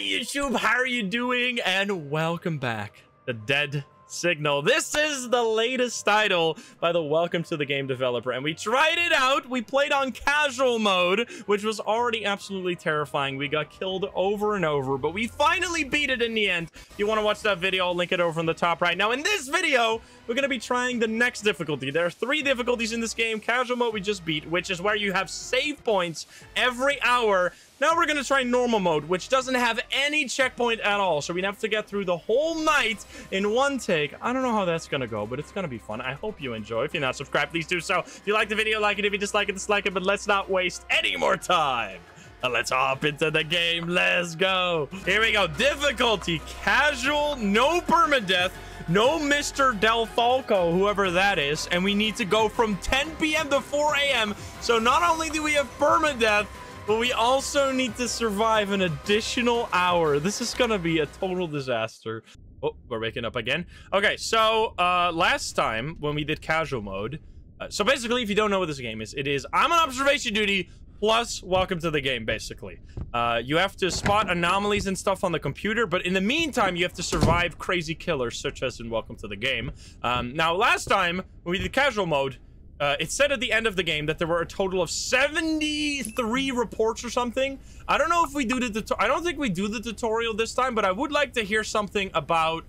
Hi, YouTube. How are you doing? And welcome back to Dead Signal. This is the latest title by the Welcome to the Game developer, and we tried it out. We played on casual mode, which was already absolutely terrifying. We got killed over and over, but we finally beat it in the end. If you want to watch that video, I'll link it over in the top right now. In this video, we're going to be trying the next difficulty. There are three difficulties in this game. Casual mode we just beat, which is where you have save points every hour now we're going to try normal mode, which doesn't have any checkpoint at all. So we'd have to get through the whole night in one take. I don't know how that's going to go, but it's going to be fun. I hope you enjoy. If you're not subscribed, please do so. If you like the video, like it. If you dislike it, dislike it. But let's not waste any more time. Let's hop into the game. Let's go. Here we go. Difficulty, casual, no permadeath, no Mr. Del Falco, whoever that is. And we need to go from 10 p.m. to 4 a.m. So not only do we have permadeath, but we also need to survive an additional hour. This is gonna be a total disaster. Oh, we're waking up again. Okay, so uh, last time when we did casual mode, uh, so basically, if you don't know what this game is, it is I'm on observation duty plus welcome to the game, basically. Uh, you have to spot anomalies and stuff on the computer, but in the meantime, you have to survive crazy killers, such as in welcome to the game. Um, now, last time when we did casual mode, uh, it said at the end of the game that there were a total of 73 reports or something. I don't know if we do the I don't think we do the tutorial this time, but I would like to hear something about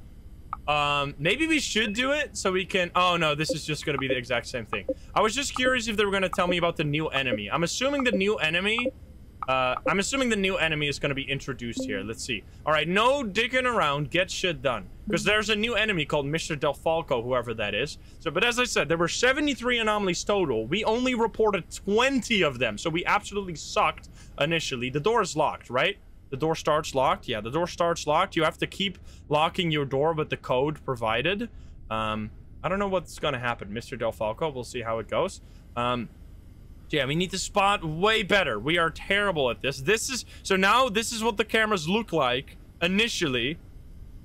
um maybe we should do it so we can oh no this is just going to be the exact same thing i was just curious if they were going to tell me about the new enemy i'm assuming the new enemy uh, I'm assuming the new enemy is going to be introduced here. Let's see. All right, no digging around. Get shit done. Because there's a new enemy called Mr. Del Falco, whoever that is. So, but as I said, there were 73 anomalies total. We only reported 20 of them. So we absolutely sucked initially. The door is locked, right? The door starts locked. Yeah, the door starts locked. You have to keep locking your door with the code provided. Um, I don't know what's going to happen. Mr. Del Falco, we'll see how it goes. Um, yeah, we need to spot way better. We are terrible at this. This is... So now this is what the cameras look like initially.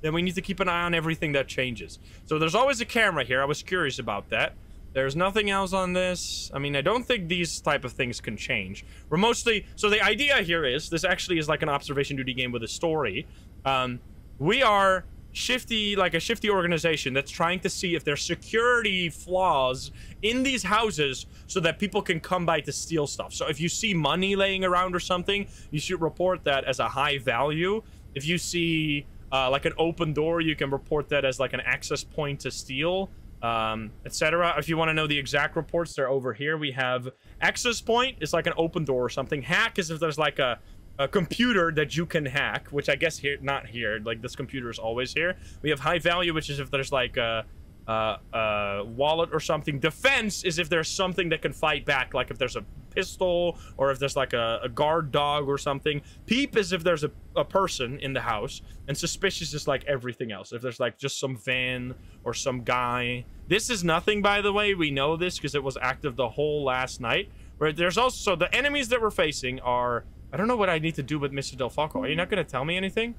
Then we need to keep an eye on everything that changes. So there's always a camera here. I was curious about that. There's nothing else on this. I mean, I don't think these type of things can change. We're mostly... So the idea here is... This actually is like an observation duty game with a story. Um, we are shifty, like a shifty organization that's trying to see if there's security flaws in these houses so that people can come by to steal stuff. So if you see money laying around or something, you should report that as a high value. If you see uh, like an open door, you can report that as like an access point to steal, um, etc. If you want to know the exact reports, they're over here. We have access point is like an open door or something. Hack is if there's like a a computer that you can hack, which I guess here, not here, like this computer is always here. We have high value, which is if there's like a, a, a, wallet or something. Defense is if there's something that can fight back, like if there's a pistol or if there's like a, a guard dog or something. Peep is if there's a, a person in the house. And suspicious is like everything else. If there's like just some van or some guy. This is nothing, by the way. We know this because it was active the whole last night. Right? There's also, the enemies that we're facing are I don't know what I need to do with Mr. Del Falco. Are you not going to tell me anything?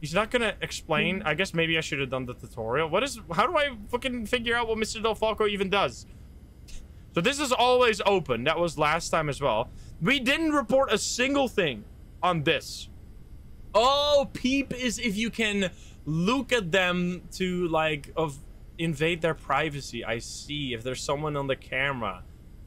He's not going to explain. Hmm. I guess maybe I should have done the tutorial. What is... How do I fucking figure out what Mr. Del Falco even does? So this is always open. That was last time as well. We didn't report a single thing on this. Oh, peep is if you can look at them to, like, of invade their privacy. I see. If there's someone on the camera.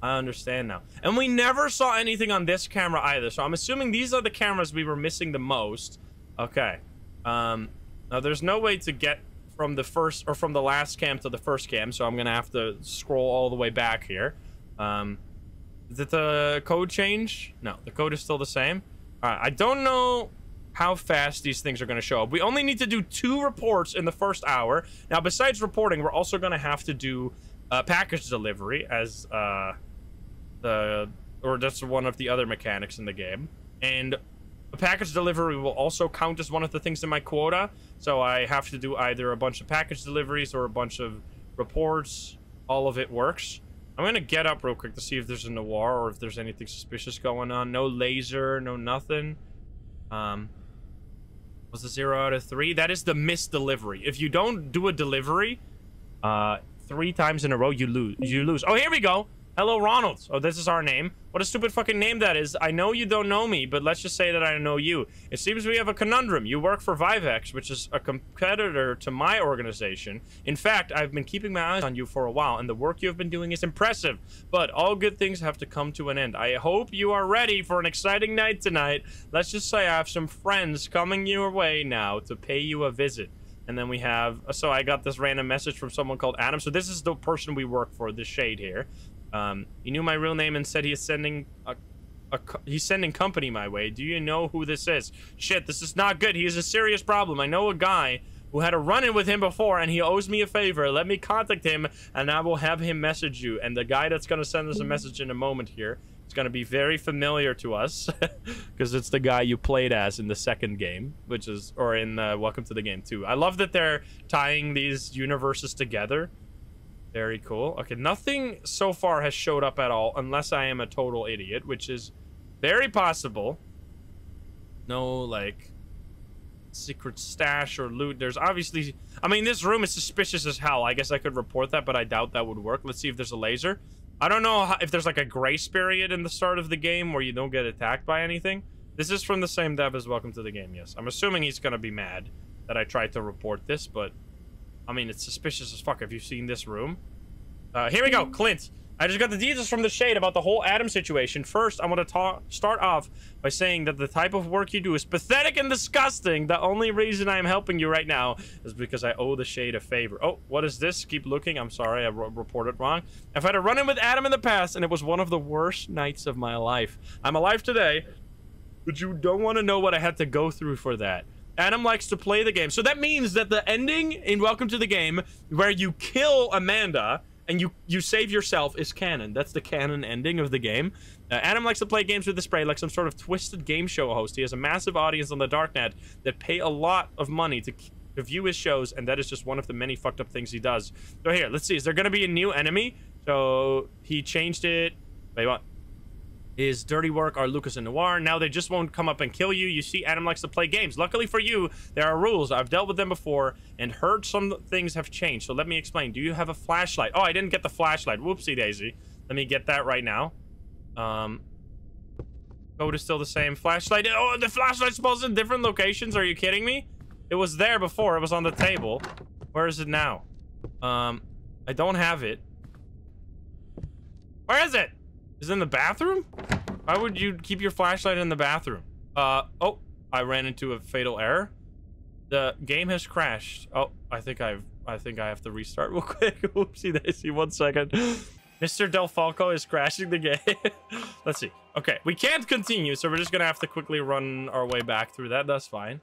I understand now. And we never saw anything on this camera either. So I'm assuming these are the cameras we were missing the most. Okay. Um, now there's no way to get from the first or from the last cam to the first cam. So I'm going to have to scroll all the way back here. Um, did the code change? No, the code is still the same. All right. I don't know how fast these things are going to show up. We only need to do two reports in the first hour. Now, besides reporting, we're also going to have to do uh, package delivery as uh, the or that's one of the other mechanics in the game. And a package delivery will also count as one of the things in my quota. So I have to do either a bunch of package deliveries or a bunch of reports. All of it works. I'm going to get up real quick to see if there's a noir or if there's anything suspicious going on. No laser, no nothing. Um, was a zero out of three? That is the missed delivery. If you don't do a delivery uh, three times in a row, you lose. You lose. Oh, here we go. Hello, Ronald. Oh, this is our name. What a stupid fucking name that is. I know you don't know me, but let's just say that I know you. It seems we have a conundrum. You work for Vivex, which is a competitor to my organization. In fact, I've been keeping my eyes on you for a while, and the work you have been doing is impressive. But all good things have to come to an end. I hope you are ready for an exciting night tonight. Let's just say I have some friends coming your way now to pay you a visit. And then we have, so I got this random message from someone called Adam. So this is the person we work for, the shade here. Um, he knew my real name and said he is sending a, a, he's sending company my way. Do you know who this is? Shit, this is not good. He is a serious problem. I know a guy who had a run-in with him before, and he owes me a favor. Let me contact him, and I will have him message you. And the guy that's going to send us a message in a moment here is going to be very familiar to us, because it's the guy you played as in the second game, which is, or in uh, Welcome to the Game 2. I love that they're tying these universes together. Very cool. Okay, nothing so far has showed up at all, unless I am a total idiot, which is very possible. No, like, secret stash or loot. There's obviously... I mean, this room is suspicious as hell. I guess I could report that, but I doubt that would work. Let's see if there's a laser. I don't know if there's, like, a grace period in the start of the game where you don't get attacked by anything. This is from the same dev as Welcome to the Game, yes. I'm assuming he's gonna be mad that I tried to report this, but I mean, it's suspicious as fuck. Have you've seen this room? Uh, here we go, Clint. I just got the details from the shade about the whole Adam situation. First, I want to start off by saying that the type of work you do is pathetic and disgusting. The only reason I am helping you right now is because I owe the shade a favor. Oh, what is this? Keep looking. I'm sorry, I reported wrong. I've had a run-in with Adam in the past, and it was one of the worst nights of my life. I'm alive today, but you don't want to know what I had to go through for that. Adam likes to play the game. So that means that the ending in Welcome to the Game, where you kill Amanda and you you save yourself, is canon. That's the canon ending of the game. Uh, Adam likes to play games with the spray like some sort of twisted game show host. He has a massive audience on the darknet that pay a lot of money to, to view his shows, and that is just one of the many fucked up things he does. So here, let's see. Is there going to be a new enemy? So he changed it. Wait, what? Is dirty work are Lucas and Noir. Now they just won't come up and kill you. You see, Adam likes to play games. Luckily for you, there are rules. I've dealt with them before and heard some things have changed. So let me explain. Do you have a flashlight? Oh, I didn't get the flashlight. Whoopsie daisy. Let me get that right now. Um, code is still the same. Flashlight. Oh, the flashlight spawns in different locations. Are you kidding me? It was there before. It was on the table. Where is it now? Um, I don't have it. Where is it? Is in the bathroom? Why would you keep your flashlight in the bathroom? Uh, oh, I ran into a fatal error. The game has crashed. Oh, I think I've, I think I have to restart real quick. Oopsie daisy, one second. Mr. Del Falco is crashing the game. Let's see. Okay, we can't continue, so we're just gonna have to quickly run our way back through that. That's fine.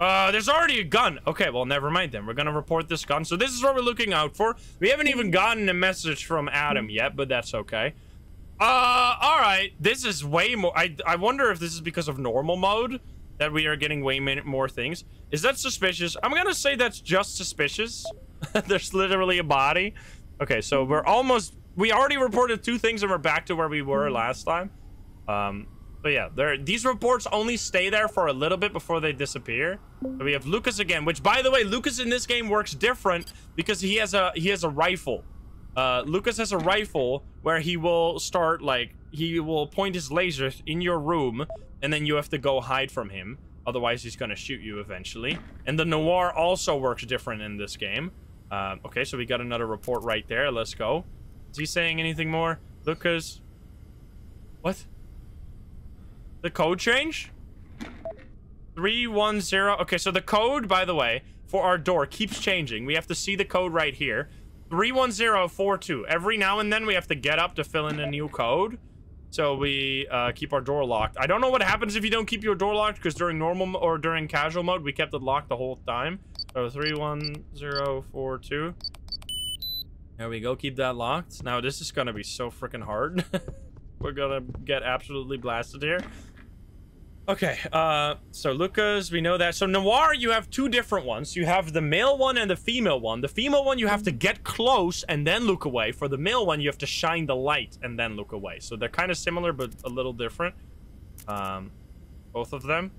Uh, there's already a gun. Okay, well, never mind then. We're gonna report this gun. So this is what we're looking out for. We haven't even gotten a message from Adam yet, but that's okay. Uh, alright. This is way more... I, I wonder if this is because of normal mode that we are getting way more things. Is that suspicious? I'm gonna say that's just suspicious. there's literally a body. Okay, so we're almost... We already reported two things and we're back to where we were last time. Um, but yeah. These reports only stay there for a little bit before they disappear. We have Lucas again, which, by the way, Lucas in this game works different because he has a he has a rifle. Uh, Lucas has a rifle where he will start like he will point his lasers in your room, and then you have to go hide from him. Otherwise, he's gonna shoot you eventually. And the Noir also works different in this game. Um, okay, so we got another report right there. Let's go. Is he saying anything more? Lucas? What? The code change? 310. Okay, so the code, by the way, for our door keeps changing. We have to see the code right here. 31042. Every now and then we have to get up to fill in a new code. So we uh, keep our door locked. I don't know what happens if you don't keep your door locked because during normal or during casual mode, we kept it locked the whole time. So 31042. There we go. Keep that locked. Now this is going to be so freaking hard. We're going to get absolutely blasted here. Okay, uh, so Lucas, we know that. So Noir, you have two different ones. You have the male one and the female one. The female one, you have to get close and then look away. For the male one, you have to shine the light and then look away. So they're kind of similar, but a little different. Um, both of them.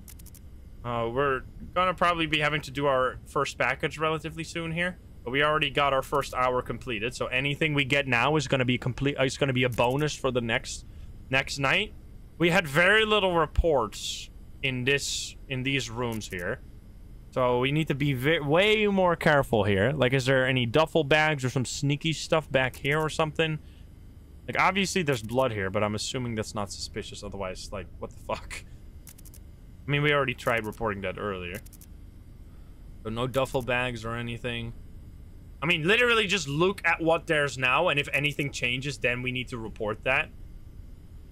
Uh, we're gonna probably be having to do our first package relatively soon here. But we already got our first hour completed, so anything we get now is gonna be complete. It's gonna be a bonus for the next next night. We had very little reports in this in these rooms here. So we need to be way more careful here. Like, is there any duffel bags or some sneaky stuff back here or something? Like, obviously there's blood here, but I'm assuming that's not suspicious. Otherwise, like, what the fuck? I mean, we already tried reporting that earlier. So no duffel bags or anything. I mean, literally just look at what there's now, and if anything changes, then we need to report that.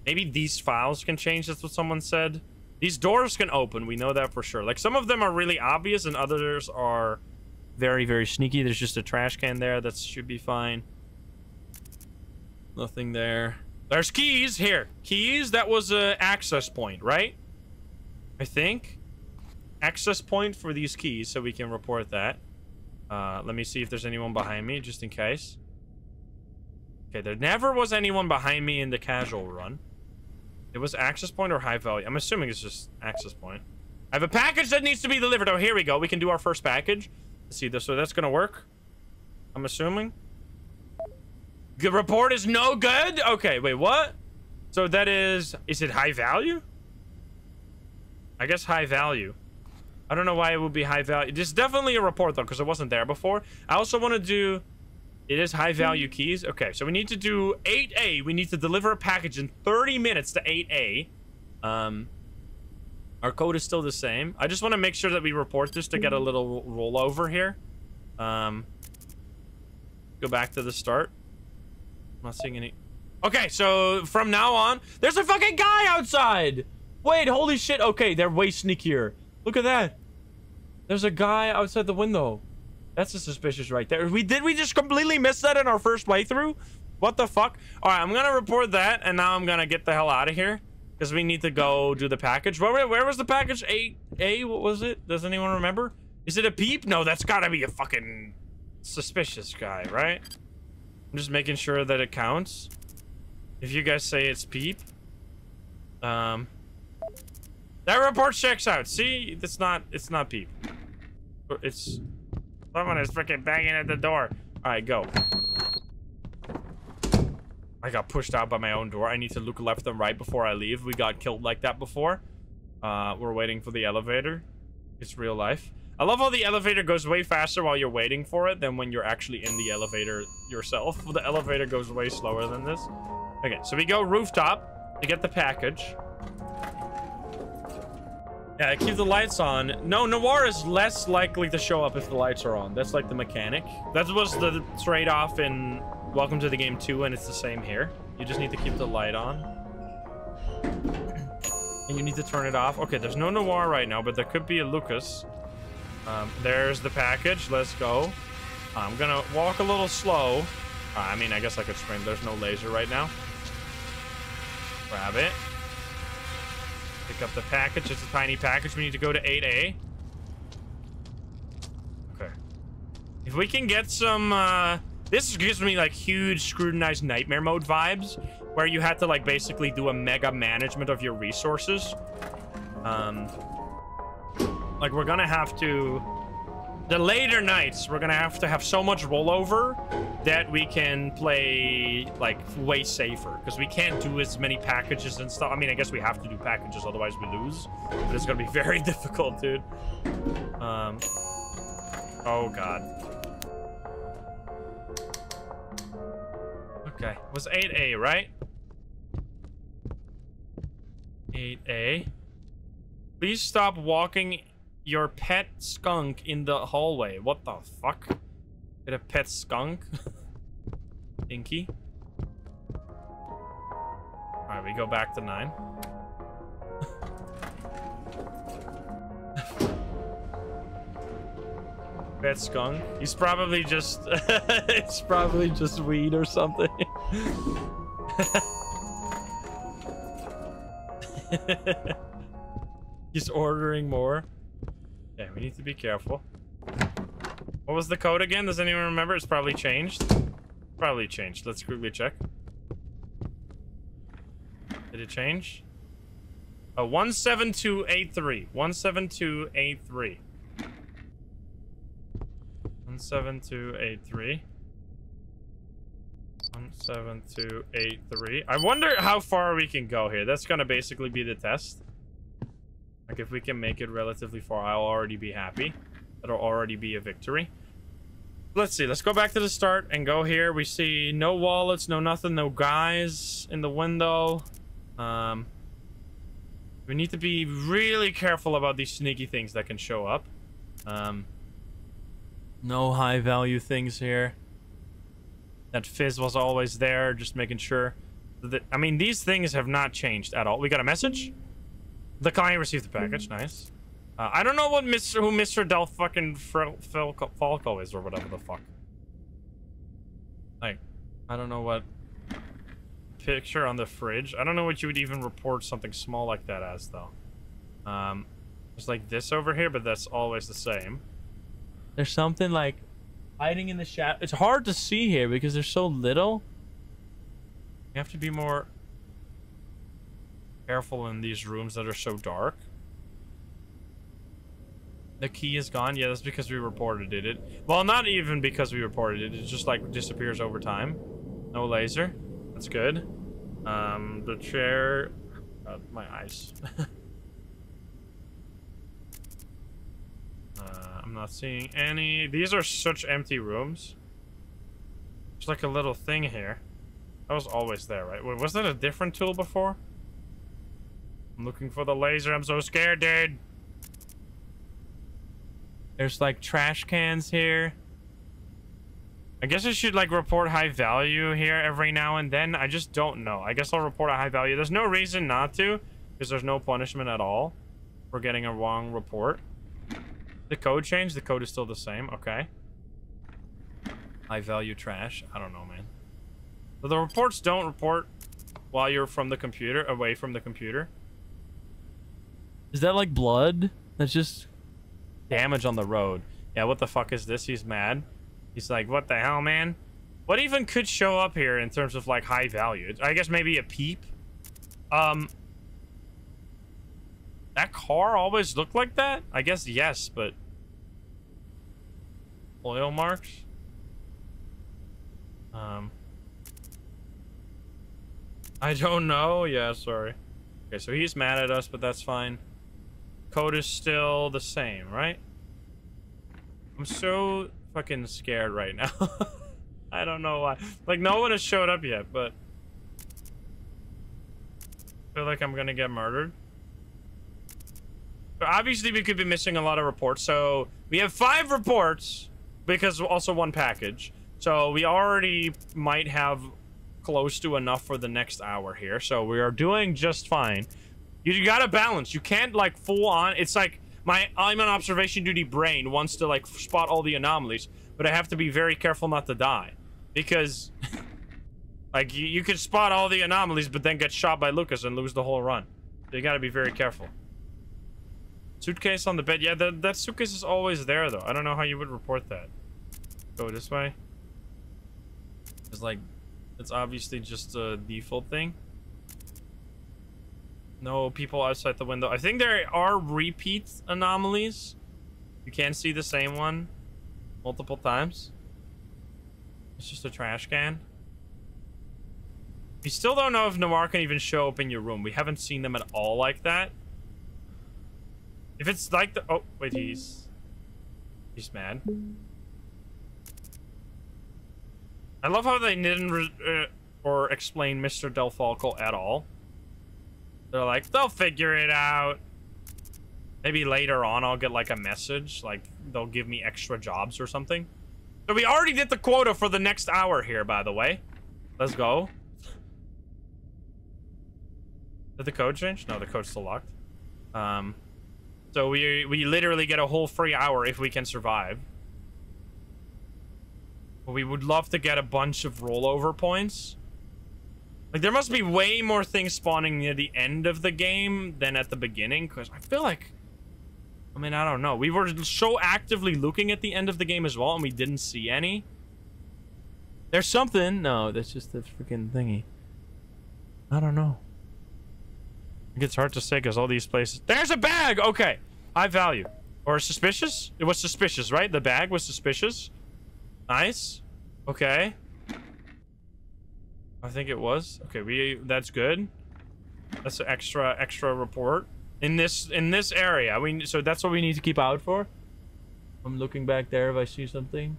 Maybe these files can change, that's what someone said. These doors can open, we know that for sure. Like, some of them are really obvious, and others are very, very sneaky. There's just a trash can there, that should be fine. Nothing there. There's keys, here. Keys, that was a access point, right? I think. Access point for these keys, so we can report that. Uh, let me see if there's anyone behind me, just in case. Okay, there never was anyone behind me in the casual run. It was access point or high value. I'm assuming it's just access point. I have a package that needs to be delivered. Oh, here we go. We can do our first package. Let's see this. So that's going to work. I'm assuming. The report is no good? Okay, wait, what? So that is... Is it high value? I guess high value. I don't know why it would be high value. This is definitely a report, though, because it wasn't there before. I also want to do... It is high value keys. Okay, so we need to do 8A. We need to deliver a package in 30 minutes to 8A. Um, our code is still the same. I just want to make sure that we report this to get a little rollover here. Um, go back to the start. I'm not seeing any... Okay, so from now on, there's a fucking guy outside! Wait, holy shit. Okay, they're way sneakier. Look at that. There's a guy outside the window. That's a suspicious right there. We Did we just completely miss that in our first playthrough? What the fuck? All right, I'm going to report that, and now I'm going to get the hell out of here. Because we need to go do the package. Where, where was the package? A, A, what was it? Does anyone remember? Is it a peep? No, that's got to be a fucking suspicious guy, right? I'm just making sure that it counts. If you guys say it's peep. Um... That report checks out. See, it's not. It's not peep. It's someone is freaking banging at the door. All right, go. I got pushed out by my own door. I need to look left and right before I leave. We got killed like that before. Uh, we're waiting for the elevator. It's real life. I love how the elevator goes way faster while you're waiting for it than when you're actually in the elevator yourself. The elevator goes way slower than this. Okay, so we go rooftop to get the package. Yeah, keep the lights on. No, Noir is less likely to show up if the lights are on. That's like the mechanic. That was the trade-off in Welcome to the Game 2, and it's the same here. You just need to keep the light on. And you need to turn it off. Okay, there's no Noir right now, but there could be a Lucas. Um, there's the package. Let's go. I'm gonna walk a little slow. Uh, I mean, I guess I could sprint. There's no laser right now. Grab it. Pick up the package. It's a tiny package. We need to go to 8A. Okay. If we can get some, uh... This gives me, like, huge scrutinized nightmare mode vibes. Where you have to, like, basically do a mega management of your resources. Um... Like, we're gonna have to the later nights, we're gonna have to have so much rollover that we can play, like, way safer. Because we can't do as many packages and stuff. I mean, I guess we have to do packages, otherwise we lose. But it's gonna be very difficult, dude. Um... Oh, God. Okay, it was 8A, right? 8A. Please stop walking your pet skunk in the hallway. What the fuck? Get a pet skunk? Inky. Alright, we go back to nine. pet skunk. He's probably just... it's probably just weed or something. He's ordering more. Okay, we need to be careful. What was the code again? Does anyone remember? It's probably changed. Probably changed. Let's quickly check. Did it change? Uh, oh, 17283. 17283. 17283. 17283. I wonder how far we can go here. That's gonna basically be the test. Like, if we can make it relatively far, I'll already be happy. That'll already be a victory. Let's see. Let's go back to the start and go here. We see no wallets, no nothing, no guys in the window. Um, we need to be really careful about these sneaky things that can show up. Um, no high value things here. That fizz was always there, just making sure. That, I mean, these things have not changed at all. We got a message? The client received the package. Nice. Uh, I don't know what Mr. who Mr. Del fucking Falco, Falco is or whatever the fuck. Like, I don't know what picture on the fridge. I don't know what you would even report something small like that as though. Um, there's like this over here, but that's always the same. There's something like hiding in the shadow. It's hard to see here because there's so little. You have to be more careful in these rooms that are so dark. The key is gone. Yeah, that's because we reported it. it. Well, not even because we reported it. It just like disappears over time. No laser. That's good. Um, the chair. Uh, my eyes. uh, I'm not seeing any. These are such empty rooms. There's like a little thing here. That was always there, right? Wait, was that a different tool before? I'm looking for the laser. I'm so scared, dude. There's like trash cans here. I guess I should like report high value here every now and then. I just don't know. I guess I'll report a high value. There's no reason not to because there's no punishment at all for getting a wrong report. The code changed. The code is still the same. Okay. High value trash. I don't know, man. But the reports don't report while you're from the computer, away from the computer. Is that like blood? That's just damage on the road. Yeah, what the fuck is this? He's mad. He's like, what the hell, man? What even could show up here in terms of like high value? I guess maybe a peep. Um, that car always looked like that? I guess yes, but oil marks. Um, I don't know. Yeah, sorry. Okay, so he's mad at us, but that's fine. Code is still the same, right? I'm so fucking scared right now. I don't know why. Like, no one has showed up yet, but... I feel like I'm gonna get murdered. But obviously, we could be missing a lot of reports. So, we have five reports, because also one package. So, we already might have close to enough for the next hour here. So, we are doing just fine. You, gotta balance. You can't like full on. It's like my I'm an observation duty brain wants to like spot all the anomalies, but I have to be very careful not to die because like you, you could spot all the anomalies, but then get shot by Lucas and lose the whole run. So you gotta be very careful. Suitcase on the bed. Yeah, that, that suitcase is always there, though. I don't know how you would report that. Go this way. It's like, it's obviously just a default thing. No people outside the window. I think there are repeat anomalies. You can see the same one multiple times. It's just a trash can. We still don't know if Noir can even show up in your room. We haven't seen them at all like that. If it's like the... Oh, wait, he's... He's mad. I love how they didn't uh, or explain Mr. Del Falco at all. They're like, they'll figure it out. Maybe later on I'll get like a message, like they'll give me extra jobs or something. So we already did the quota for the next hour here, by the way. Let's go. Did the code change? No, the code's still locked. Um, so we we literally get a whole free hour if we can survive. But we would love to get a bunch of rollover points. Like, there must be way more things spawning near the end of the game than at the beginning, because I feel like... I mean, I don't know. We were so actively looking at the end of the game as well, and we didn't see any. There's something. No, that's just the freaking thingy. I don't know. It's hard to say because all these places... There's a bag! Okay. High value. Or suspicious? It was suspicious, right? The bag was suspicious. Nice. Okay. I think it was. Okay, we that's good. That's an extra extra report in this in this area. We so that's what we need to keep out for. I'm looking back there if I see something.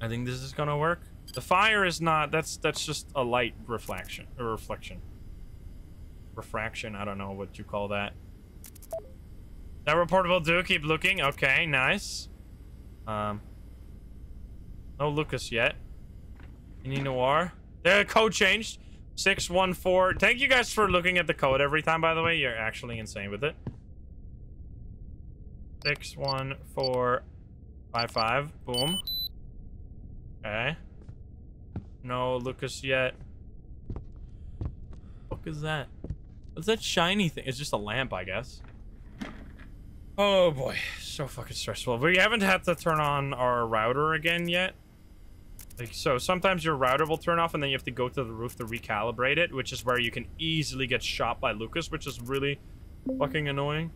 I think this is gonna work. The fire is not. That's that's just a light reflection A reflection. Refraction. I don't know what you call that. That report will do keep looking. Okay, nice. Um. No Lucas yet. Any Noir. The code changed. 614. Thank you guys for looking at the code every time, by the way. You're actually insane with it. 61455. Boom. Okay. No Lucas yet. What is that? What's that shiny thing? It's just a lamp, I guess. Oh boy, so fucking stressful. We haven't had to turn on our router again yet. Like, so sometimes your router will turn off and then you have to go to the roof to recalibrate it, which is where you can easily get shot by Lucas, which is really fucking annoying.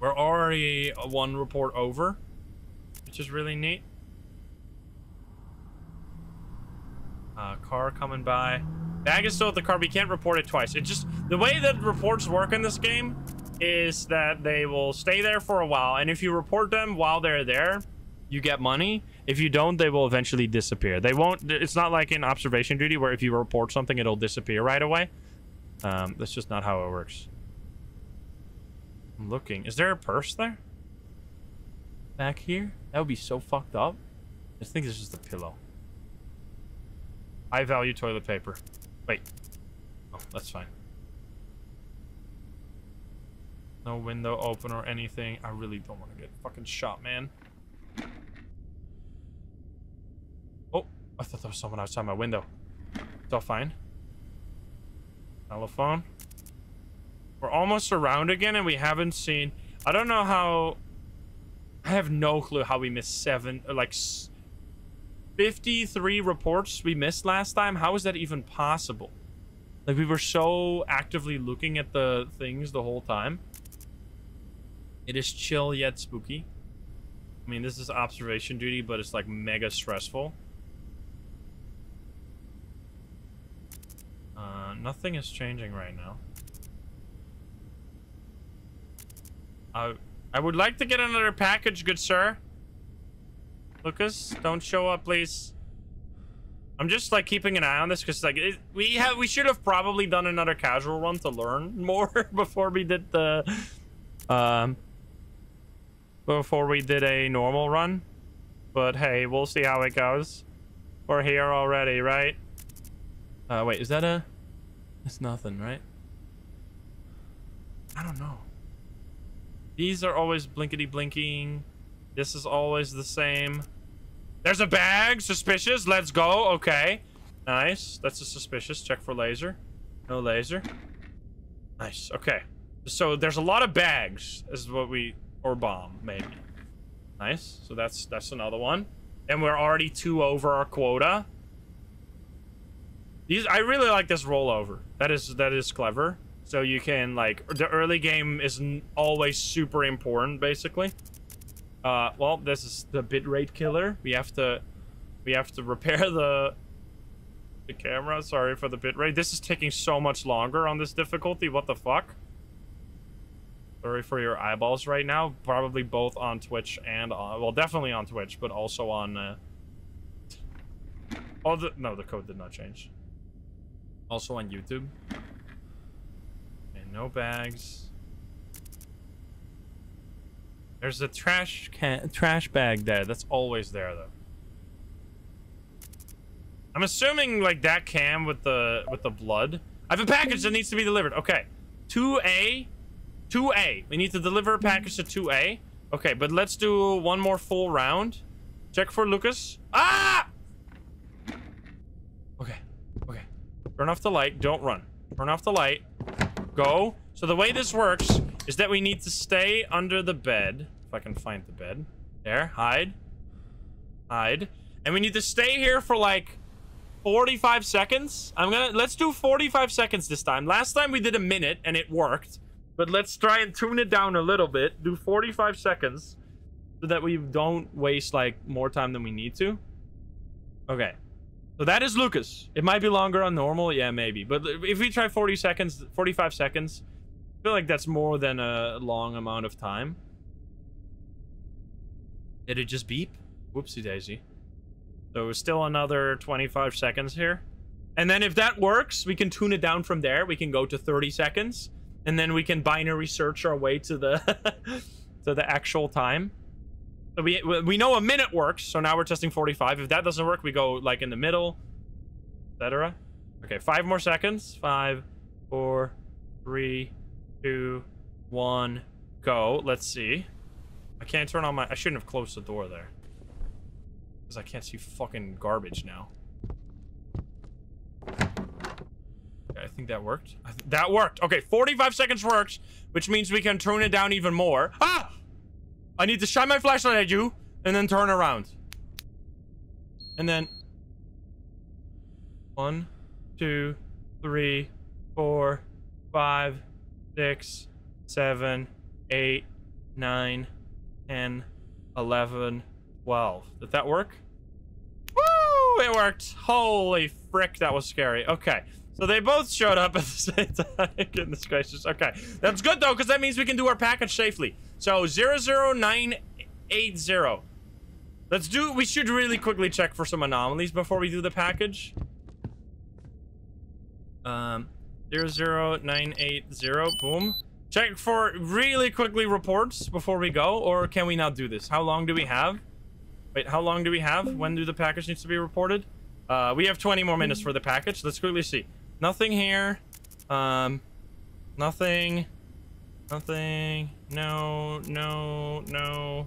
We're already one report over, which is really neat. Uh, car coming by. Bag is still at the car, you can't report it twice. It just, the way that reports work in this game is that they will stay there for a while, and if you report them while they're there, you get money. If you don't, they will eventually disappear. They won't, it's not like in observation duty where if you report something, it'll disappear right away. Um, that's just not how it works. I'm looking. Is there a purse there? Back here? That would be so fucked up. I think it's just a pillow. I value toilet paper. Wait. Oh, that's fine. No window open or anything. I really don't want to get fucking shot, man. I thought there was someone outside my window. It's all fine. Telephone. We're almost around again and we haven't seen... I don't know how... I have no clue how we missed seven... Like... 53 reports we missed last time. How is that even possible? Like, we were so actively looking at the things the whole time. It is chill yet spooky. I mean, this is observation duty, but it's like mega stressful. Uh, nothing is changing right now. I, I would like to get another package, good sir. Lucas, don't show up, please. I'm just like keeping an eye on this because like it, we have we should have probably done another casual run to learn more before we did the um before we did a normal run. But hey, we'll see how it goes. We're here already, right? Uh, wait, is that a... It's nothing, right? I don't know. These are always blinkety blinking. This is always the same. There's a bag. Suspicious. Let's go. Okay. Nice. That's a suspicious. Check for laser. No laser. Nice. Okay. So there's a lot of bags. Is what we or bomb, maybe. Nice. So that's that's another one. And we're already two over our quota. These I really like this rollover. That is that is clever. So you can like the early game is always super important, basically. Uh, well, this is the bitrate killer. We have to we have to repair the the camera. Sorry for the bitrate. This is taking so much longer on this difficulty. What the fuck? Sorry for your eyeballs right now. Probably both on Twitch and on... Well, definitely on Twitch, but also on... Uh, oh, the, no, the code did not change. Also on YouTube. And no bags. There's a trash can trash bag there. That's always there, though. I'm assuming, like, that cam with the with the blood. I have a package that needs to be delivered. Okay. 2A 2A. We need to deliver a package to 2A. Okay, but let's do one more full round. Check for Lucas. Ah! Okay. Okay. Turn off the light. Don't run. Turn off the light. Go. So the way this works is that we need to stay under the bed. If I can find the bed. There. Hide. Hide. And we need to stay here for like 45 seconds. I'm gonna... Let's do 45 seconds this time. Last time we did a minute and it worked. But let's try and tune it down a little bit. Do 45 seconds. so that we don't waste like more time than we need to. Okay. So that is Lucas. It might be longer on normal. Yeah, maybe. But if we try 40 seconds, 45 seconds, I feel like that's more than a long amount of time. Did it just beep? Whoopsie daisy. So still another 25 seconds here. And then if that works, we can tune it down from there. We can go to 30 seconds. And then we can binary search our way to the to the actual time. So we we know a minute works, so now we're testing 45. If that doesn't work, we go like in the middle, etc. Okay, five more seconds. Five, four, three, two, one, go. Let's see. I can't turn on my... I shouldn't have closed the door there. Because I can't see fucking garbage now. I think that worked. Th that worked. Okay, 45 seconds works, which means we can turn it down even more. Ah! I need to shine my flashlight at you and then turn around. And then one, two, three, four, five, six, seven, eight, nine, 10, 11, 12. Did that work? Woo! It worked. Holy frick, that was scary. Okay. So they both showed up at the same time. Goodness gracious. Okay. That's good, though, because that means we can do our package safely. So 00980. Let's do... We should really quickly check for some anomalies before we do the package. Um, 00980. Boom. Check for really quickly reports before we go, or can we not do this? How long do we have? Wait, how long do we have? When do the package needs to be reported? Uh, we have 20 more minutes for the package. Let's quickly see. Nothing here. Um, nothing. Nothing. No, no, no.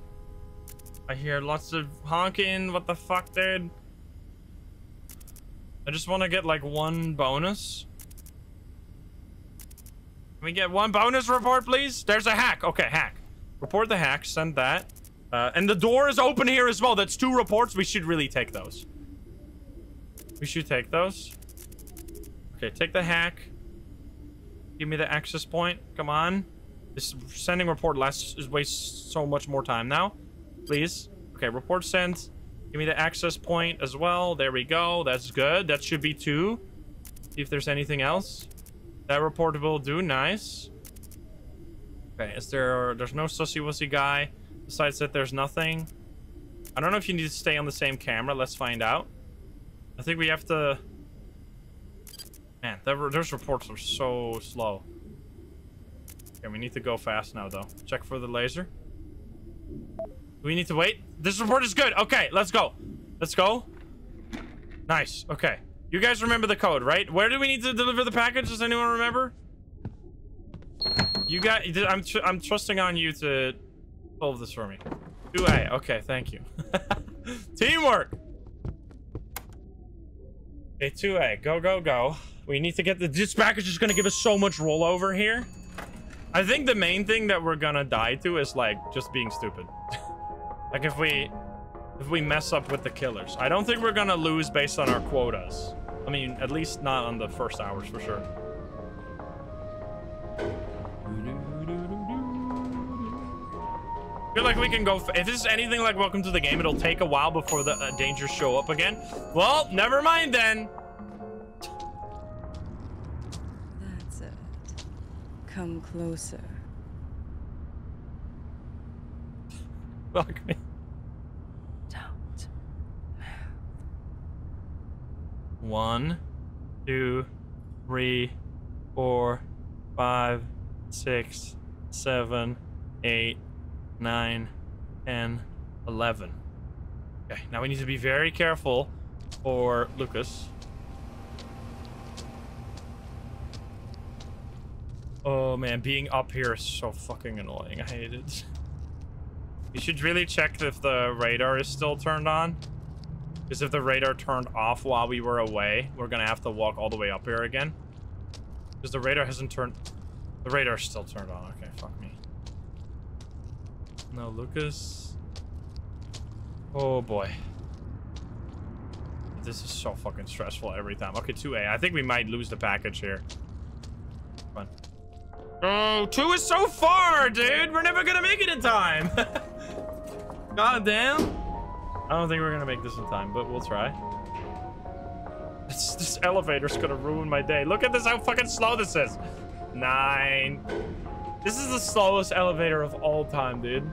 I hear lots of honking. What the fuck, dude? I just want to get like one bonus. Can we get one bonus report, please? There's a hack. Okay, hack. Report the hack. Send that. Uh, and the door is open here as well. That's two reports. We should really take those. We should take those. Okay, take the hack. Give me the access point. Come on. This sending report lasts is wastes so much more time now. Please. Okay, report sent. Give me the access point as well. There we go. That's good. That should be two. See if there's anything else. That report will do. Nice. Okay, is there... There's no sussy wussy guy. Besides that, there's nothing. I don't know if you need to stay on the same camera. Let's find out. I think we have to... Man, those reports are so slow. Okay, we need to go fast now, though. Check for the laser. We need to wait? This report is good. Okay, let's go. Let's go. Nice. Okay. You guys remember the code, right? Where do we need to deliver the package? Does anyone remember? You got... I'm, tr I'm trusting on you to solve this for me. 2A. Okay, thank you. Teamwork! Okay, 2A. Go, go, go. We need to get the... Package is going to give us so much rollover here. I think the main thing that we're to die to is, like, just being stupid. like, if we... If we mess up with the killers. I don't think we're to lose based on our quotas. I mean, at least not on the first hours, for sure. I feel like we can go... If this is anything like Welcome to the Game, it'll take a while before the uh, dangers show up again. Well, never mind then. Come closer. Fuck me. Don't One, two, three, four, five, six, seven, eight, nine, ten, eleven. Okay, now we need to be very careful for Lucas. Oh man, being up here is so fucking annoying. I hate it. You should really check if the radar is still turned on. Because if the radar turned off while we were away, we're gonna have to walk all the way up here again. Because the radar hasn't turned... The radar's still turned on. Okay, fuck me. No, Lucas. Oh boy. This is so fucking stressful every time. Okay, 2A. I think we might lose the package here. Come on. Oh, two is so far, dude. We're never gonna make it in time. God damn. I don't think we're gonna make this in time, but we'll try. This, this elevator's gonna ruin my day. Look at this, how fucking slow this is. Nine. This is the slowest elevator of all time, dude.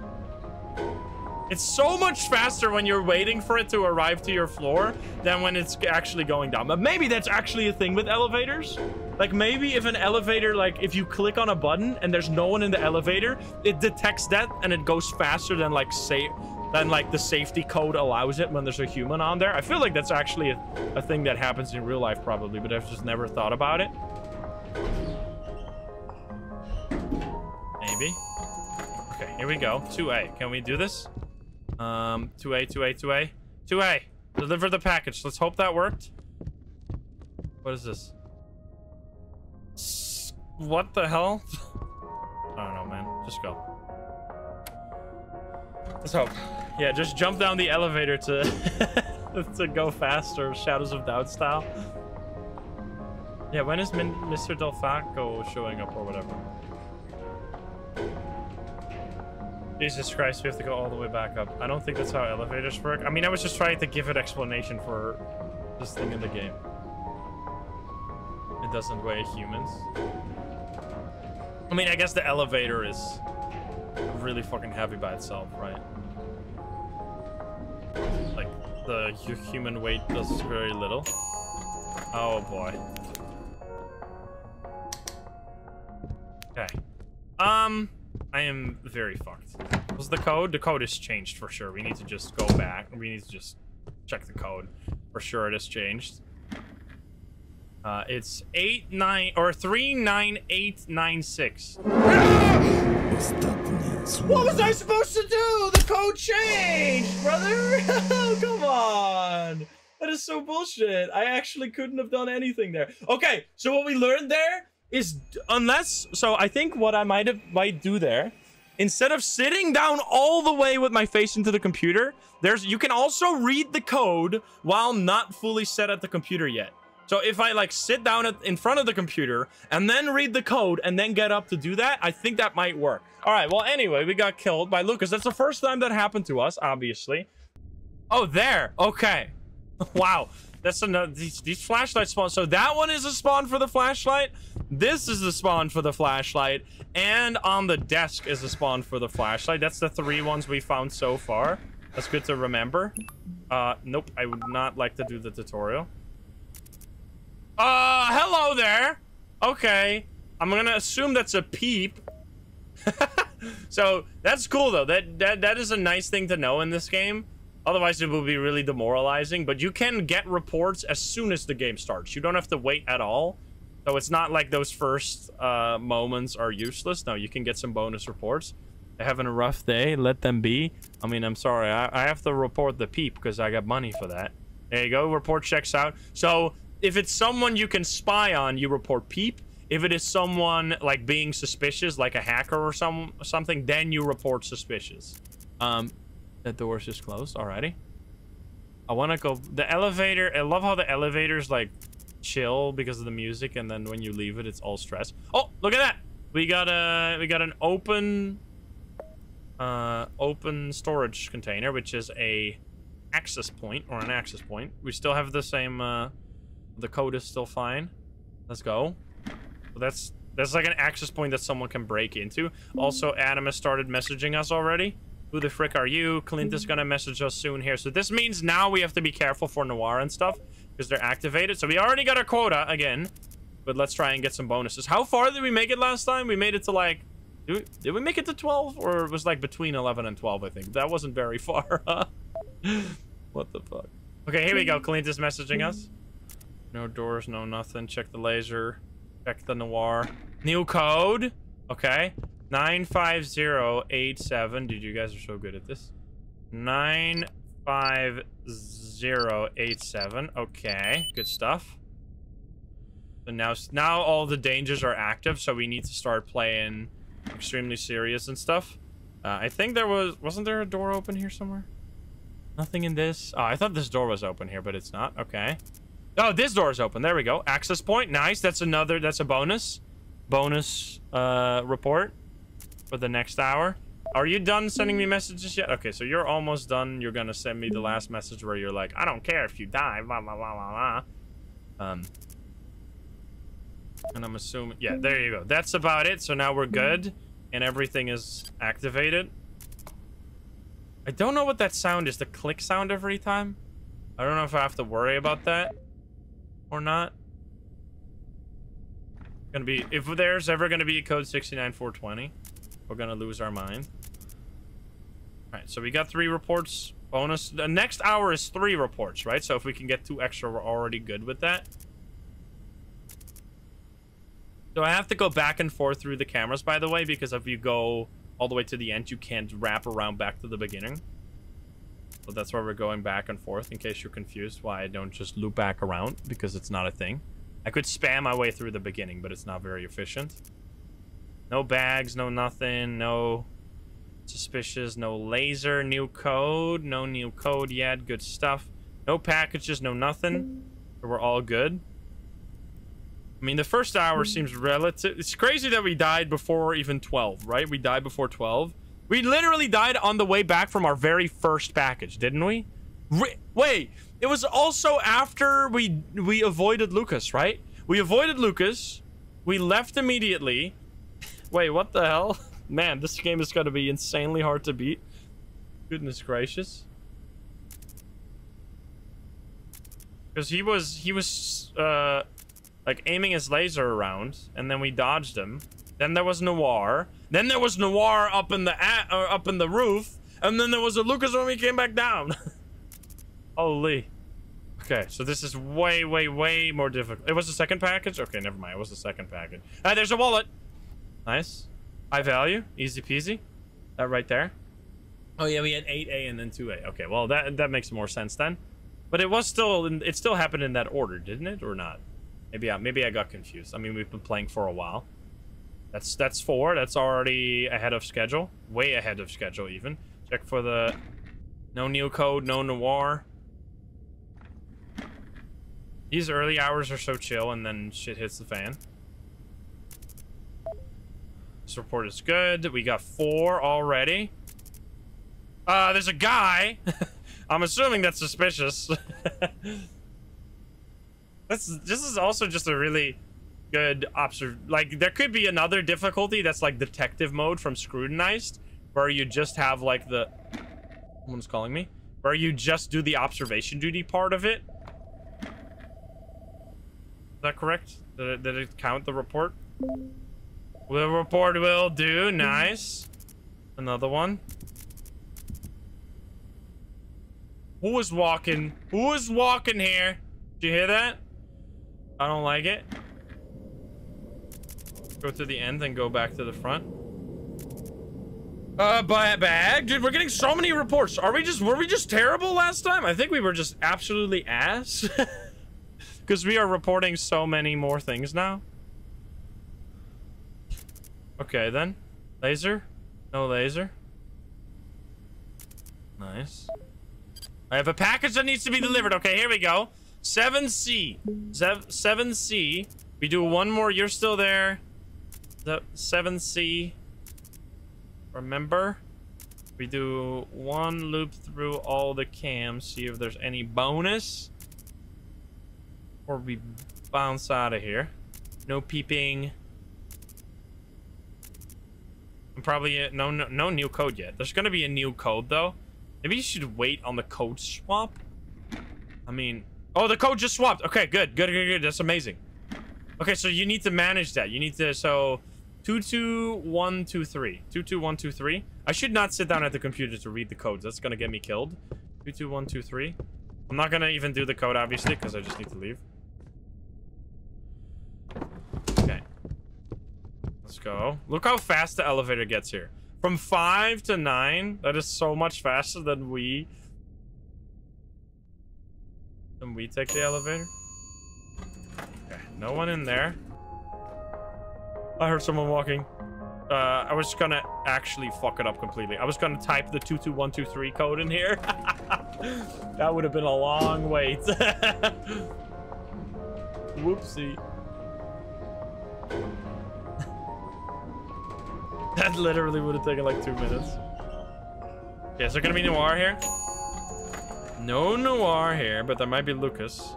It's so much faster when you're waiting for it to arrive to your floor than when it's actually going down. But maybe that's actually a thing with elevators. Like maybe if an elevator, like if you click on a button and there's no one in the elevator, it detects that and it goes faster than like say than like the safety code allows it when there's a human on there. I feel like that's actually a, a thing that happens in real life probably, but I've just never thought about it. Maybe. Okay, here we go. 2A. Can we do this? Um, 2A, 2A, 2A. 2A. Deliver the package. Let's hope that worked. What is this? What the hell? I don't know, man. Just go. Let's hope. Yeah, just jump down the elevator to to go faster, Shadows of Doubt style. Yeah, when is Min Mr. Delfaco showing up or whatever? Jesus Christ, we have to go all the way back up. I don't think that's how elevators work. I mean, I was just trying to give an explanation for this thing in the game. It doesn't weigh humans. I mean, I guess the elevator is really fucking heavy by itself, right? Like, the human weight does very little. Oh, boy. Okay. Um... I am very fucked. Was the code? The code has changed for sure. We need to just go back. We need to just check the code. For sure it has changed. Uh, it's 8, 9, or 39896. What was I supposed to do? The code changed, brother! Come on! That is so bullshit. I actually couldn't have done anything there. Okay, so what we learned there is unless so I think what I might have might do there instead of sitting down all the way with my face into the computer there's you can also read the code while not fully set at the computer yet. So if I like sit down at, in front of the computer and then read the code and then get up to do that I think that might work. All right well anyway we got killed by Lucas. That's the first time that happened to us obviously. Oh there. Okay. Wow that's another these, these flashlights spawn. So that one is a spawn for the flashlight. This is the spawn for the flashlight. And on the desk is the spawn for the flashlight. That's the three ones we found so far. That's good to remember. Uh nope i would not like to do the tutorial. Uh hello there. Okay. I'm gonna assume that's a peep. So that's cool though. That that that is a nice thing to know in this game Otherwise, it will be really demoralizing. But you can get reports as soon as the game starts. You don't have to wait at all. So it's not like those first uh, moments are useless. No, you can get some bonus reports. They're having a rough day. Let them be. I mean, I'm sorry. I, I have to report the peep because I got money for that. There you go. Report checks out. So if it's someone you can spy on, you report peep. If it is someone like being suspicious, like a hacker or some something, then you report suspicious. Um, the door's just closed. Alrighty. I want to go... The elevator... I love how the elevator's, like, chill because of the music, and then when you leave it, it's all stress. Oh, look at that! We got a... We got an open... Uh, open storage container, which is a access point, or an access point. We still have the same, uh... The code is still fine. Let's go. So that's... That's like an access point that someone can break into. Also, Adam has started messaging us already. Who the frick are you? Clint is mm-hmm. gonna message us soon here. So this means now we have to be careful for Noir and stuff because they're activated. So we already got our quota again, but let's try and get some bonuses. How far did we make it last time? We made it to like, did we, did we make it to 12 or it was like between 11 and 12, I think. That wasn't very far, huh? what the fuck? Okay, here we go. Clint is messaging us. No doors, no nothing. Check the laser. Check the Noir. New code. Okay. 95087. Dude, you guys are so good at this. 95087. Okay, good stuff. So now, now all the dangers are active, so we need to start playing extremely serious and stuff. Uh, I think there was... Wasn't there a door open here somewhere? Nothing in this. Oh, I thought this door was open here, but it's not. Okay. Oh, this door is open. There we go. Access point. Nice. That's another... That's a bonus. Bonus uh, report for the next hour. Are you done sending me messages yet? Okay, so you're almost done. You're gonna send me the last message where you're like, I don't care if you die, blah, blah, blah, blah, blah. Um, and I'm assuming, yeah, there you go. That's about it. So now we're good and everything is activated. I don't know what that sound is. The click sound every time. I don't know if I have to worry about that or not. Gonna be if there's ever gonna be a code 69420, we're gonna lose our mind. All right, so we got three reports. Bonus. The next hour is three reports, right? So if we can get two extra, we're already good with that. So I have to go back and forth through the cameras, by the way, because if you go all the way to the end, you can't wrap around back to the beginning. So that's why we're going back and forth, in case you're confused why I don't just loop back around, because it's not a thing. I could spam my way through the beginning, but it's not very efficient. No bags, no nothing, no suspicious, no laser, new code, no new code yet, good stuff. No packages, no nothing. we're all good. I mean, the first hour hmm. seems relative. It's crazy that we died before even 12, right? We died before 12. We literally died on the way back from our very first package, didn't we? Re wait, it was also after we we avoided Lucas, right? We avoided Lucas. We left immediately. Wait, what the hell? Man, this game is to be insanely hard to beat. Goodness gracious. Because he was, he was, uh, like aiming his laser around, and then we dodged him. Then there was Noir. Then there was Noir up in the, at, uh, up in the roof. And then there was a Lucas when we came back down. Holy. Okay, so this is way, way, way more difficult. It was the second package? Okay, never mind. It was the second package. Ah, there's a wallet. Nice. High value. Easy peasy. That right there. Oh, yeah, we had 8A and then 2A. Okay, well, that that makes more sense then. But it was still, it still happened in that order, didn't it? Or not? Maybe I, maybe I got confused. I mean, we've been playing for a while. That's that's four. That's already ahead of schedule. Way ahead of schedule, even. Check for the... No new code, no noir. These early hours are so chill, and then shit hits the fan. This report is good. We got four already. Uh, there's a guy. I'm assuming that's suspicious. that's this is also just a really good observe. Like there could be another difficulty that's like detective mode from Scrutinized, where you just have like the. Someone's calling me. Where you just do the observation duty part of it, is that correct? Did it, did it count the report? The report will do. Nice. Another one. Who was walking? Who was walking here? Did you hear that? I don't like it. Go to the end, then go back to the front. Uh, buy a bag? Dude, we're getting so many reports. Are we just, were we just terrible last time? I think we were just absolutely ass. Because we are reporting so many more things now. Okay, then. Laser? No laser. Nice. I have a package that needs to be delivered. Okay, here we go. 7C. 7C. We do one more. You're still there. The 7C. Remember? We do one loop through all the cams. See if there's any bonus. Or we bounce out of here. No peeping. Probably uh, no, no no new code yet. There's gonna be a new code though. Maybe you should wait on the code swap. I mean, oh, the code just swapped. Okay, good, good, good, good. That's amazing. Okay, so you need to manage that. You need to so two two one two three two two one two three. I should not sit down at the computer to read the codes. That's gonna get me killed. Two two one two three. I'm not gonna even do the code obviously because I just need to leave. Let's go. Look how fast the elevator gets here. From 5 to 9, that is so much faster than we... Than we take the elevator. Okay, no one in there. I heard someone walking. Uh, I was gonna actually fuck it up completely. I was gonna type the 22123 code in here. that would have been a long wait. Whoopsie. That literally would have taken like two minutes. Okay, is there gonna be Noir here? No Noir here, but there might be Lucas.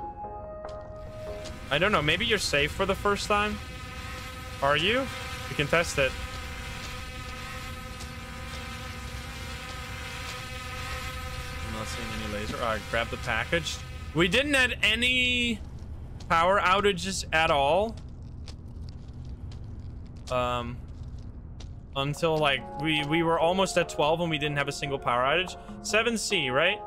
I don't know, maybe you're safe for the first time? Are you? We can test it. I'm not seeing any laser. Alright, grab the package. We didn't have any power outages at all. Um, until like we we were almost at 12 and we didn't have a single power outage. 7c right?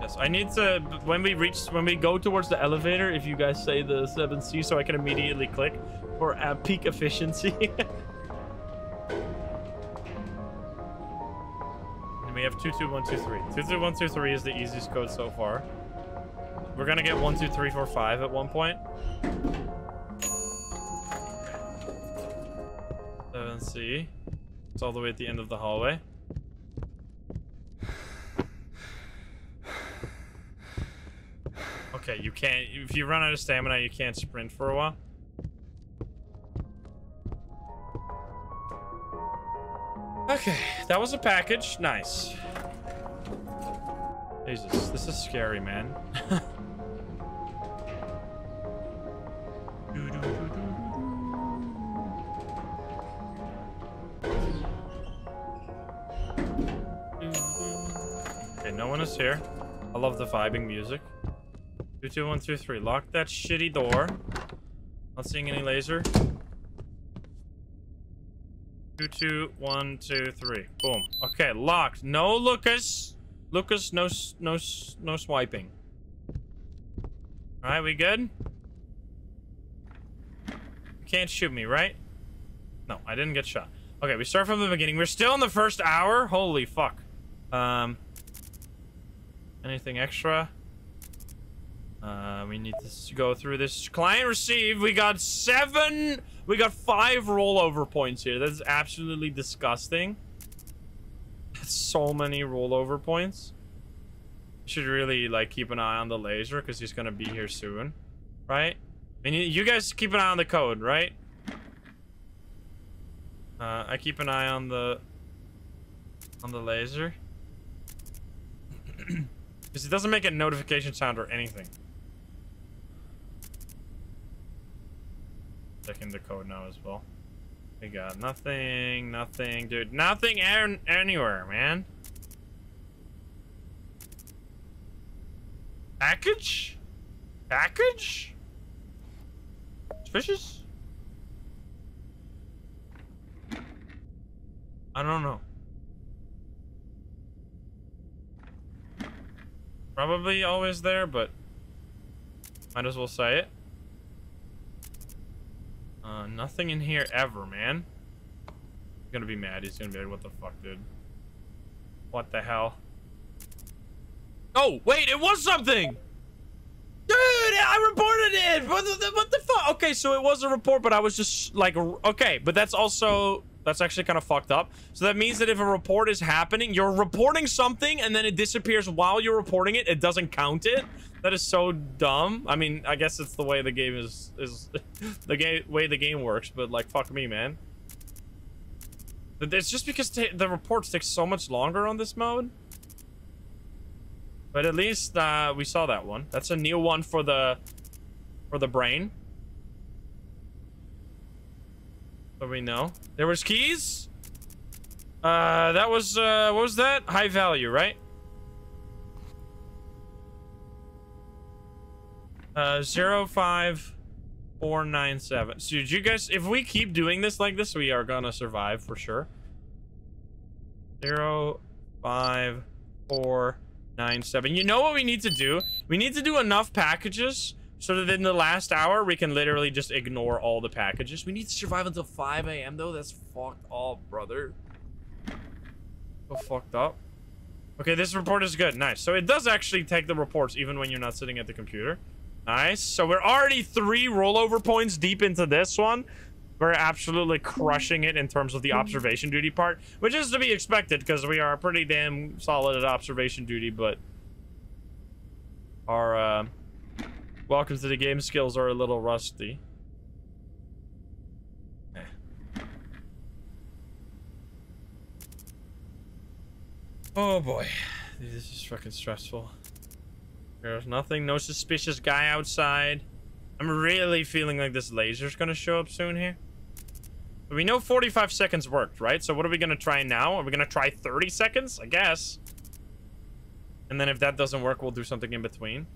Yes i need to when we reach when we go towards the elevator if you guys say the 7c so i can immediately click for peak efficiency. And we have 22123 22123 is the easiest code so far we're gonna get one, two, three, four, five at one point. Seven C. It's all the way at the end of the hallway. Okay, you can't. If you run out of stamina, you can't sprint for a while. Okay, that was a package. Nice. Jesus, this is scary, man. no one is here. I love the vibing music. Two, two, one, two, three. Lock that shitty door. Not seeing any laser. Two, two, one, two, three. Boom. Okay, locked. No Lucas. Lucas, no, no, no swiping. All right, we good? You can't shoot me, right? No, I didn't get shot. Okay, we start from the beginning. We're still in the first hour. Holy fuck. Um, anything extra? Uh, we need to go through this. Client received. We got seven. We got five rollover points here. That's absolutely disgusting. That's so many rollover points. Should really like keep an eye on the laser because he's gonna be here soon, right? And you guys keep an eye on the code, right? Uh, I keep an eye on the on the laser because it doesn't make a notification sound or anything. Checking the code now as well. We got nothing, nothing, dude. Nothing anywhere, man. Package? Package? Suspicious? I don't know. Probably always there, but might as well say it. Uh, nothing in here ever, man. He's gonna be mad. He's gonna be like, what the fuck, dude? What the hell? Oh, wait, it was something! Dude, I reported it! What the, what the fuck? Okay, so it was a report, but I was just like, okay, but that's also, that's actually kind of fucked up. So that means that if a report is happening, you're reporting something and then it disappears while you're reporting it. It doesn't count it. That is so dumb. I mean, I guess it's the way the game is, is the game, way the game works, but like, fuck me, man. It's just because the reports take so much longer on this mode. But at least uh, we saw that one. That's a new one for the for the brain. So we know. There was keys. Uh, that was uh, what was that? High value, right? Uh, zero five four nine seven. So, did you guys? If we keep doing this like this, we are gonna survive for sure. Zero five four nine seven. You know what we need to do? We need to do enough packages so that in the last hour we can literally just ignore all the packages. We need to survive until 5 a.m. though. That's fucked up, brother. So fucked up. Okay, this report is good. Nice. So it does actually take the reports even when you're not sitting at the computer. Nice. So we're already three rollover points deep into this one. We're absolutely crushing it in terms of the observation duty part, which is to be expected because we are pretty damn solid at observation duty, but our uh, Welcome to the game skills are a little rusty. Oh boy, this is fucking stressful. There's nothing, no suspicious guy outside. I'm really feeling like this laser's gonna show up soon here. But we know 45 seconds worked, right? So what are we gonna try now? Are we gonna try 30 seconds? I guess. And then if that doesn't work, we'll do something in between.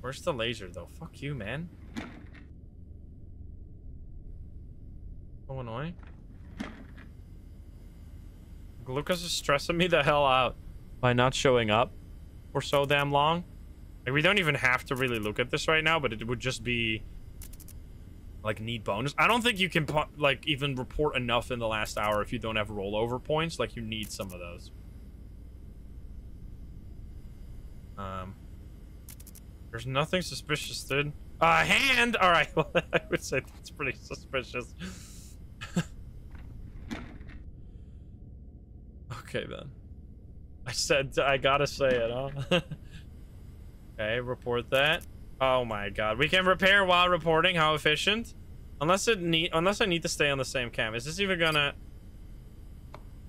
Where's the laser, though? Fuck you, man. So annoying. Lucas is stressing me the hell out by not showing up for so damn long. Like, we don't even have to really look at this right now, but it would just be like need bonus. I don't think you can like even report enough in the last hour if you don't have rollover points. Like you need some of those. Um, there's nothing suspicious, dude. A uh, hand. All right. Well, I would say that's pretty suspicious. okay then. I said I gotta say it, huh? okay, report that. Oh my god. We can repair while reporting. How efficient? Unless it need unless I need to stay on the same cam. Is this even gonna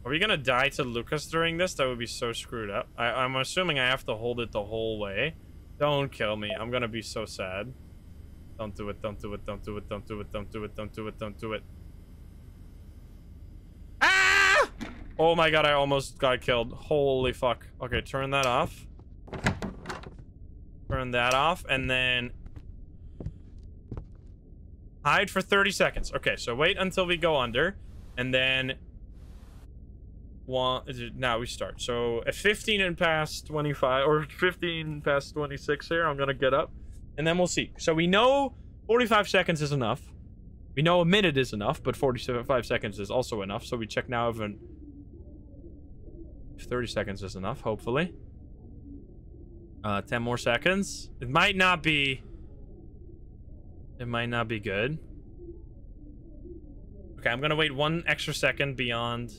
Are we gonna die to Lucas during this? That would be so screwed up. I, I'm assuming I have to hold it the whole way. Don't kill me. I'm gonna be so sad. Don't do it, don't do it, don't do it, don't do it, don't do it, don't do it, don't do it. Ah! Oh my god, I almost got killed. Holy fuck. Okay, turn that off. Turn that off, and then... Hide for 30 seconds. Okay, so wait until we go under, and then... One, now we start. So at 15 and past 25, or 15 past 26 here, I'm gonna get up, and then we'll see. So we know 45 seconds is enough. We know a minute is enough, but 45 seconds is also enough. So we check now if, an, if 30 seconds is enough, hopefully. Uh, 10 more seconds. It might not be... It might not be good. Okay, I'm gonna wait one extra second beyond...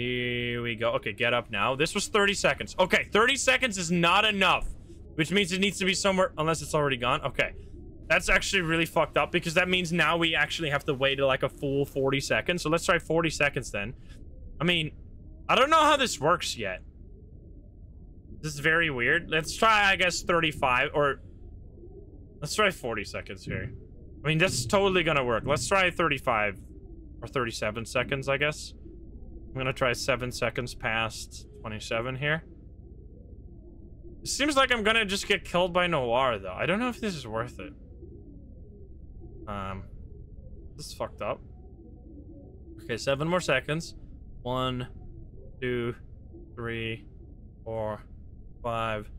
Here we go. Okay, get up now. This was 30 seconds. Okay, 30 seconds is not enough. Which means it needs to be somewhere... Unless it's already gone. Okay. That's actually really fucked up because that means now we actually have to wait like a full 40 seconds. So let's try 40 seconds then. I mean, I don't know how this works yet. This is very weird. Let's try, I guess, 35 or... Let's try 40 seconds here. I mean, this is totally gonna work. Let's try 35 or 37 seconds, I guess. I'm gonna try 7 seconds past 27 here. It seems like I'm gonna just get killed by Noir, though. I don't know if this is worth it. Um, this is fucked up. Okay, seven more seconds. One, two, three, four, five,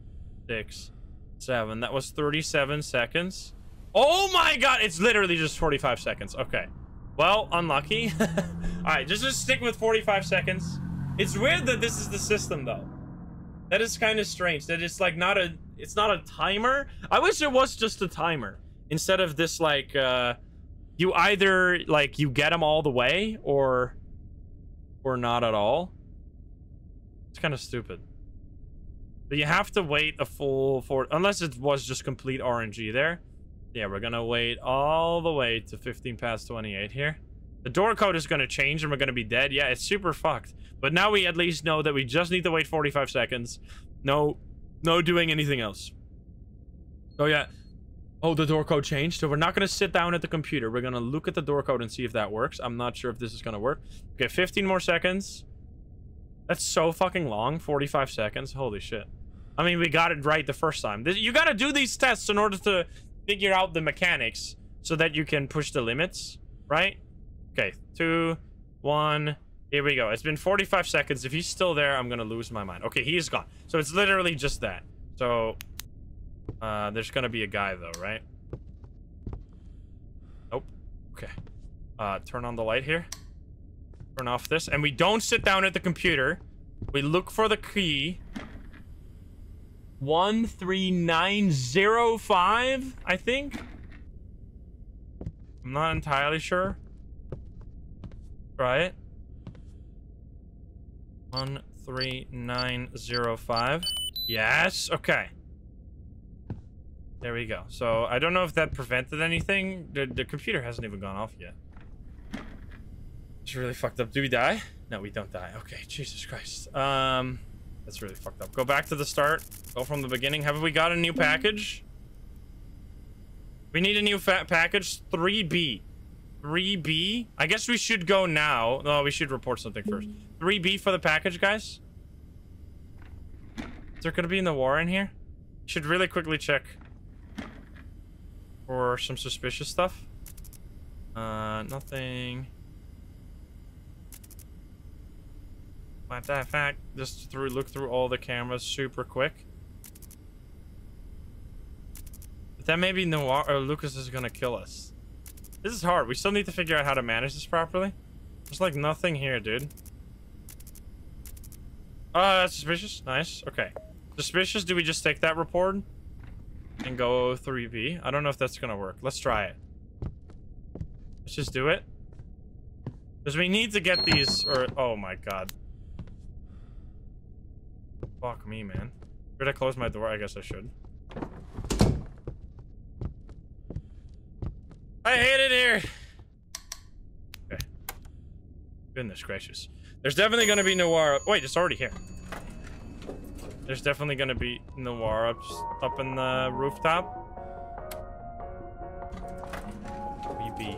six, seven. That was 37 seconds. Oh my god, it's literally just 45 seconds. Okay. Well, unlucky. Alright, just, just stick with 45 seconds. It's weird that this is the system, though. That is kind of strange. That it's like not a... It's not a timer. I wish it was just a timer. Instead of this, like, uh... You either, like, you get them all the way, or... Or not at all. It's kind of stupid. But you have to wait a full for unless it was just complete RNG there. Yeah, we're gonna wait all the way to 15 past 28 here. The door code is gonna change and we're gonna be dead. Yeah, it's super fucked. But now we at least know that we just need to wait 45 seconds. No, no doing anything else. Oh yeah. Oh, the door code changed. So we're not gonna sit down at the computer. We're gonna look at the door code and see if that works. I'm not sure if this is gonna work. Okay, 15 more seconds. That's so fucking long. 45 seconds. Holy shit. I mean, we got it right the first time. You got to do these tests in order to figure out the mechanics so that you can push the limits, right? Okay, two, one, here we go. It's been 45 seconds. If he's still there, I'm to lose my mind. Okay, he's gone. So it's literally just that. So, uh, there's to be a guy, though, right? Nope. Okay. Uh, turn on the light here. Turn off this. And we don't sit down at the computer. We look for the key. 13905, I think. I'm not entirely sure. It. 13905. Yes, okay. There we go. So, I don't know if that prevented anything. The, the computer hasn't even gone off yet. It's really fucked up. Do we die? No, we don't die. Okay, Jesus Christ. Um, that's really fucked up. Go back to the start. Go from the beginning. Have we got a new package? We need a new fat package. 3B. 3B? I guess we should go now. No, we should report something first. 3B for the package, guys. Is there to be in the war in here? Should really quickly check for some suspicious stuff. Uh, nothing. Matter of fact, just through look through all the cameras super quick. Then maybe Noir or Lucas is gonna kill us. This is hard. We still need to figure out how to manage this properly. There's like nothing here, dude. Uh, suspicious. Nice. Okay. Suspicious. Do we just take that report and go 3B? I don't know if that's gonna work. Let's try it. Let's just do it. Because we need to get these, or, oh my god. Fuck me, man. Should I close my door? I guess I should. I hate it here. Okay. Goodness gracious. There's definitely gonna be Noir. up- Wait, it's already here. There's definitely gonna be Noir up, up in the rooftop. BB.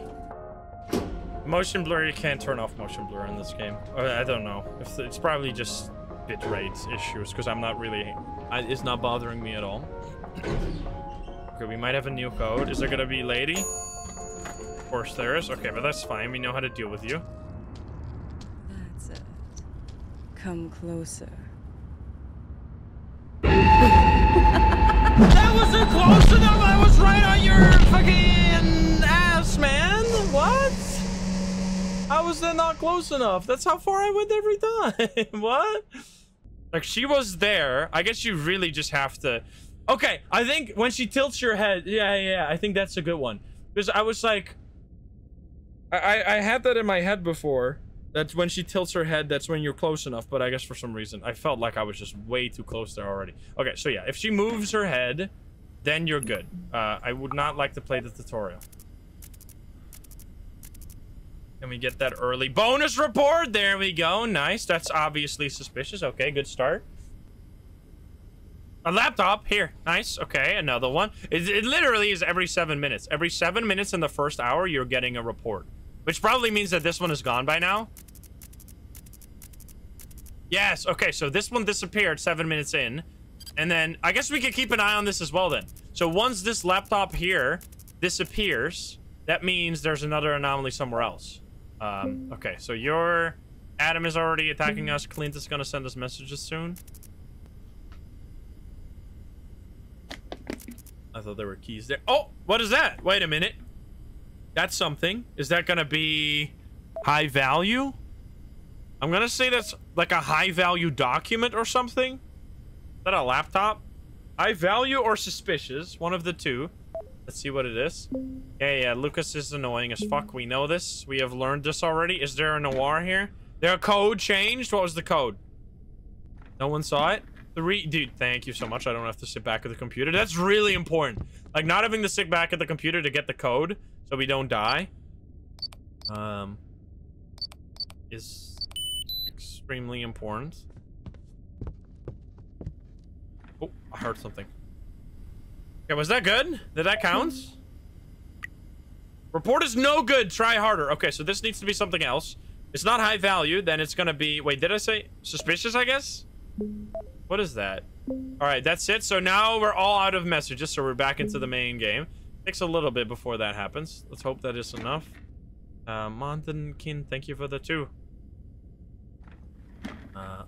Motion blur, you can't turn off motion blur in this game. Uh, I don't know. It's probably just bitrate issues because I'm not really... I, it's not bothering me at all. okay, we might have a new code. Is there gonna be lady? Of course there is. Okay, but that's fine. We know how to deal with you. That's it. Come closer. that wasn't close enough! I was right on your fucking ass, man! What? How was that not close enough? That's how far I went every time. what? Like, she was there. I guess you really just have to... Okay, I think when she tilts your head... Yeah, yeah, I think that's a good one. Because I was like... I, I had that in my head before. That's when she tilts her head, that's when you're close enough. But I guess for some reason, I felt like I was just way too close there already. Okay, so yeah, if she moves her head, then you're good. Uh, I would not like to play the tutorial. Can we get that early bonus report? There we go. Nice. That's obviously suspicious. Okay, good start. A laptop. Here. Nice. Okay, another one. It, it literally is every seven minutes. Every seven minutes in the first hour, you're getting a report. Which probably means that this one is gone by now. Yes. Okay, so this one disappeared seven minutes in. And then I guess we could keep an eye on this as well then. So once this laptop here disappears, that means there's another anomaly somewhere else. Um, okay, so your Adam is already attacking us. Clint is gonna send us messages soon. I thought there were keys there. Oh, what is that? Wait a minute. That's something. Is that gonna be high value? I'm gonna say that's like a high value document or something. Is that a laptop? High value or suspicious? One of the two. Let's see what it is. Yeah, yeah, Lucas is annoying as fuck. We know this. We have learned this already. Is there a noir here? Their code changed? What was the code? No one saw it? Three, dude, thank you so much. I don't have to sit back at the computer. That's really important. Like, not having to sit back at the computer to get the code so we don't die. Um, is extremely important. Oh, I heard something. Okay, was that good? Did that count? Report is no good. Try harder. Okay, so this needs to be something else. It's not high value, then it's gonna be... Wait, did I say suspicious, I guess? What is that? Alright, that's it. So now we're all out of messages, so we're back into the main game. Takes a little bit before that happens. Let's hope that is enough. Uh, Montenkin, thank you for the two. Uh,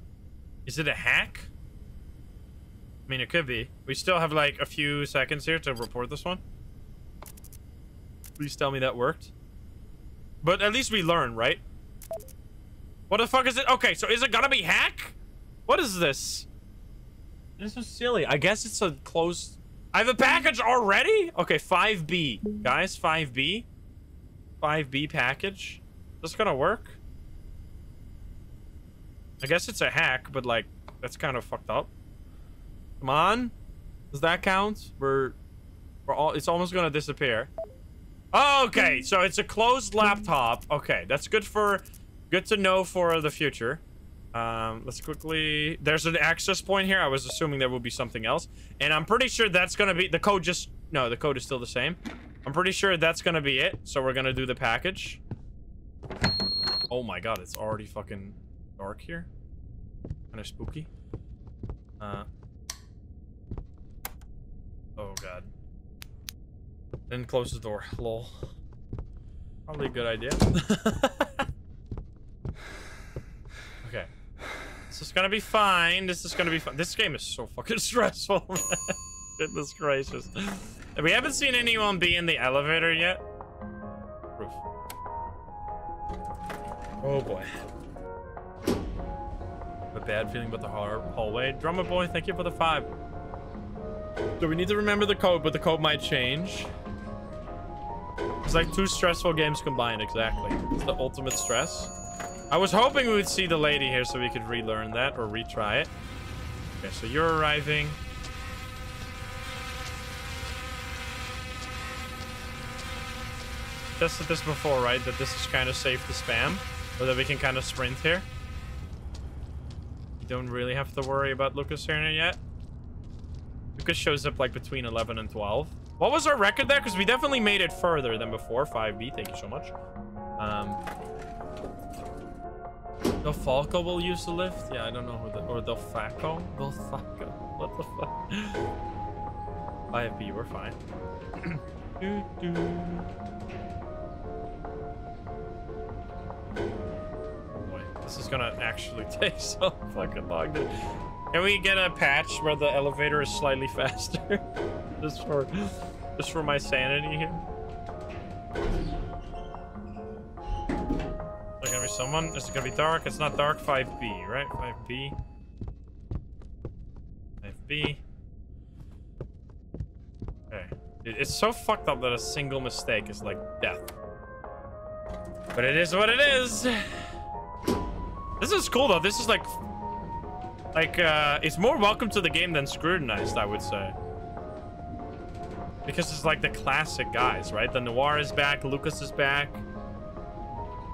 is it a hack? I mean, it could be. We still have like a few seconds here to report this one. Please tell me that worked. But at least we learn, right? What the fuck is it? Okay, so is it gonna be hack? What is this? This is silly. I guess it's a closed... I have a package already? Okay, 5B. Guys, 5B. 5B package. Is this gonna work? I guess it's a hack, but like, that's kind of fucked up. Come on. Does that count? We're, we're all, it's almost gonna disappear. Okay, so it's a closed laptop. Okay, that's good for good to know for the future. Um, let's quickly... There's an access point here. I was assuming there would be something else. And I'm pretty sure that's to be... The code just... No, the code is still the same. I'm pretty sure that's to be it. So we're to do the package. Oh my god, it's already fucking dark here. Kind of spooky. Uh... Oh god. Then close the door. Lol. Probably a good idea. okay. This is gonna be fine. This is gonna be fun. This game is so fucking stressful. Goodness gracious. We haven't seen anyone be in the elevator yet. Roof. Oh boy. A bad feeling about the hallway. Drummer boy, thank you for the five. So we need to remember the code, but the code might change. It's like two stressful games combined, exactly. It's the ultimate stress. I was hoping we would see the lady here so we could relearn that or retry it. Okay, so you're arriving. Tested this before, right? That this is kind of safe to spam. Or that we can kind of sprint here. You don't really have to worry about Lucas here yet. Lucas shows up like between 11 and 12. What was our record there? Because we definitely made it further than before. 5B, thank you so much. Um, the Falco will use the lift? Yeah, I don't know who the... Or the Falco? The Falco. What the fuck? 5B, we're fine. doo -doo. Boy, this is gonna actually take so fucking long. Can we get a patch where the elevator is slightly faster? just for just for my sanity here. Is there gonna be someone? Is it gonna be dark? It's not dark 5B, right? 5B. 5B. Okay. It's so fucked up that a single mistake is like death. But it is what it is. This is cool though. This is like like uh it's more welcome to the game than scrutinized, I would say. Because it's like the classic guys, right? The Noir is back, Lucas is back.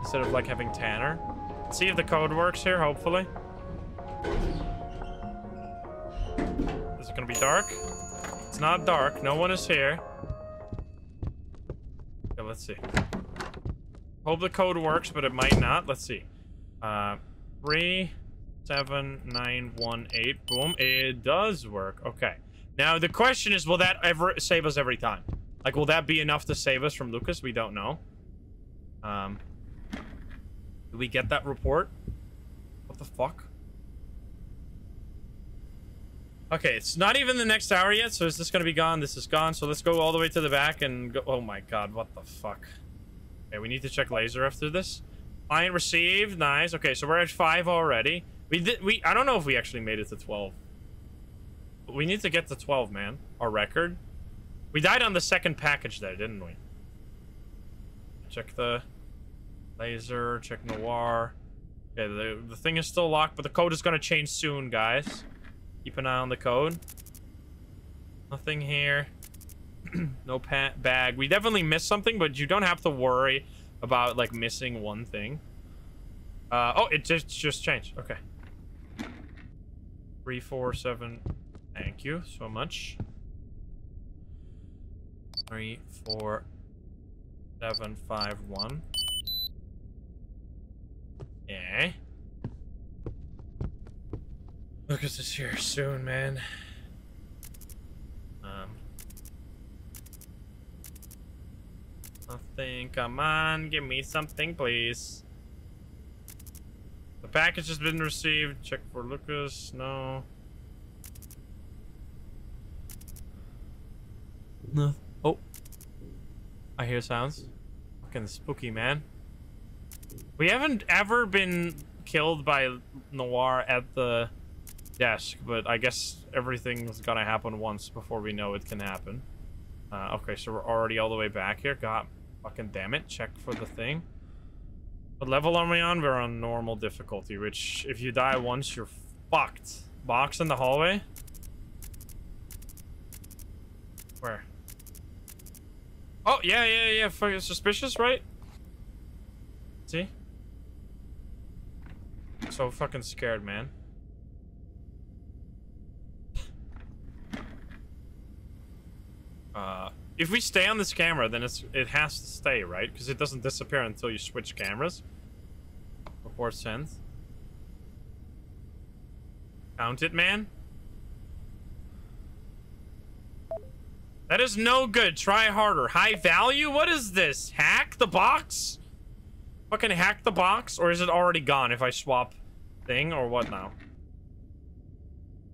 Instead of like having Tanner. Let's see if the code works here, hopefully. Is it gonna be dark? It's not dark. No one is here. Okay, let's see. Hope the code works, but it might not. Let's see. Uh, three, seven, nine, one, eight. Boom. It does work. Okay. Now, the question is, will that ever save us every time? Like, will that be enough to save us from Lucas? We don't know. Um, did we get that report? What the fuck? Okay, it's not even the next hour yet, so is this gonna be gone? This is gone, so let's go all the way to the back and go- Oh my god, what the fuck? Okay, we need to check laser after this. Client received, nice. Okay, so we're at five already. We did- we- I don't know if we actually made it to 12. We need to get to 12, man. Our record. We died on the second package there, didn't we? Check the laser, check noir. Okay, the, the thing is still locked, but the code is going to change soon, guys. Keep an eye on the code. Nothing here. no bag. We definitely missed something, but you don't have to worry about, like, missing one thing. Uh, oh, it just, just changed. Okay. Three, four, seven, Thank you so much. Three, four, seven, five, one. Yeah. Look Lucas is here soon, man. Um. Nothing. Come on, give me something, please. Package has been received. Check for Lucas. No. No. Oh. I hear sounds. Fucking spooky, man. We haven't ever been killed by Noir at the desk, but I guess everything's gonna happen once before we know it can happen. Uh, okay, so we're already all the way back here. God fucking damn it. Check for the thing. What level are we on? We're on normal difficulty, which if you die once, you're fucked. Box in the hallway? Where? Oh, yeah, yeah, yeah. Fucking suspicious, right? See? so fucking scared, man. Uh, if we stay on this camera, then it's it has to stay, right? Because it doesn't disappear until you switch cameras. Report sent. Count it, man. That is no good. Try harder. High value? What is this? Hack the box? Fucking hack the box? Or is it already gone if I swap thing? Or what now?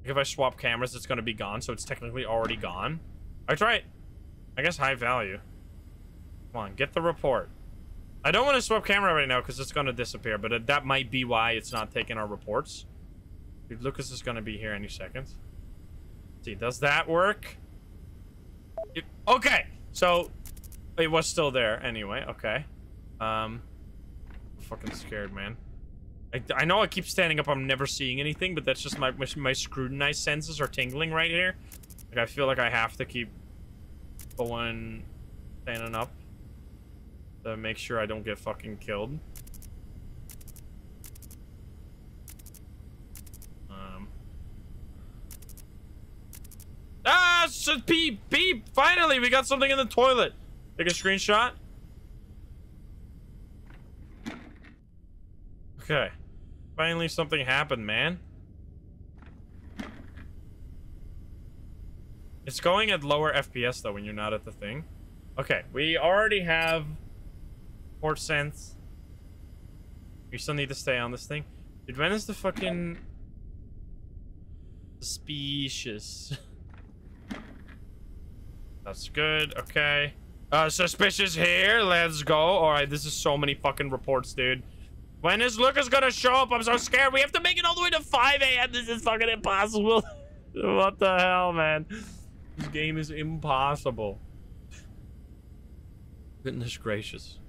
If I swap cameras, it's going to be gone. So it's technically already gone. I try it. I guess high value. Come on, get the report. I don't want to swap camera right now because it's going to disappear. But it, that might be why it's not taking our reports. Dude, Lucas is going to be here any second. Let's see, does that work? It, okay, so it was still there anyway. Okay. Um, I'm fucking scared, man. I, I know I keep standing up. I'm never seeing anything, but that's just my, my my scrutinized senses are tingling right here. Like I feel like I have to keep going, standing up to make sure I don't get fucking killed. Ah, shit, peep, peep. Finally, we got something in the toilet. Take a screenshot. Okay. Finally, something happened, man. It's going at lower FPS, though, when you're not at the thing. Okay, we already have port sense. We still need to stay on this thing. Dude, when is the fucking... Suspicious. That's good. Okay. Uh, suspicious here. Let's go. All right, this is so many fucking reports, dude. When is Lucas gonna show up? I'm so scared. We have to make it all the way to 5 a.m. This is fucking impossible. what the hell, man? This game is impossible. Goodness gracious.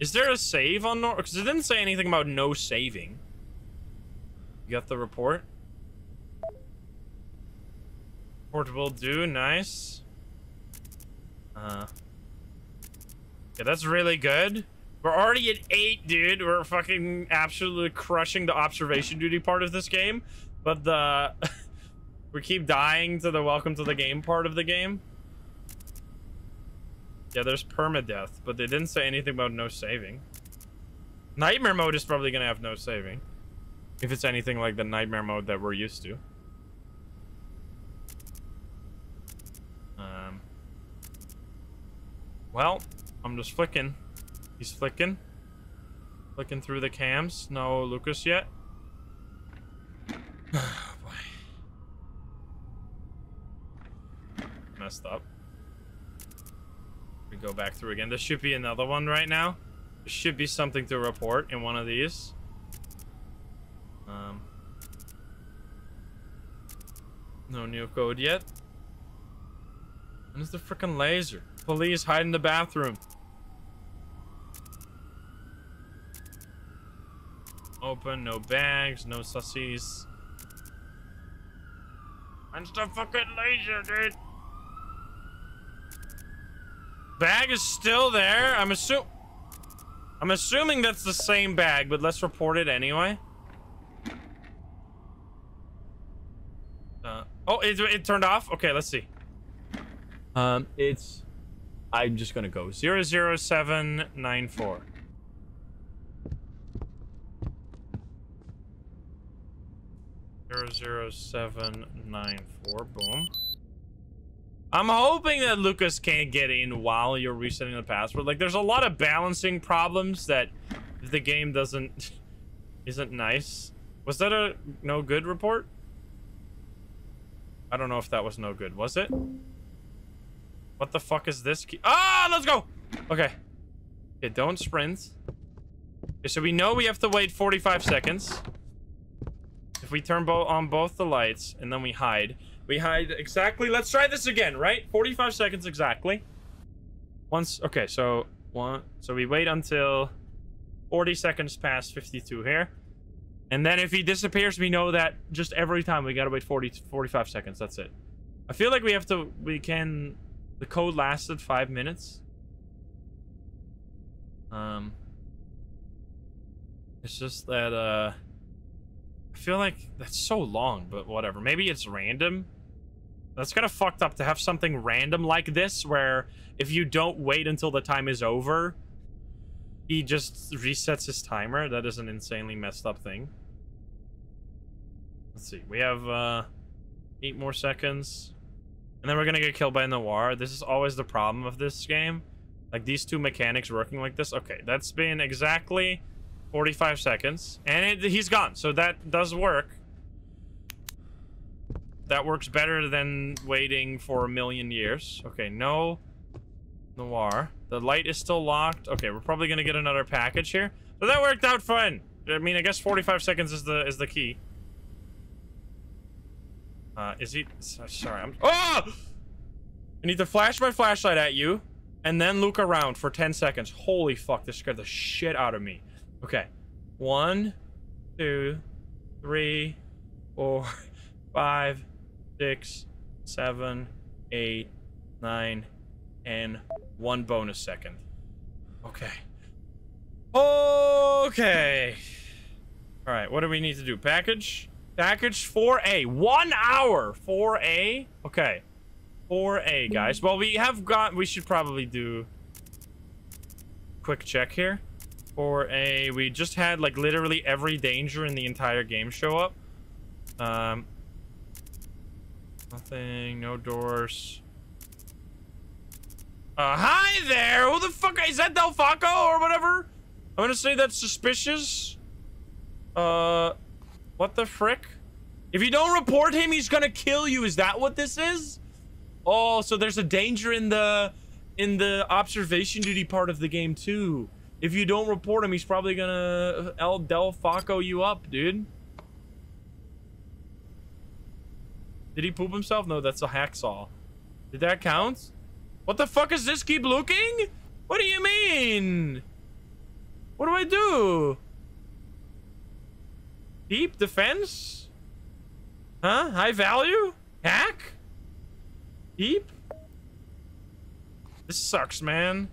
Is there a save on no? Because it didn't say anything about no saving. You got the report? Portable do, nice. Uh, yeah, that's really good. We're already at eight, dude. We're fucking absolutely crushing the observation duty part of this game. But the... we keep dying to the welcome to the game part of the game. Yeah, there's permadeath, but they didn't say anything about no saving. Nightmare mode is probably gonna have no saving. If it's anything like the nightmare mode that we're used to. Um, Well, I'm just flicking. He's flicking. Flicking through the cams. No Lucas yet. Oh, boy. Messed up. We go back through again. There should be another one right now. There should be something to report in one of these. Um, no new code yet. When's the freaking laser? Police, hide in the bathroom. Open, no bags, no sussies. And the fucking laser, dude. Bag is still there. I'm assuming. I'm assuming that's the same bag, but let's report it anyway. Uh, oh, it, it turned off? Okay, let's see. Um, it's I'm just gonna go 00794. Zero zero seven nine four. Boom. I'm hoping that Lucas can't get in while you're resetting the password. Like, there's a lot of balancing problems that the game doesn't isn't nice. Was that a no good report? I don't know if that was no good. Was it? What the fuck is this key? Ah, let's go. Okay. Okay, don't sprint. Okay, so we know we have to wait 45 seconds. If we turn bo on both the lights and then we hide. We hide exactly. Let's try this again, right? 45 seconds exactly. Once, okay, so one, so we wait until 40 seconds past 52 here. And then if he disappears, we know that just every time we gotta wait 40, 45 seconds. That's it. I feel like we have to, we can the code lasted five minutes. Um. It's just that, uh... I feel like that's so long, but whatever. Maybe it's random. That's kind of fucked up to have something random like this, where if you don't wait until the time is over, he just resets his timer. That is an insanely messed up thing. Let's see. We have, uh... Eight more seconds. And then we're gonna get killed by Noir. This is always the problem of this game. Like, these two mechanics working like this. Okay, that's been exactly 45 seconds. And it, he's gone, so that does work. That works better than waiting for a million years. Okay, no Noir. The light is still locked. Okay, we're probably gonna get another package here. So that worked out fine. I mean, I guess 45 seconds is the is the key. Uh, is he? Sorry, I'm. Oh! I need to flash my flashlight at you, and then look around for 10 seconds. Holy fuck! This scared the shit out of me. Okay, one, two, three, four, five, six, seven, eight, nine, and one bonus second. Okay. Okay. All right. What do we need to do? Package. Package 4A. One hour. 4A? Okay. 4A, guys. Well, we have got... We should probably do... Quick check here. 4A. We just had, like, literally every danger in the entire game show up. Um... Nothing. No doors. Uh, hi there! Who the fuck... Is that Delfaco or whatever? I'm gonna say that's suspicious. Uh... What the frick? If you don't report him, he's gonna kill you. Is that what this is? Oh, so there's a danger in the in the observation duty part of the game too. If you don't report him, he's probably gonna El Del Faco you up, dude. Did he poop himself? No, that's a hacksaw. Did that count? What the fuck is this? Keep looking? What do you mean? What do I do? Deep defense? Huh? High value? Hack? Deep? This sucks, man.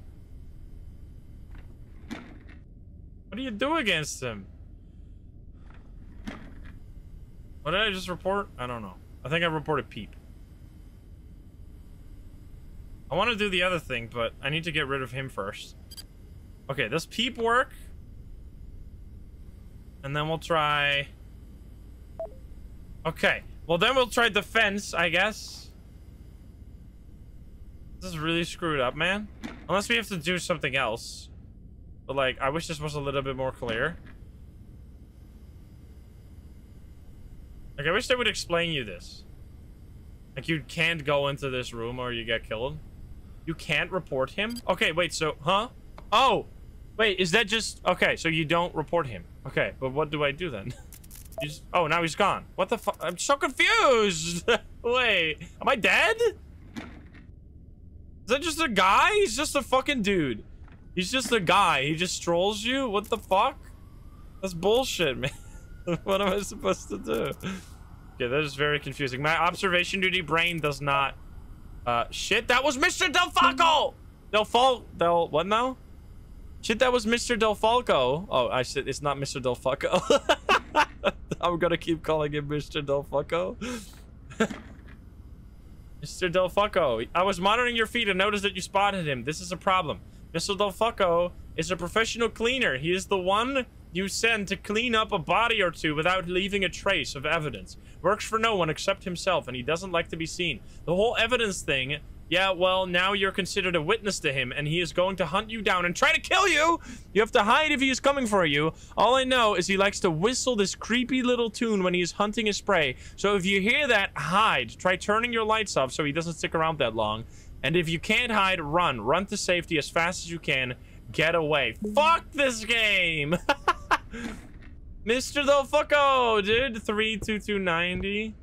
What do you do against him? What did I just report? I don't know. I think I reported Peep. I want to do the other thing, but I need to get rid of him first. Okay, does Peep work? And then we'll try... Okay. Well, then we'll try defense, I guess. This is really screwed up, man. Unless we have to do something else. But, like, I wish this was a little bit more clear. Like, I wish they would explain you this. Like, you can't go into this room or you get killed. You can't report him? Okay, wait, so, huh? Oh! Wait, is that just... Okay, so you don't report him. Okay, but what do I do then? He's... Oh, now he's gone. What the fuck? I'm so confused! wait, am I dead? Is that just a guy? He's just a fucking dude. He's just a guy. He just strolls you? What the fuck? That's bullshit, man. what am I supposed to do? Okay, that is very confusing. My observation duty brain does not... Uh, shit, that was Mr. Delfaco! Delfal... Del... What now? Shit, that was Mr. Delfalco. Oh, I said it's not Mr. Delfaco. I'm gonna keep calling him Mr. Delfaco. Mr. Delfaco, I was monitoring your feet and noticed that you spotted him. This is a problem. Mr. Delfaco is a professional cleaner. He is the one you send to clean up a body or two without leaving a trace of evidence. Works for no one except himself, and he doesn't like to be seen. The whole evidence thing yeah, well, now you're considered a witness to him, and he is going to hunt you down and try to kill you! You have to hide if he is coming for you. All I know is he likes to whistle this creepy little tune when he is hunting his prey. So if you hear that, hide. Try turning your lights off so he doesn't stick around that long. And if you can't hide, run. Run to safety as fast as you can. Get away. Fuck this game! Mr. Delfucko, dude. 32290.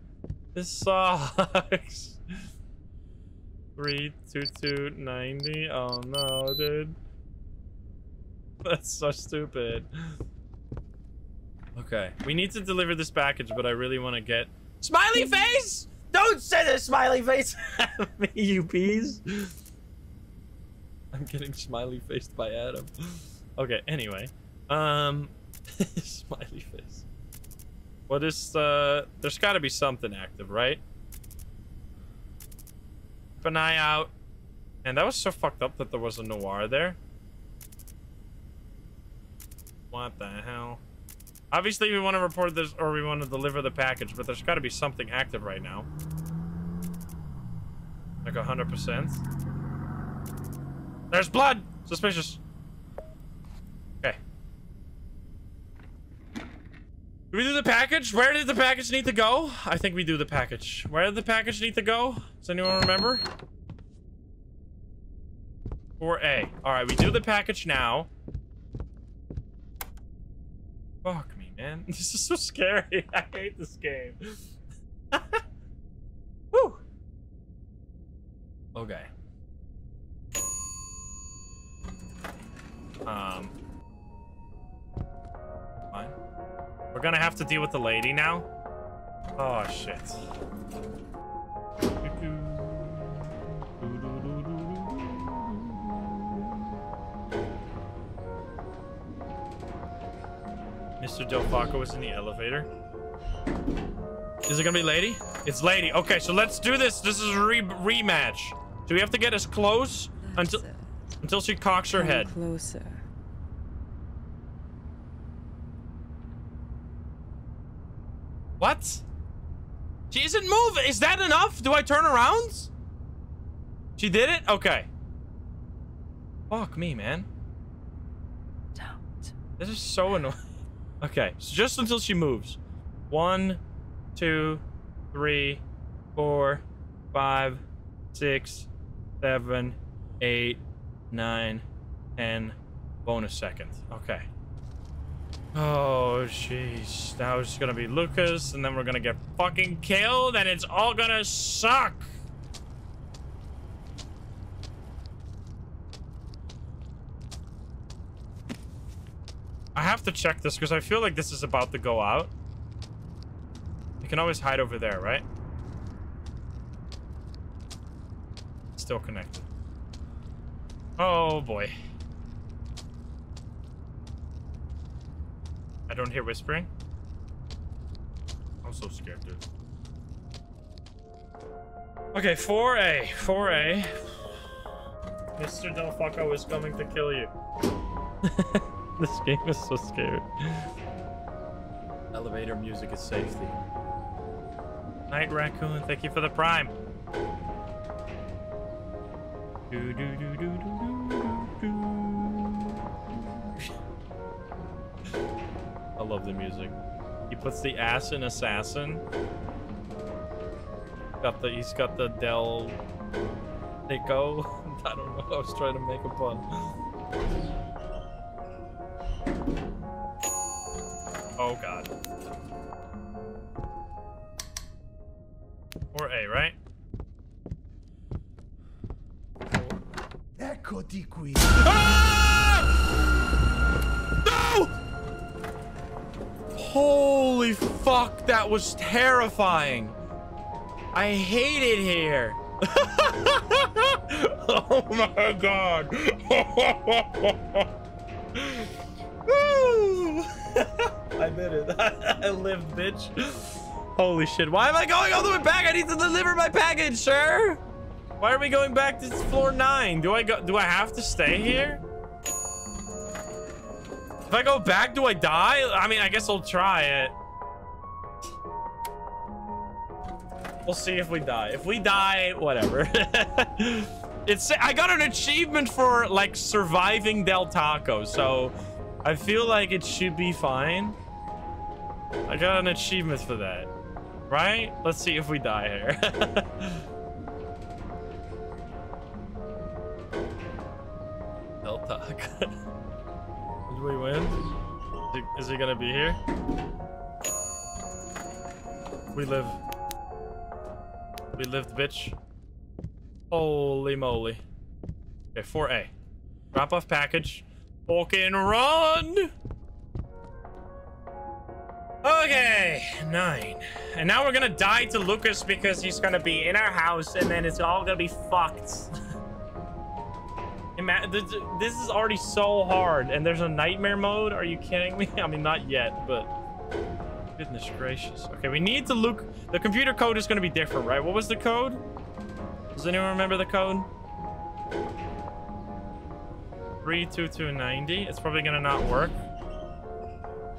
This sucks. Three two two ninety. Oh no, dude. That's so stupid. Okay, we need to deliver this package, but I really want to get smiley face. Don't say the smiley face at me, you peas. I'm getting smiley faced by Adam. Okay, anyway, um, Smiley face. What is uh there's gotta be something active, right? Keep an eye out. And that was so fucked up that there was a noir there. What the hell? Obviously we want to report this or we want to deliver the package, but there's gotta be something active right now. Like a hundred percent. There's blood! Suspicious. Do we do the package? Where did the package need to go? I think we do the package. Where did the package need to go? Does anyone remember? 4A. Alright, we do the package now. Fuck me, man. This is so scary. I hate this game. Woo! Okay. Um. We're gonna have to deal with the lady now. Oh shit. Mr. Del Faco is in the elevator. Is it gonna be lady? It's lady. Okay, so let's do this. This is a re rematch. Do we have to get as close That's until it. until she cocks her Come head? Closer. What? She isn't moving. Is that enough? Do I turn around? She did it? Okay. Fuck me, man. Don't. This is so annoying. Okay, so just until she moves. One, two, three, four, five, six, seven, eight, nine, ten. Bonus second. Okay. Oh, jeez. Now it's gonna be Lucas, and then we're gonna get fucking killed, and it's all gonna suck. I have to check this because I feel like this is about to go out. You can always hide over there, right? Still connected. Oh boy. I don't hear whispering. I'm so scared, dude. Okay, 4A. 4A. Mr. Del Fucco is coming to kill you. this game is so scary. Elevator music is safety. Night Raccoon, thank you for the prime. Do, do, do, do, do, do, do, do. I love the music. He puts the ass in assassin. Got the he's got the Del Nico. I don't know. I was trying to make a pun. Oh god. Fuck, that was terrifying. I hate it here. oh my god. I did it. I lived, bitch. Holy shit. Why am I going all the way back? I need to deliver my package, sir. Why are we going back to floor nine? Do I go? Do I have to stay here? If I go back, do I die? I mean, I guess I'll try it. We'll see if we die. If we die, whatever. it's I got an achievement for like surviving Del Taco, so I feel like it should be fine. I got an achievement for that. Right? Let's see if we die here. Del Taco. Did we win? Is he, is he gonna be here? We live. We lived, bitch. Holy moly. Okay, 4A. Drop off package. Fucking run! Okay, nine. And now we're gonna die to Lucas because he's gonna be in our house and then it's all gonna be fucked. This, this is already so hard, and there's a nightmare mode. Are you kidding me? I mean, not yet, but goodness gracious. Okay, we need to look. The computer code is going to be different, right? What was the code? Does anyone remember the code? 32290. It's probably going to not work.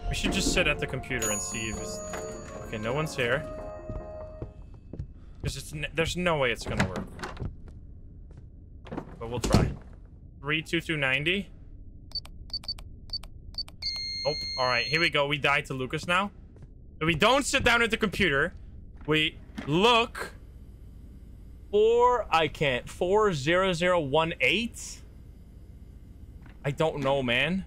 We should just sit at the computer and see if it's... Okay, no one's here. Because it's there's no way it's going to work. But we'll try. 32290. Oh, all right. Here we go. We died to Lucas now. We don't sit down at the computer. We look for I can't. 40018. I don't know, man.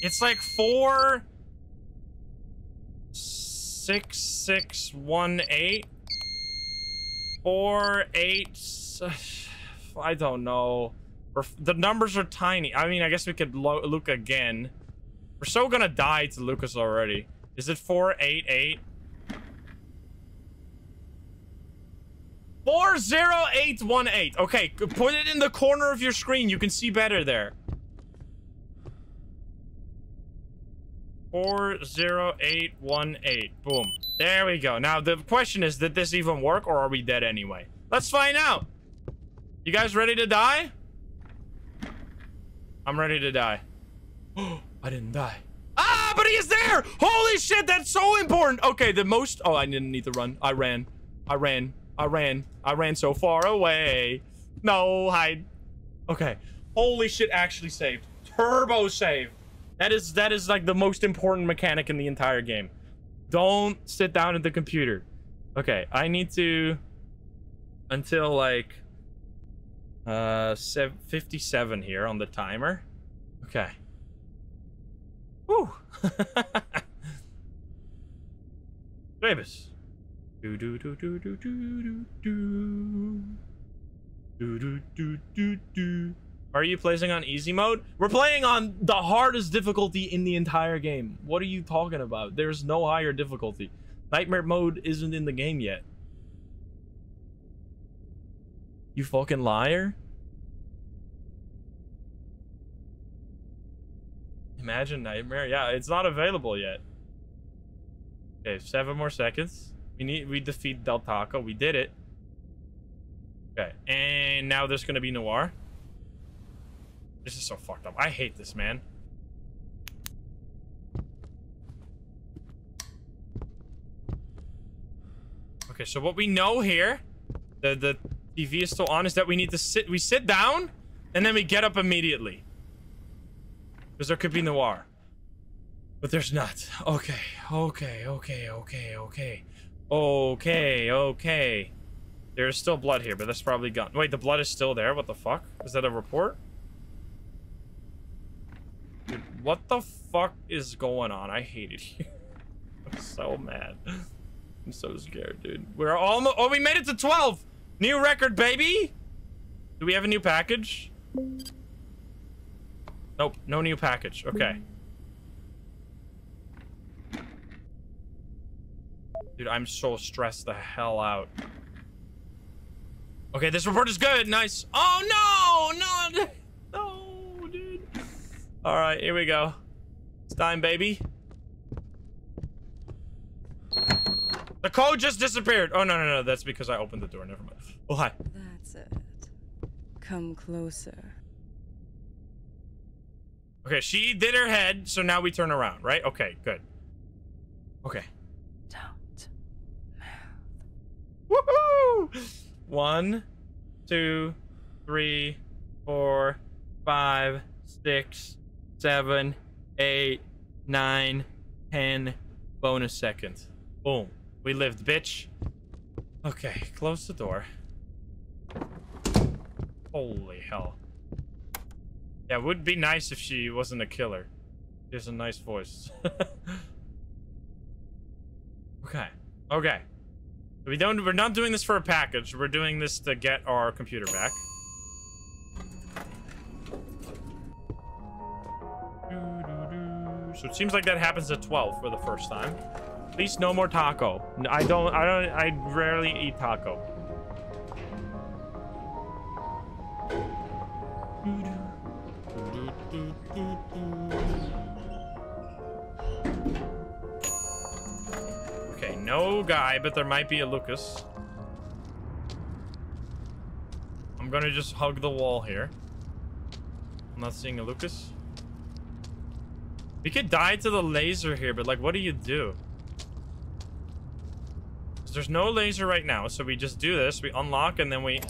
It's like four six six one eight four eight. I don't know. The numbers are tiny. I mean, I guess we could lo look again. We're so gonna die to Lucas already. Is it four eight eight? Four zero eight one eight. Okay, put it in the corner of your screen. You can see better there. 40818. Boom. There we go. Now, the question is, did this even work or are we dead anyway? Let's find out. You guys ready to die? I'm ready to die. I didn't die. Ah, but he is there! Holy shit, that's so important! Okay, the most... Oh, I didn't need to run. I ran. I ran. I ran. I ran so far away. No, hide. Okay. Holy shit, actually saved. Turbo save. That is that is like the most important mechanic in the entire game. Don't sit down at the computer. Okay, I need to until like uh 57 here on the timer. Okay. Woo. Davis. Do do do do do do do do do do do do are you playing on easy mode? We're playing on the hardest difficulty in the entire game. What are you talking about? There's no higher difficulty. Nightmare mode isn't in the game yet. You fucking liar. Imagine Nightmare. Yeah, it's not available yet. Okay, seven more seconds. We need we defeat Del Taco. We did it. Okay, and now there's gonna be Noir. This is so fucked up. I hate this, man. Okay, so what we know here, the the TV is still on, is that we need to sit. We sit down, and then we get up immediately. Because there could be noir. But there's not. Okay, okay, okay, okay, okay. Okay, okay. There's still blood here, but that's probably gone. Wait, the blood is still there? What the fuck? Is that a report? Dude, what the fuck is going on? I hate it here. I'm so mad. I'm so scared, dude. We're almost- Oh, we made it to 12! New record, baby! Do we have a new package? Nope, no new package. Okay. Dude, I'm so stressed the hell out. Okay, this report is good. Nice. Oh, no! No! No, dude. All right, here we go. It's time, baby. The code just disappeared. Oh, no, no, no. That's because I opened the door. Never mind. Oh, hi. That's it. Come closer. Okay, she did her head, so now we turn around, right? Okay, good. Okay. Don't Woohoo! One, two, three, four, five, six, seven, eight, nine, ten. Bonus second. Boom. We lived, bitch. Okay, close the door. Holy hell. Yeah, it would be nice if she wasn't a killer. She has a nice voice. okay. Okay. We don't we're not doing this for a package. We're doing this to get our computer back. So it seems like that happens at 12 for the first time. Please, no more taco. I don't. I don't. I rarely eat taco. Okay, no guy, but there might be a Lucas. I'm gonna just hug the wall here. I'm not seeing a Lucas. We could die to the laser here, but like, what do you do? There's no laser right now, so we just do this. We unlock, and then we...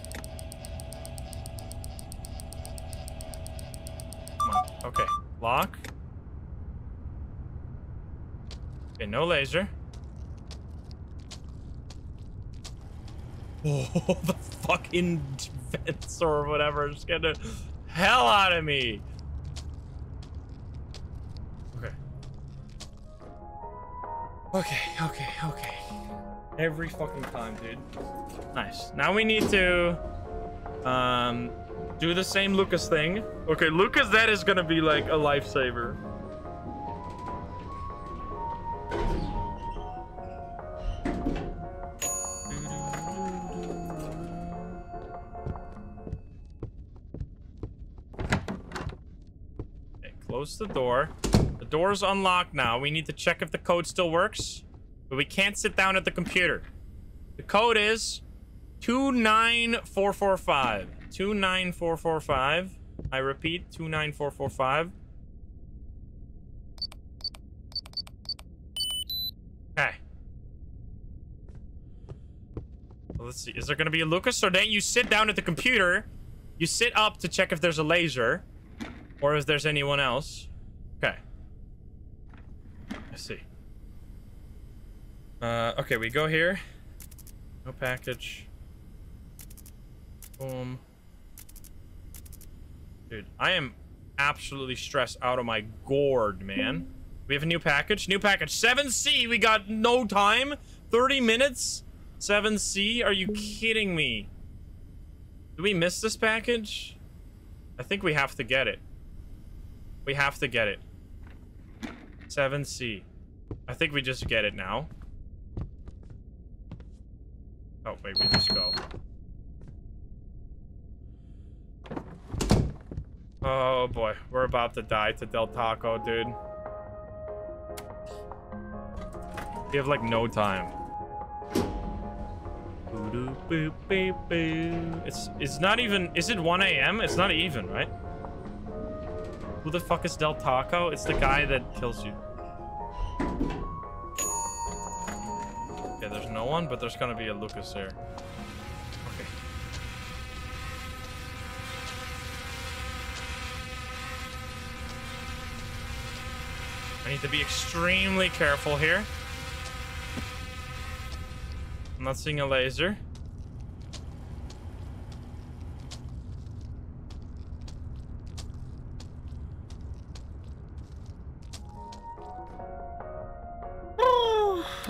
Okay. Lock. Okay, no laser. Oh, the fucking vents or whatever scared the hell out of me. Okay. Okay, okay, okay. Every fucking time, dude. Nice. Now we need to um do the same Lucas thing. Okay, Lucas that is gonna be like a lifesaver. Okay, close the door. The door's unlocked now. We need to check if the code still works. But we can't sit down at the computer. The code is 29445. 29445. I repeat, 29445. Okay. Well, let's see. Is there going to be a Lucas? Or then you sit down at the computer. You sit up to check if there's a laser. Or if there's anyone else. Okay. Let's see. Uh, okay, we go here. No package. Boom. Dude, I am absolutely stressed out of my gourd, man. We have a new package. New package. 7C. We got no time. 30 minutes. 7C. Are you kidding me? Do we miss this package? I think we have to get it. We have to get it. 7C. I think we just get it now. Oh, wait, we just go. Oh boy, we're about to die to Del Taco, dude. We have like no time. It's it's not even. Is it 1 a.m.? It's not even, right? Who the fuck is Del Taco? It's the guy that kills you. One, but there's gonna be a Lucas there. Okay. I need to be extremely careful here. I'm not seeing a laser.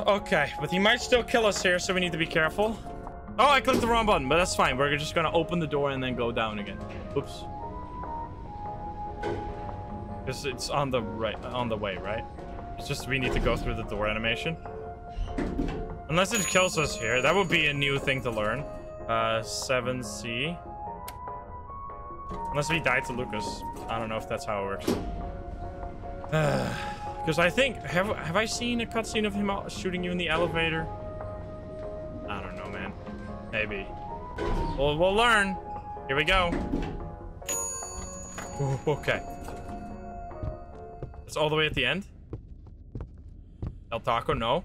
Okay, but he might still kill us here, so we need to be careful. Oh, I clicked the wrong button, but that's fine. We're just gonna open the door and then go down again. Oops. Because it's on the right, on the way, right? It's just we need to go through the door animation. Unless it kills us here. That would be a new thing to learn. Uh, 7C. Unless we die to Lucas. I don't know if that's how it works. Because I think... Have, have I seen a cutscene of him shooting you in the elevator? I don't know, man. Maybe. Well, we'll learn. Here we go. Ooh, okay. It's all the way at the end? El Taco, no.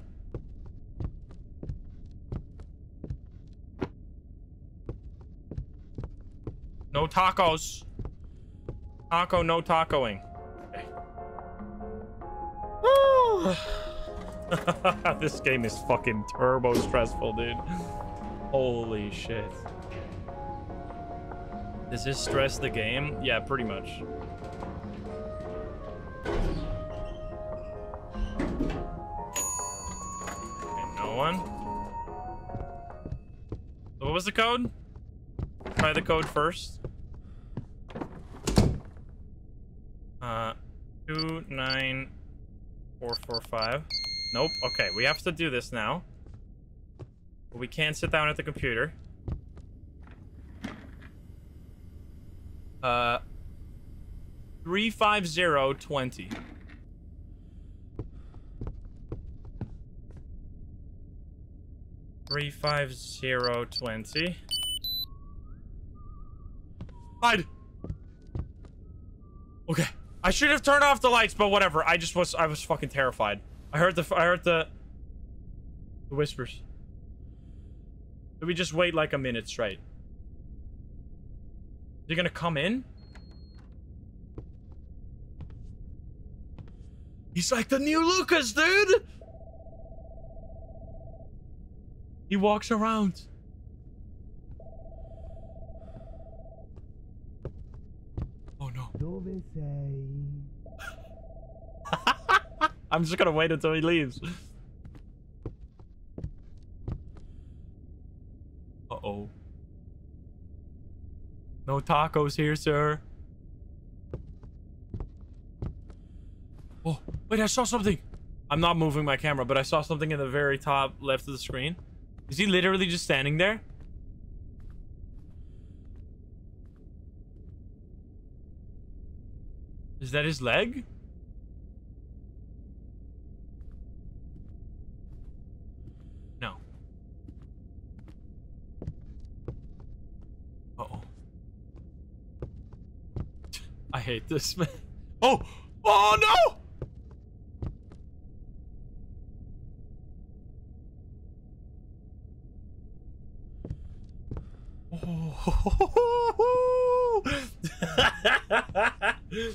No tacos. Taco, no tacoing. Okay. this game is fucking turbo stressful, dude. Holy shit. Does this stress the game? Yeah, pretty much. No one. What was the code? Try the code first. Uh, two nine four four five. Nope. Okay, we have to do this now. But we can't sit down at the computer. Uh, 35020. Three five zero twenty. Hide. Okay. I should have turned off the lights, but whatever. I just was I was fucking terrified. I heard the I heard the the whispers. Did we just wait like a minute straight? He gonna come in? He's like the new Lucas, dude! He walks around. I'm just gonna wait until he leaves. Uh-oh. No tacos here, sir. Oh, wait, I saw something. I'm not moving my camera, but I saw something in the very top left of the screen. Is he literally just standing there? Is that his leg? No. Uh-oh. I hate this, man. Oh! Oh, no! Oh.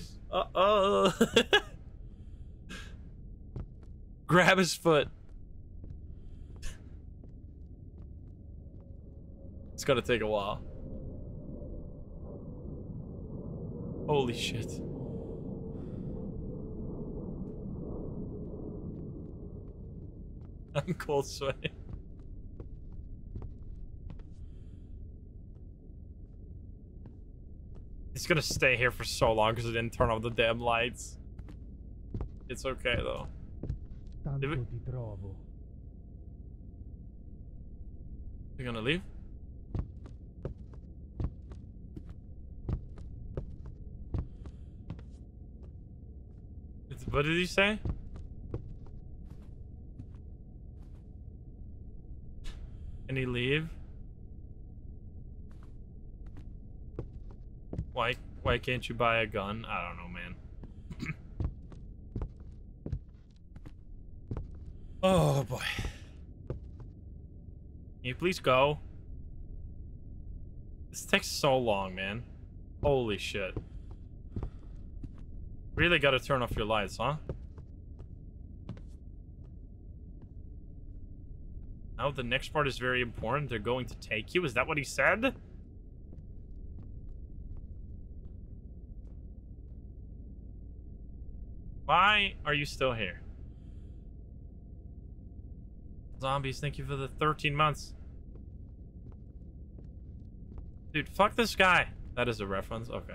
Uh-oh. Grab his foot. It's gonna take a while. Holy shit. I'm cold sweating. He's gonna stay here for so long because I didn't turn off the damn lights. It's okay though. Tanto we- ti trovo. You gonna leave? It's, what did he say? Can he leave? Why why can't you buy a gun? I don't know, man. oh boy. Can you please go? This takes so long, man. Holy shit. Really gotta turn off your lights, huh? Now the next part is very important. They're going to take you. Is that what he said? Why are you still here? Zombies, thank you for the 13 months. Dude, fuck this guy. That is a reference? Okay.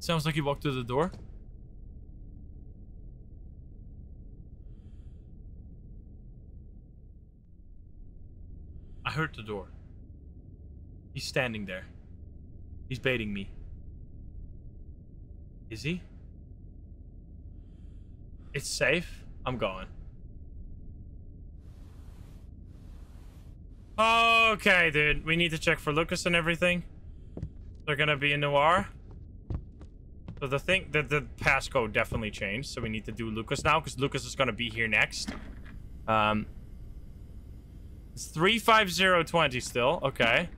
Sounds like you walked through the door. Heard the door. He's standing there. He's baiting me. Is he? It's safe. I'm going. Okay, dude. We need to check for Lucas and everything. They're gonna be in Noir. So the thing that the passcode definitely changed. So we need to do Lucas now because Lucas is gonna be here next. Um, it's three five zero twenty still. Okay.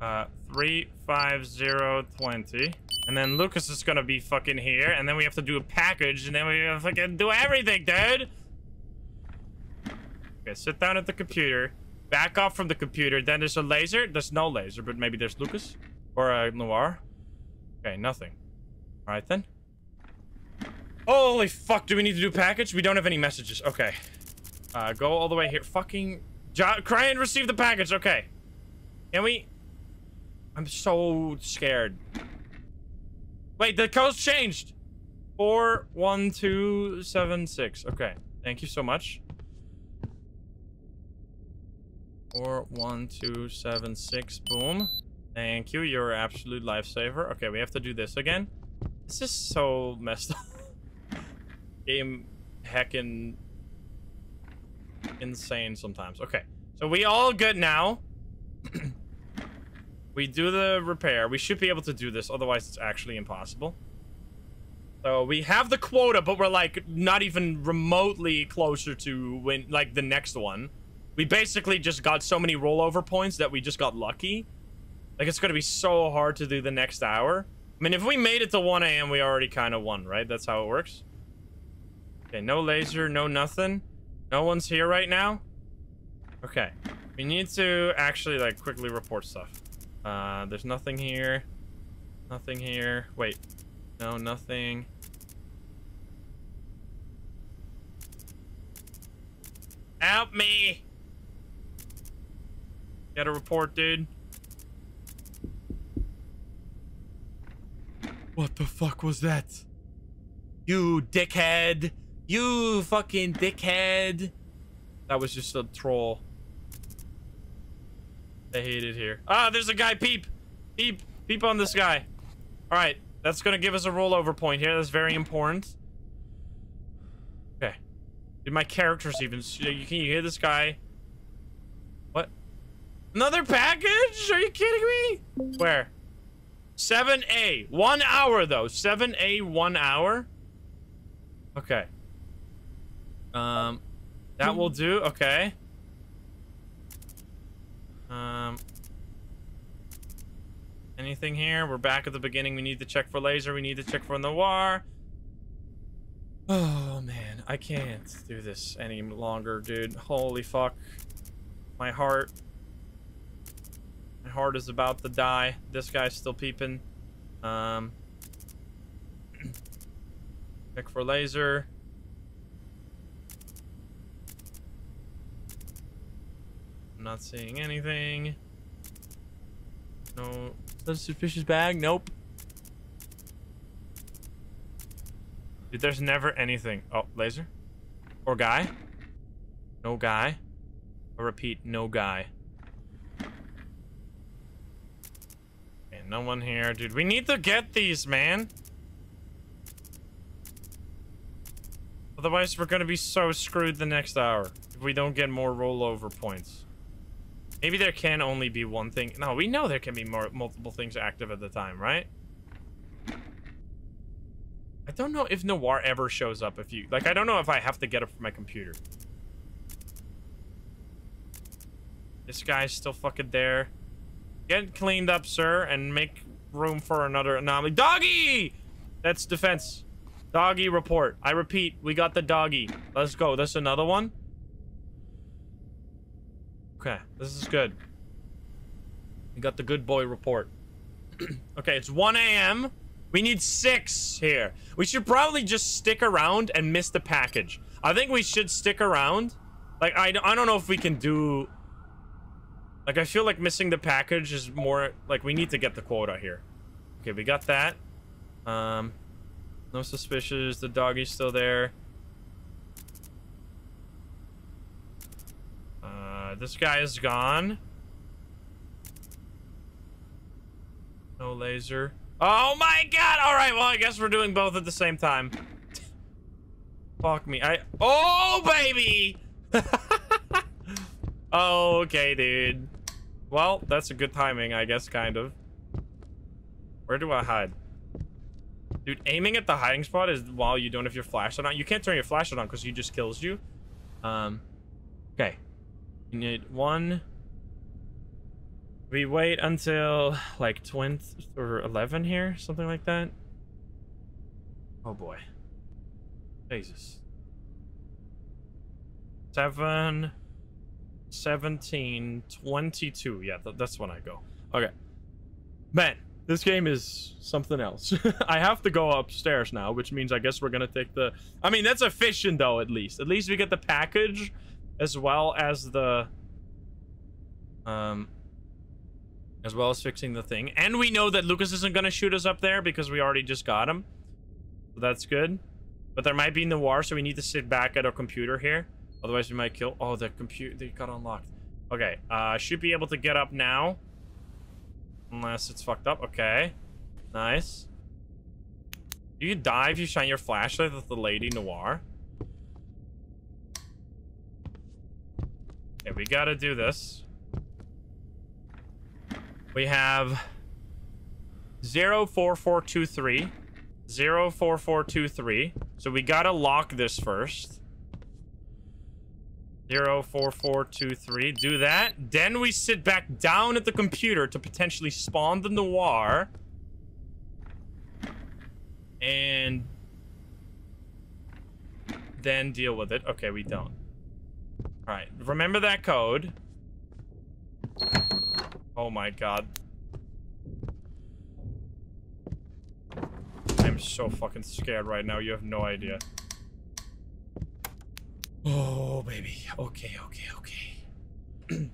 Uh, three five zero twenty, and then Lucas is gonna be fucking here, and then we have to do a package, and then we have to fucking do everything, dude. Okay, sit down at the computer. Back off from the computer. Then there's a laser. There's no laser, but maybe there's Lucas or a Noir. Okay, nothing. All right then. Holy fuck, do we need to do package? We don't have any messages. Okay. Uh, go all the way here. Fucking... Jo cry and receive the package. Okay. Can we... I'm so scared. Wait, the code's changed. Four, one, two, seven, six. Okay. Thank you so much. Four, one, two, seven, six. Boom. Thank you. You're an absolute lifesaver. Okay, we have to do this again. This is so messed up. Game heckin' insane sometimes. Okay, so we all good now. we do the repair. We should be able to do this, otherwise it's actually impossible. So we have the quota, but we're like not even remotely closer to win like the next one. We basically just got so many rollover points that we just got lucky. Like it's gonna be so hard to do the next hour. I mean, if we made it to 1 a.m., we already kind of won, right? That's how it works. Okay, no laser, no nothing. No one's here right now. Okay, we need to actually like quickly report stuff. Uh, there's nothing here. Nothing here. Wait, no, nothing. Help me! Got a report, dude. What the fuck was that? You dickhead! You fucking dickhead! That was just a troll. I hate it here. Ah, there's a guy. Peep! Peep! Peep on this guy. Alright, that's gonna give us a rollover point here. That's very important. Okay. Did my characters even... You, can you hear this guy? What? Another package? Are you kidding me? Where? 7A. One hour, though. 7A, one hour? Okay. Um, that will do. Okay. Um, anything here? We're back at the beginning. We need to check for laser. We need to check for noir. Oh, man. I can't do this any longer, dude. Holy fuck. My heart. My heart is about to die. This guy's still peeping. Um, check for laser. I'm not seeing anything. No. Is suspicious bag? Nope. Dude, there's never anything. Oh, laser? Or guy? No guy. I repeat, no guy. Okay, no one here. Dude, we need to get these, man. Otherwise, we're gonna be so screwed the next hour if we don't get more rollover points. Maybe there can only be one thing. No, we know there can be more multiple things active at the time, right? I don't know if Noir ever shows up if you... Like, I don't know if I have to get it from my computer. This guy's still fucking there. Get cleaned up, sir, and make room for another anomaly. Doggy! That's defense. Doggy report. I repeat, we got the doggy. Let's go. That's another one. Okay, this is good. We got the good boy report. okay, it's 1 a.m. We need six here. We should probably just stick around and miss the package. I think we should stick around. Like, I, I don't know if we can do... Like, I feel like missing the package is more... Like, we need to get the quota here. Okay, we got that. Um, no suspicious. The doggy's still there. Uh, this guy is gone. No laser. Oh my god! Alright, well, I guess we're doing both at the same time. Fuck me. I- Oh, baby! okay, dude. Well, that's a good timing, I guess, kind of. Where do I hide? Dude, aiming at the hiding spot is while you don't have your flashlight on. You can't turn your flashlight on because he just kills you. Um, okay. You need one. We wait until like 20 or 11 here, something like that. Oh boy. Jesus. 7, 17, 22. Yeah, th that's when I go. Okay. Man, This game is something else. I have to go upstairs now, which means I guess we're gonna take the... I mean, that's efficient, though, at least. At least we get the package, as well as the... Um... As well as fixing the thing. And we know that Lucas isn't gonna shoot us up there, because we already just got him. So that's good. But there might be Noir, so we need to sit back at our computer here. Otherwise, we might kill... Oh, the computer... They got unlocked. Okay, uh, should be able to get up now. Unless it's fucked up. Okay. Nice. Do you die if you shine your flashlight at the Lady Noir? Okay, we gotta do this. We have 04423. 04423. So we gotta lock this first. 04423. Do that. Then we sit back down at the computer to potentially spawn the noir. And then deal with it. Okay, we don't. Alright, remember that code. Oh my god. I'm so fucking scared right now, you have no idea. Oh, baby. Okay, okay, okay.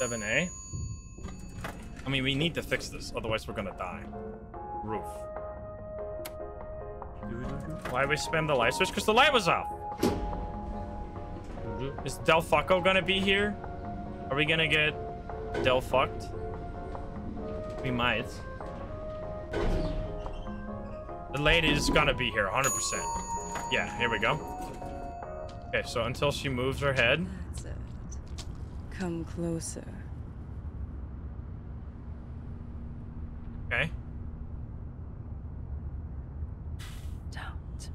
7A. I mean, we need to fix this, otherwise we're gonna die. Roof. Why we spend the light switch? Because the light was off. Is Del Fucko gonna be here? Are we gonna get Del fucked? We might. The lady is gonna be here, 100%. Yeah, here we go. Okay, so until she moves her head. That's it. Come closer. Okay. Don't.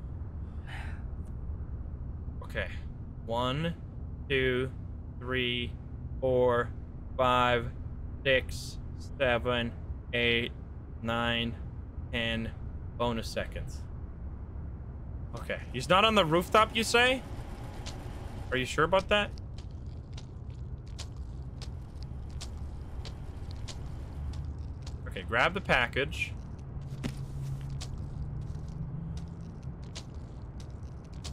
Okay. One, two, three, four, five, six, seven, eight, nine, ten bonus seconds. Okay. He's not on the rooftop, you say? Are you sure about that? Okay, grab the package.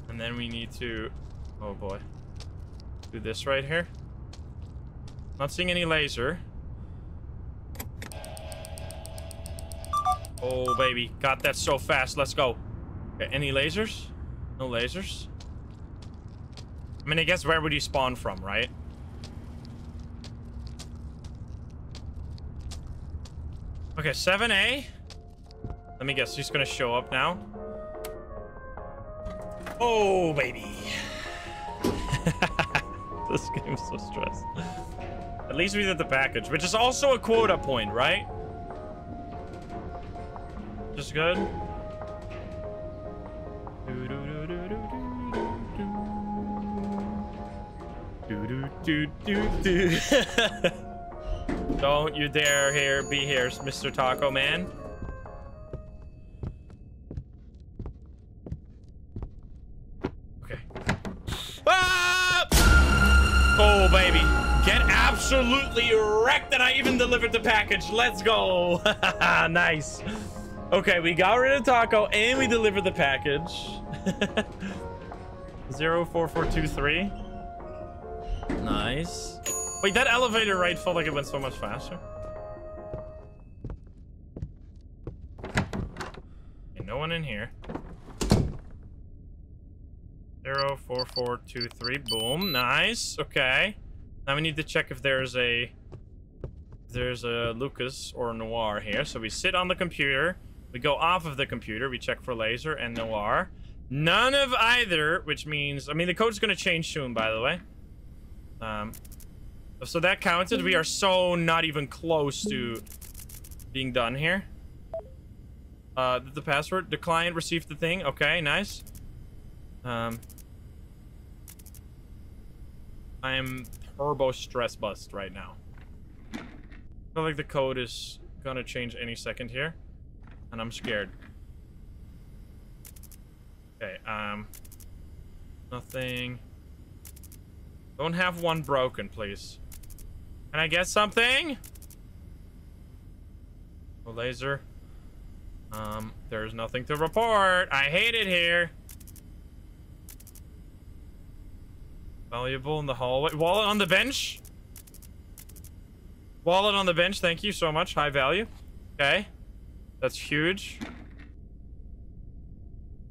And then we need to... Oh boy. Do this right here. Not seeing any laser. Oh, baby. Got that so fast. Let's go. Okay, any lasers? No lasers? I mean, I guess where would you spawn from, right? Okay, 7A. Let me guess, she's gonna show up now. Oh, baby. This game's so stressed. At least we did the package, which is also a quota point, right? Just good. Do do do do do. Don't you dare here be here, Mr. Taco Man. Absolutely wrecked, and I even delivered the package. Let's go. nice. Okay, we got rid of Taco and we delivered the package. Zero four four two three. Nice. Wait, that elevator ride felt like it went so much faster. Okay, no one in here. Zero four four two three. Boom. Nice. Okay. Now we need to check if there's a there's a Lucas or Noir here. So we sit on the computer. We go off of the computer. We check for laser and Noir. None of either, which means... I mean, the code's going to change soon, by the way. Um, so that counted. We are so not even close to being done here. Uh, the password. The client received the thing. Okay, nice. Um, I'm turbo stress bust right now. I feel like the code is gonna change any second here. And I'm scared. Okay, um... Nothing... Don't have one broken, please. Can I get something? No laser. Um, there's nothing to report. I hate it here. Valuable in the hallway. Wallet on the bench. Wallet on the bench. Thank you so much. High value. Okay. That's huge.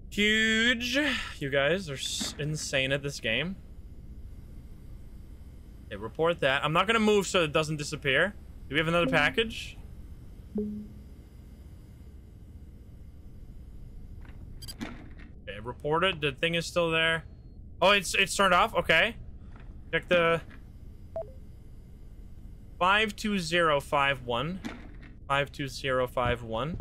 Huge. You guys are insane at this game. Okay, report that. I'm not going to move so it doesn't disappear. Do we have another package? Okay, reported. The thing is still there. Oh, it's it's turned off. Okay. Check the 52051. 52051.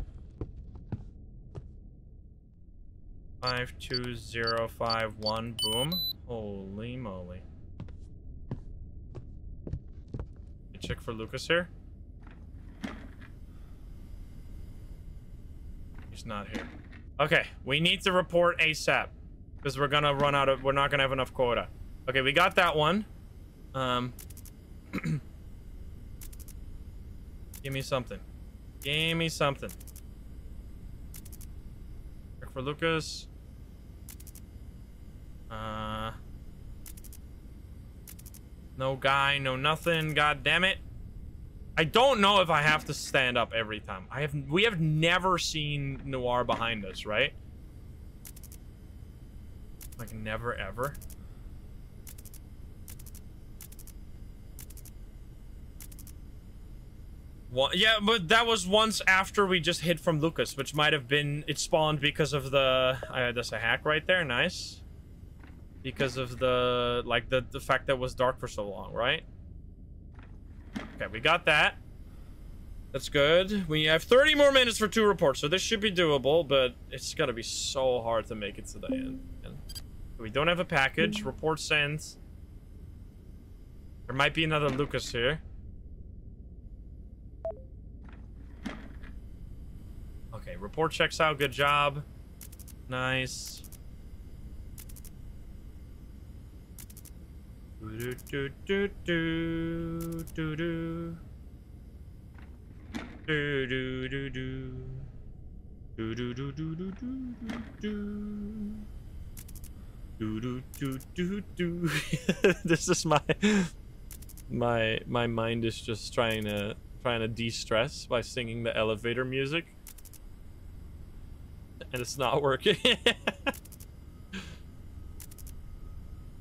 52051. Boom. Holy moly. Check for Lucas here. He's not here. Okay, we need to report ASAP. Because we're gonna run out of we're not gonna have enough quota. Okay, we got that one. Um Give me something. Give me something. Check for Lucas. Uh no guy, no nothing. God damn it. I don't know if I have to stand up every time. I have we have never seen Noir behind us, right? Like never ever. One, yeah, but that was once after we just hid from Lucas, which might have been it spawned because of the uh, there's a hack right there, nice. Because of the like the the fact that it was dark for so long, right? Okay, we got that. That's good. We have 30 more minutes for two reports, so this should be doable, but it's gonna be so hard to make it to the end. We don't have a package. Report sends. There might be another Lucas here. Okay, report checks out. Good job. Nice. Do do do do do do. Do do do do. Do do do do do do do. Do do do do do. this is my my my mind is just trying to trying to de-stress by singing the elevator music. And it's not working.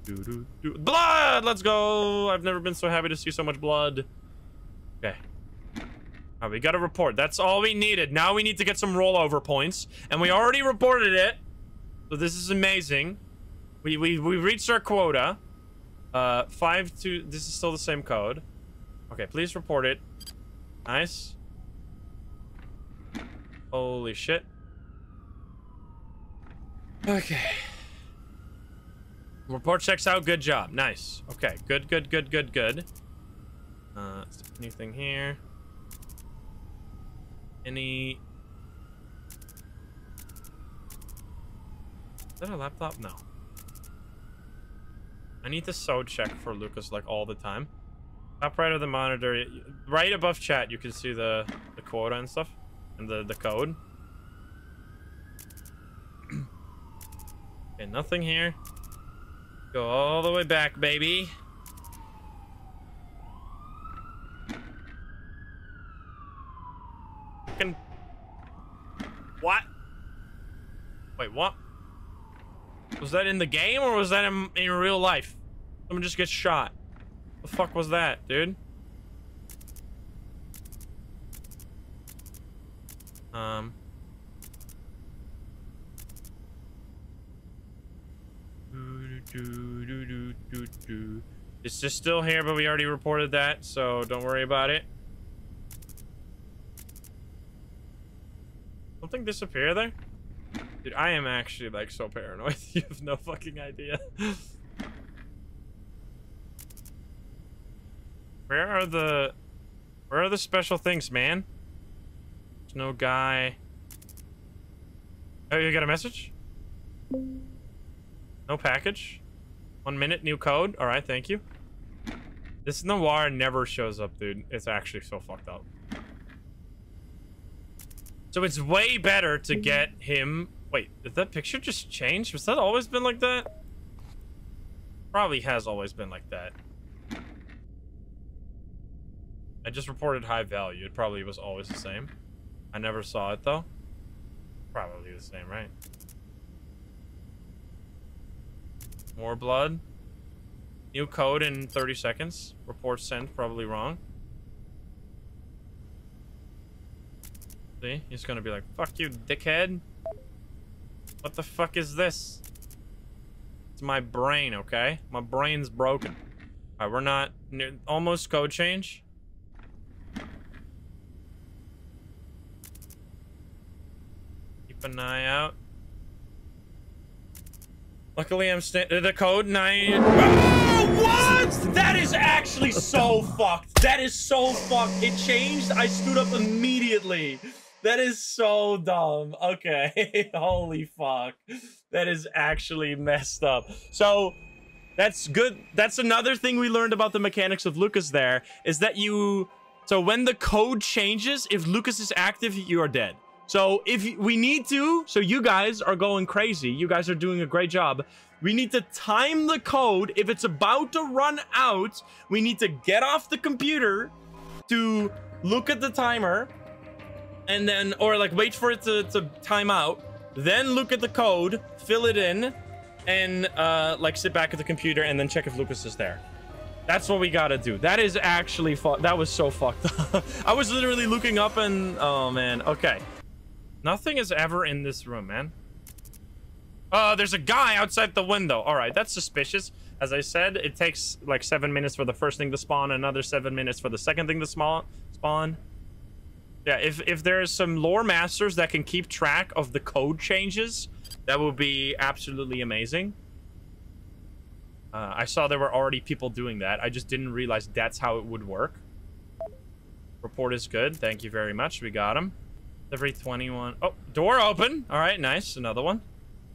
do, do, do. Blood! Let's go! I've never been so happy to see so much blood. Okay. All right, we got a report. That's all we needed. Now we need to get some rollover points. And we already reported it. So this is amazing. We, we, we reached our quota. Uh, five two. This is still the same code. Okay, please report it. Nice. Holy shit. Okay. Report checks out. Good job. Nice. Okay. Good, good, good, good, good. Uh, anything here? Any... Is that a laptop? No. I need to so check for Lucas like all the time. Top right of the monitor, right above chat, you can see the the quota and stuff, and the the code. okay, nothing here. Go all the way back, baby. What? Wait, what? Was that in the game or was that in, in real life? Someone just gets shot. The fuck was that, dude? Um. It's just still here, but we already reported that, so don't worry about it. Something disappear there? Dude, I am actually like so paranoid. you have no fucking idea. Where are the Where are the special things, man? There's no guy. Oh, you got a message? No package? One minute, new code? Alright, thank you. This Noir never shows up, dude. It's actually so fucked up. So it's way better to get him... Wait, did that picture just change? Was that always been like that? Probably has always been like that. I just reported high value. It probably was always the same. I never saw it, though. Probably the same, right? More blood. New code in 30 seconds. Report sent, probably wrong. See? He's gonna be like, fuck you, dickhead. What the fuck is this? It's my brain, okay? My brain's broken. Alright, we're not... Near, almost code change. Keep an eye out. Luckily, I'm sta- the code nine. What? That is actually so fucked. That is so fucked. It changed. I stood up immediately. That is so dumb. Okay. Holy fuck. That is actually messed up. So that's good. That's another thing we learned about the mechanics of Lucas there is that you so when the code changes, if Lucas is active, you are dead. So if we need to, so you guys are going crazy. You guys are doing a great job. We need to time the code. If it's about to run out, we need to get off the computer to look at the timer and then, or like wait for it to, to time out. Then look at the code, fill it in, and uh, like sit back at the computer and then check if Lucas is there. That's what we gotta do. That is actually That was so fucked up. I was literally looking up and... Oh, man. Okay. Nothing is ever in this room, man. Uh, there's a guy outside the window. All right, that's suspicious. As I said, it takes like seven minutes for the first thing to spawn, another seven minutes for the second thing to spawn. Yeah, if, if there's some lore masters that can keep track of the code changes, that would be absolutely amazing. Uh, I saw there were already people doing that. I just didn't realize that's how it would work. Report is good. Thank you very much. We got him. Every 21. Oh, door open. All right, nice. Another one.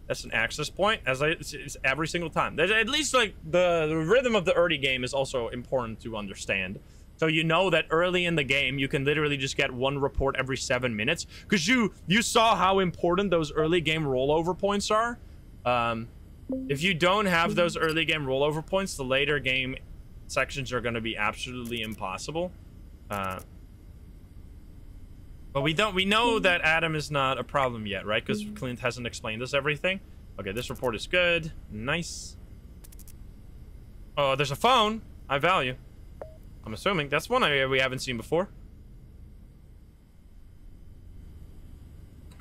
That's an access point. As I, it's, it's every single time. There's at least like the, the rhythm of the early game is also important to understand. So you know that early in the game, you can literally just get one report every seven minutes. Because you you saw how important those early game rollover points are. Um, if you don't have those early game rollover points, the later game sections are going to be absolutely impossible. Uh, but we don't. We know that Adam is not a problem yet, right? Because Clint hasn't explained us everything. Okay, this report is good. Nice. Oh, there's a phone. I value. I'm assuming that's one area we haven't seen before.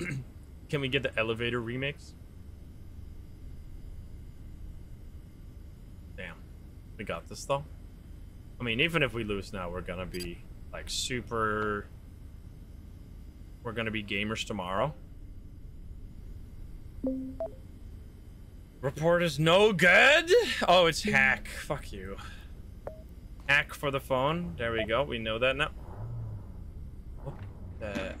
Can we get the elevator remix? Damn. We got this though. I mean, even if we lose now, we're gonna be like super we're gonna be gamers tomorrow. Report is no good? Oh, it's hack. Fuck you. Hack for the phone. There we go. We know that now. Uh,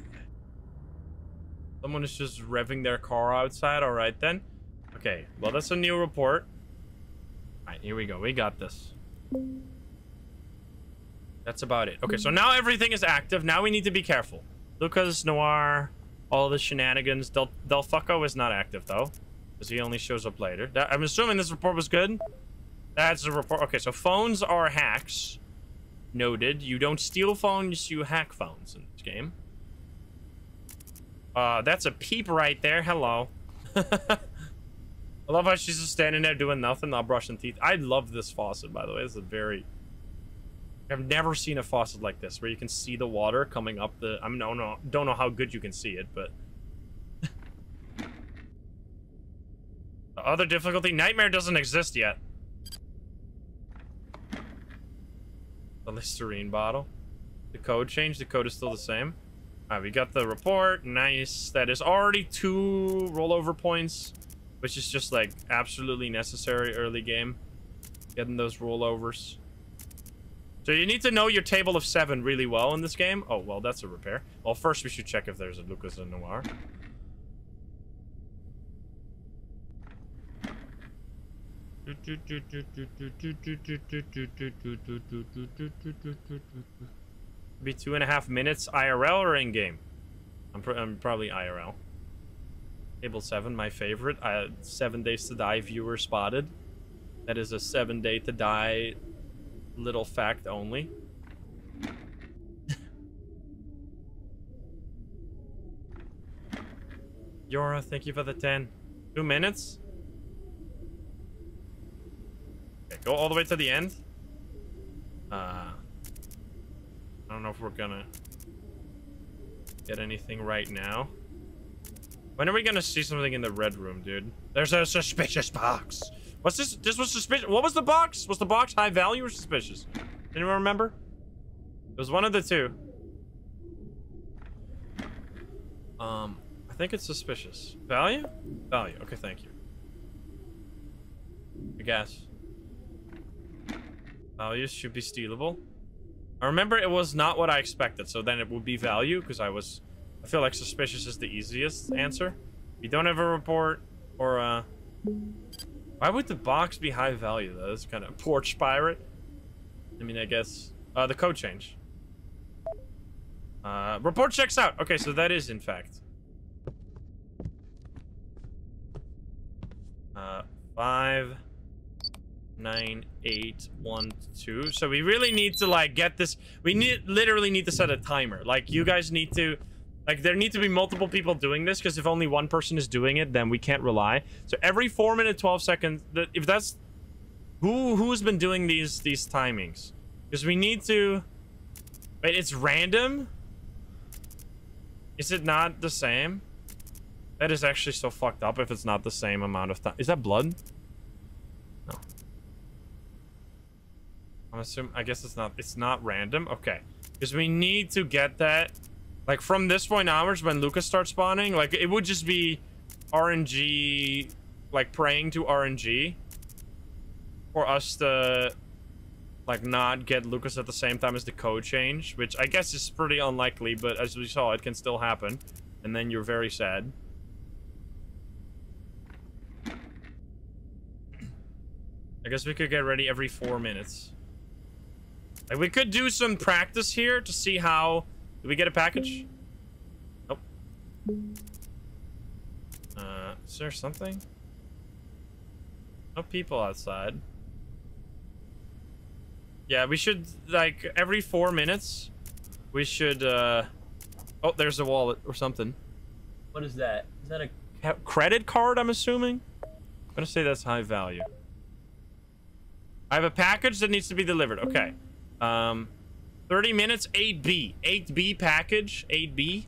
someone is just revving their car outside. All right, then. Okay, well, that's a new report. All right, here we go. We got this. That's about it. Okay, so now everything is active. Now we need to be careful. Lucas, Noir, all the shenanigans. Del Delfucco is not active, though. Because he only shows up later. That, I'm assuming this report was good. That's a report. Okay, so phones are hacks. Noted. You don't steal phones, you hack phones in this game. Uh, that's a peep right there. Hello. I love how she's just standing there doing nothing, not brushing teeth. I love this faucet, by the way. This is a very I've never seen a faucet like this where you can see the water coming up the. I mean, no, no, don't know how good you can see it, but. the other difficulty, nightmare doesn't exist yet. The Listerine bottle. The code changed. The code is still the same. All right, we got the report. Nice. That is already two rollover points, which is just like absolutely necessary early game. Getting those rollovers. So you need to know your table of seven really well in this game. Oh, well, that's a repair. Well, first we should check if there's a Lucas and Noir. Be two and a half minutes IRL or in-game? I'm, pr I'm probably IRL. Table 7, my favorite. Uh, 7 Days to Die viewer spotted. That is a 7 Day to Die little fact only. Yora, thank you for the 10. Two minutes? Okay, go all the way to the end. Uh, I don't know if we're gonna get anything right now. When are we gonna see something in the red room, dude? There's a suspicious box. What's this? This was suspicious. What was the box? Was the box high value or suspicious? Anyone remember? It was one of the two. Um, I think it's suspicious. Value? Value. Okay, thank you. I guess. Values should be stealable. I remember it was not what I expected, so then it would be value, because I was... I feel like suspicious is the easiest answer. You don't have a report, or, uh... Why would the box be high value, though? That's kind of porch pirate. I mean, I guess... Uh, the code change. Uh, report checks out. Okay, so that is, in fact. Uh, five nine eight one two. So we really need to like get this we need literally need to set a timer. Like you guys need to like there need to be multiple people doing this because if only one person is doing it then we can't rely. So every four minute 12 seconds if that's who who's been doing these these timings? Because we need to wait it's random? Is it not the same? That is actually so fucked up if it's not the same amount of time is that blood? No I'm assuming, I guess it's not, it's not random. Okay. Because we need to get that, like from this point onwards when Lucas starts spawning, like it would just be RNG, like praying to RNG for us to like not get Lucas at the same time as the code change, which I guess is pretty unlikely, but as we saw, it can still happen. And then you're very sad. I guess we could get ready every four minutes. Like, we could do some practice here to see how... Do we get a package? Nope. Uh, is there something? No people outside. Yeah, we should, like, every four minutes, we should, uh... Oh, there's a wallet or something. What is that? Is that a credit card, I'm assuming? I'm gonna say that's high value. I have a package that needs to be delivered. Okay. Um, 30 minutes, 8B. 8B package, 8B.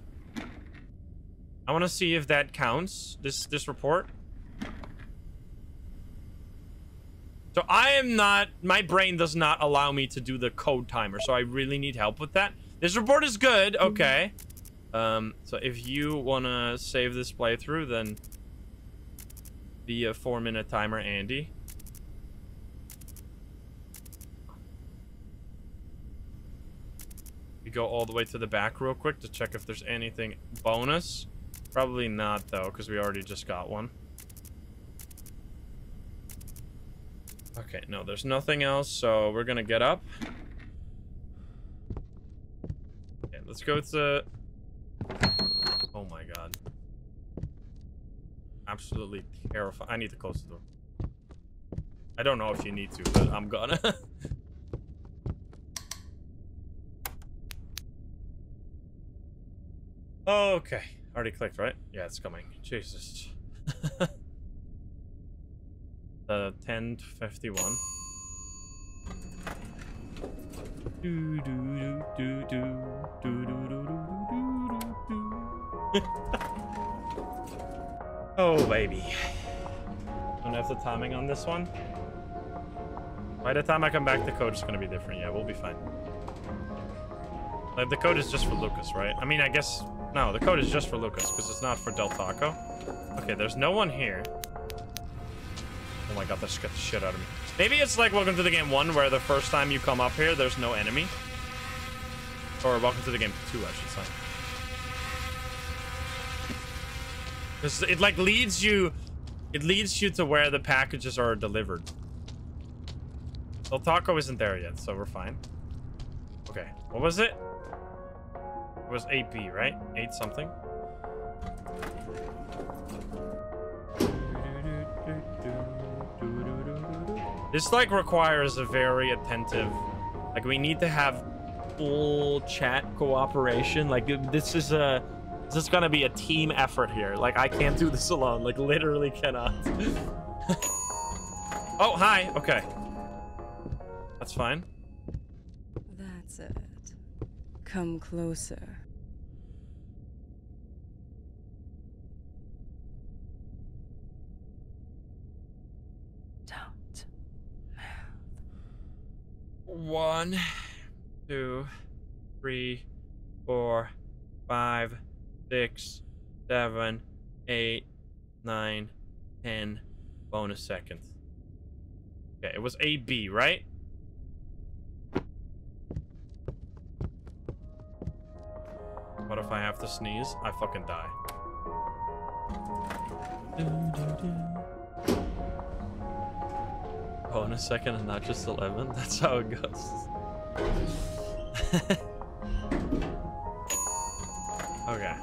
I want to see if that counts, this, this report. So I am not, my brain does not allow me to do the code timer, so I really need help with that. This report is good, okay. Um, so if you want to save this playthrough, then be a four minute timer, Andy. Go all the way to the back real quick to check if there's anything bonus. Probably not, though, because we already just got one. Okay, no, there's nothing else, so we're gonna get up. Okay, let's go to... Oh my god. Absolutely terrifying. I need to close the door. I don't know if you need to, but I'm gonna. Okay. Already clicked, right? Yeah, it's coming. Jesus. uh, 1051. Do do do do do do do do do do Oh baby. Don't have the timing on this one. By the time I come back, the code is gonna be different. Yeah, we'll be fine. Like the code is just for Lucas, right? I mean, I guess no, the code is just for Lucas, because it's not for Del Taco. Okay, there's no one here. Oh my god, that scared the shit out of me. Maybe it's like Welcome to the Game 1, where the first time you come up here, there's no enemy. Or Welcome to the Game 2, I should say. Because it, like, leads you... It leads you to where the packages are delivered. Del Taco isn't there yet, so we're fine. Okay, what was it? Was 8B, right? 8 something. This like requires a very attentive, like we need to have full chat cooperation. Like this is a, this is gonna be a team effort here. Like I can't do this alone. Like literally cannot. oh hi. Okay. That's fine. That's it. Come closer. Don't. One, two, three, four, five, six, seven, eight, nine, ten. Bonus seconds. Okay, it was AB, right? What if I have to sneeze? I fucking die. Bonus second and not just 11? That's how it goes. okay.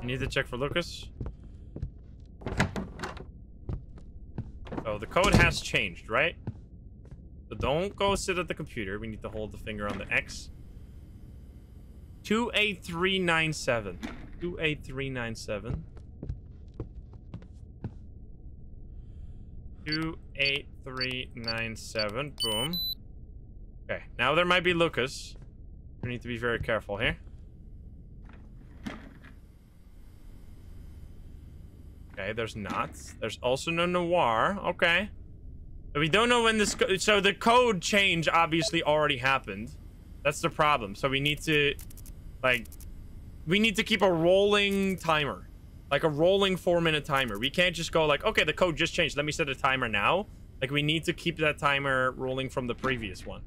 You need to check for Lucas. So the code has changed, right? So don't go sit at the computer. We need to hold the finger on the X. 28397. 28397. 28397. Boom. Okay, now there might be Lucas. We need to be very careful here. Okay, there's not. There's also no Noir. Okay. But we don't know when this... So the code change obviously already happened. That's the problem. So we need to... Like... We need to keep a rolling timer. Like a rolling four-minute timer. We can't just go like, okay, the code just changed. Let me set a timer now. Like, we need to keep that timer rolling from the previous one.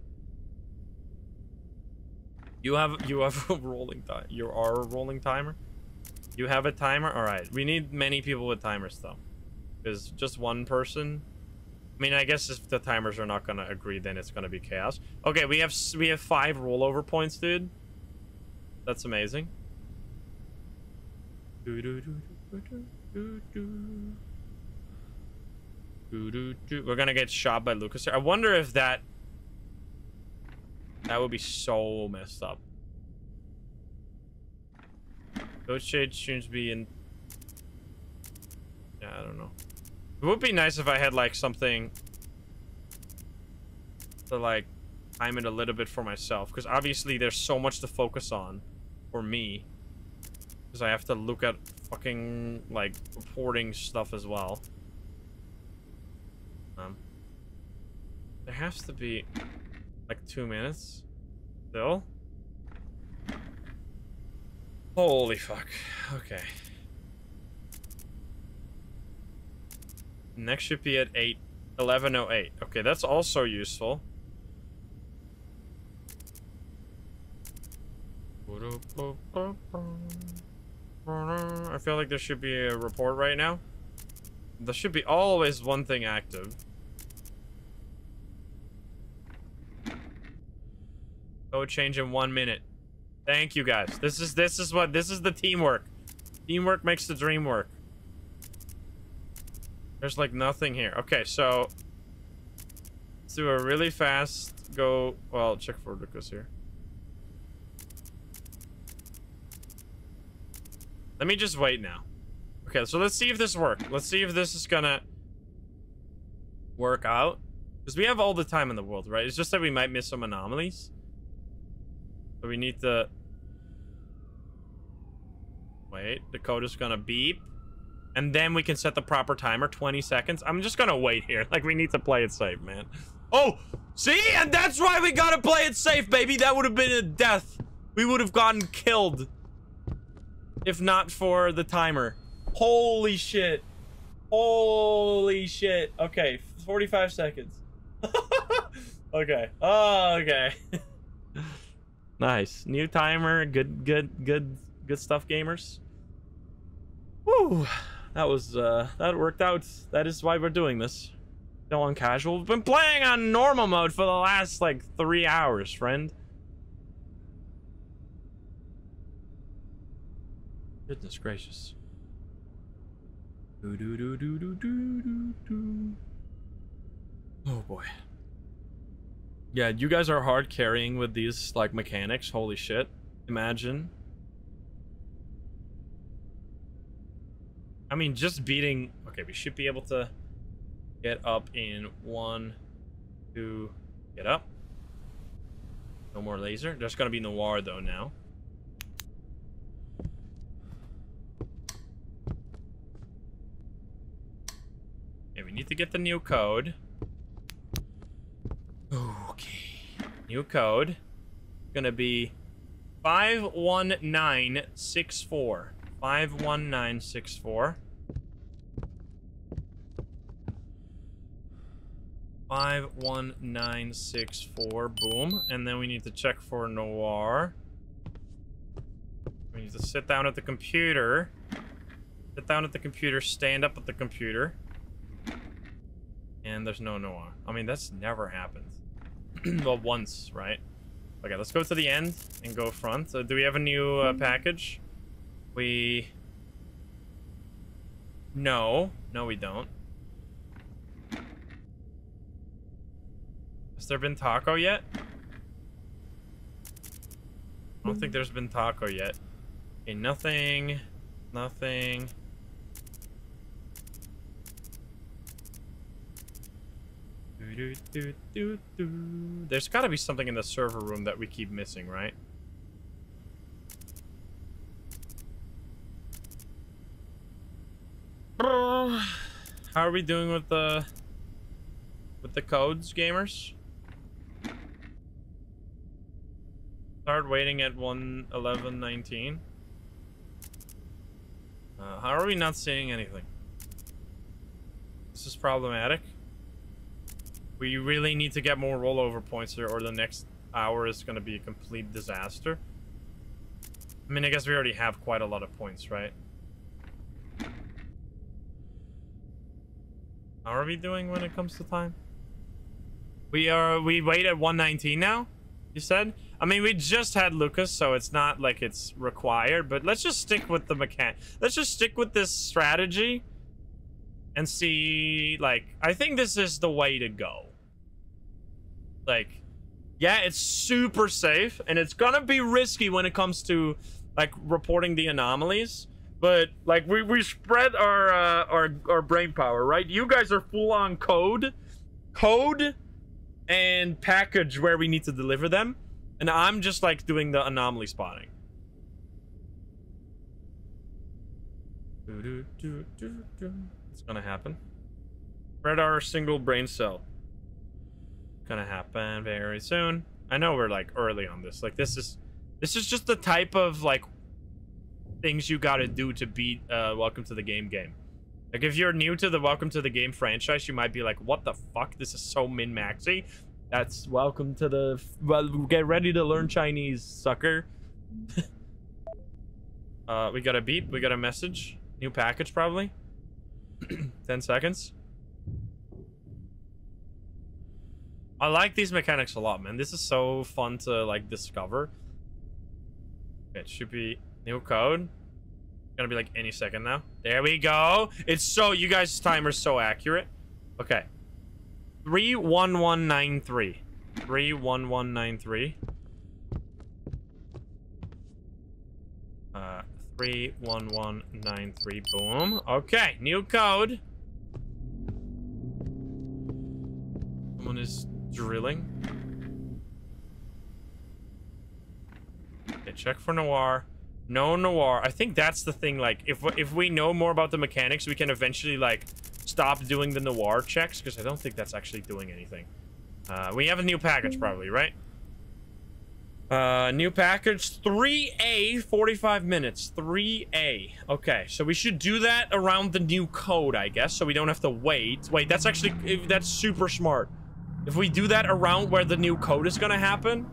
You have you have a rolling time. You are a rolling timer. You have a timer. All right. We need many people with timers though, because just one person. I mean, I guess if the timers are not gonna agree, then it's gonna be chaos. Okay, we have we have five rollover points, dude. That's amazing. We're gonna get shot by Lucas. I wonder if that that would be so messed up. Those shades seems to be in. Yeah, I don't know. It would be nice if I had like something to like time it a little bit for myself, because obviously there's so much to focus on for me. Because I have to look at fucking like reporting stuff as well. Um, there has to be like two minutes still. Holy fuck. Okay. Next should be at 8. 1108. Okay, that's also useful. I feel like there should be a report right now. There should be always one thing active. Code change in one minute. Thank you guys. This is this is what this is the teamwork. Teamwork makes the dream work. There's like nothing here. Okay, so let's do a really fast go. Well, check for Lucas here. Let me just wait now. Okay, so let's see if this works. Let's see if this is gonna work out. Because we have all the time in the world, right? It's just that we might miss some anomalies. So we need to... Wait, the code is gonna beep. And then we can set the proper timer, 20 seconds. I'm just gonna wait here. Like, we need to play it safe, man. Oh! See? And that's why we gotta play it safe, baby! That would have been a death. We would have gotten killed. If not for the timer. Holy shit. Holy shit. Okay, 45 seconds. okay. Oh, okay. nice. New timer. Good, good, good, good stuff, gamers. Woo. That was, uh, that worked out. That is why we're doing this. Still on casual. We've been playing on normal mode for the last, like, three hours, friend. Goodness gracious. Do, do, do, do, do, do, do, do. Oh boy. Yeah, you guys are hard carrying with these like mechanics. Holy shit. Imagine. I mean, just beating. Okay, we should be able to get up in one, two, get up. No more laser. There's gonna be noir though now. We need to get the new code. Okay. New code. Gonna be 51964. 51964. 51964. Boom. And then we need to check for Noir. We need to sit down at the computer. Sit down at the computer, stand up at the computer. And there's no Noir. I mean, that's never happened. well, once, right? Okay, let's go to the end and go front. So do we have a new uh, package? We... No. No, we don't. Has there been taco yet? I don't think there's been taco yet. Okay, nothing. Nothing. Do, do, do, do. There's got to be something in the server room that we keep missing, right? How are we doing with the with the codes, gamers? Start waiting at 111.19. Uh, how are we not seeing anything? This is problematic. We really need to get more rollover points here or the next hour is going to be a complete disaster. I mean, I guess we already have quite a lot of points, right? How are we doing when it comes to time? We are, we wait at 119 now, you said? I mean, we just had Lucas, so it's not like it's required, but let's just stick with the mechanic. Let's just stick with this strategy and see, like, I think this is the way to go. Like, yeah, it's super safe, and it's gonna be risky when it comes to, like, reporting the anomalies. But, like, we, we spread our, uh, our, our brain power, right? You guys are full on code. Code and package where we need to deliver them. And I'm just, like, doing the anomaly spotting. It's gonna happen. Spread our single brain cell gonna happen very soon. I know we're like early on this. Like this is this is just the type of like things you gotta do to beat uh Welcome to the Game game. Like if you're new to the Welcome to the Game franchise, you might be like, what the fuck? This is so min-maxy. That's welcome to the well get ready to learn Chinese, sucker. uh we got a beep, we got a message. New package probably. 10 seconds. I like these mechanics a lot, man. This is so fun to like discover. It should be new code. Gonna be like any second now. There we go. It's so you guys' timer's so accurate. Okay. 31193. 31193. Uh 31193. Boom. Okay, new code. Drilling. Okay, check for noir. No noir. I think that's the thing. Like, if if we know more about the mechanics, we can eventually like stop doing the noir checks because I don't think that's actually doing anything. Uh, we have a new package probably, right? Uh, new package 3A, 45 minutes. 3A. Okay, so we should do that around the new code, I guess, so we don't have to wait. Wait, that's actually, that's super smart. If we do that around where the new code is gonna happen,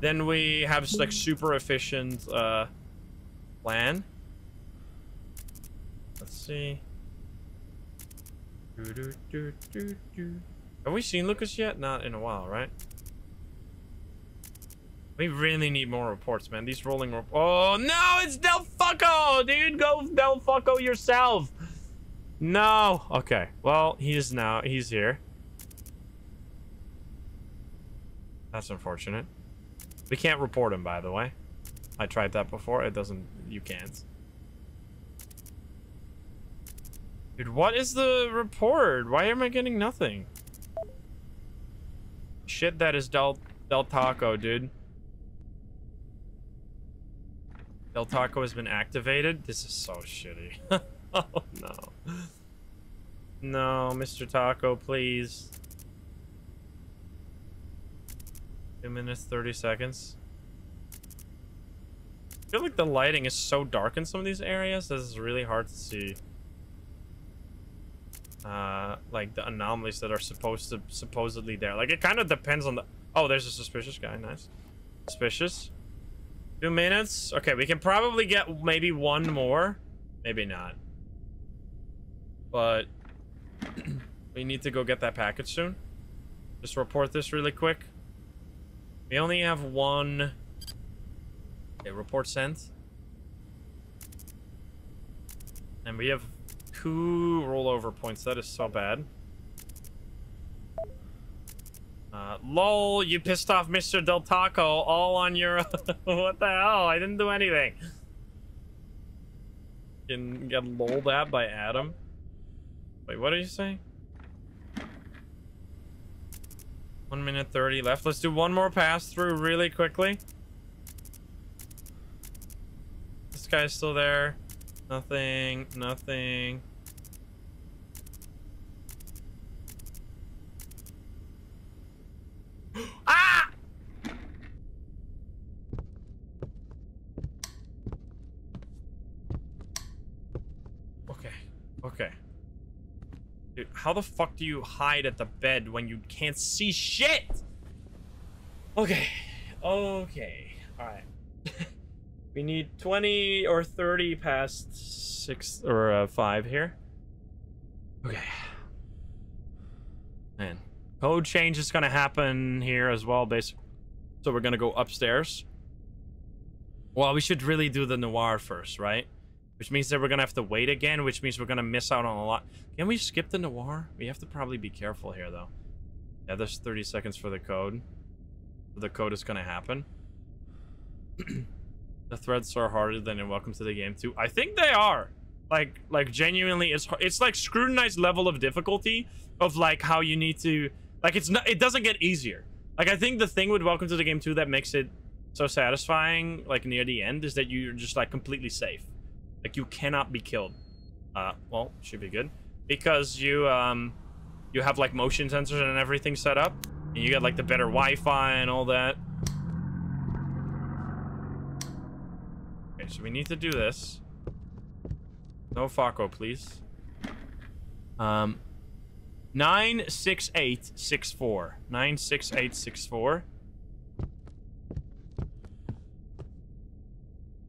then we have like super efficient uh, plan. Let's see. Do, do, do, Have we seen Lucas yet? Not in a while, right? We really need more reports, man. These rolling Oh, no! It's Del Fucko! Dude, go Del Fucko yourself! No. Okay. Well, he's now he's here. That's unfortunate. We can't report him, by the way. I tried that before. It doesn't. You can't. Dude, what is the report? Why am I getting nothing? Shit, that is Del Del Taco, dude. Del Taco has been activated. This is so shitty. oh no. No, Mr. Taco, please. Two minutes, 30 seconds. I feel like the lighting is so dark in some of these areas. This is really hard to see. Uh, like the anomalies that are supposed to supposedly there. Like it kind of depends on the. Oh, there's a suspicious guy. Nice. Suspicious. Two minutes. Okay, we can probably get maybe one more. Maybe not. But we need to go get that package soon. Just report this really quick. We only have one. Okay, report sent. And we have two rollover points. That is so bad. Uh, lol, you pissed off Mr. Del Taco all on your... what the hell? I didn't do anything. Can get lolled at by Adam. Wait, what are you saying? One minute 30 left. Let's do one more pass through really quickly. This guy's still there. Nothing, nothing. ah! Okay, okay. Dude, how the fuck do you hide at the bed when you can't see shit? Okay, okay, alright. we need 20 or 30 past 6 or uh, 5 here. Okay. Man. Code change is going to happen here as well, basically. So we're going to go upstairs. Well, we should really do the noir first, right? Which means that we're to have to wait again, which means we're to miss out on a lot. Can we skip the noir? We have to probably be careful here, though. Yeah, there's 30 seconds for the code. The code is to happen. the threads are harder than in Welcome to the Game 2. I think they are. Like, like genuinely, it's it's like scrutinized level of difficulty of like how you need to like it's not it doesn't get easier. Like I think the thing with Welcome to the Game 2 that makes it so satisfying, like near the end, is that you're just like completely safe. Like you cannot be killed. Uh, well, should be good because you um, you have like motion sensors and everything set up, and you get like the better Wi-Fi and all that. Okay, so we need to do this. No Faco, please. Um, nine six eight six four. Nine six eight six four.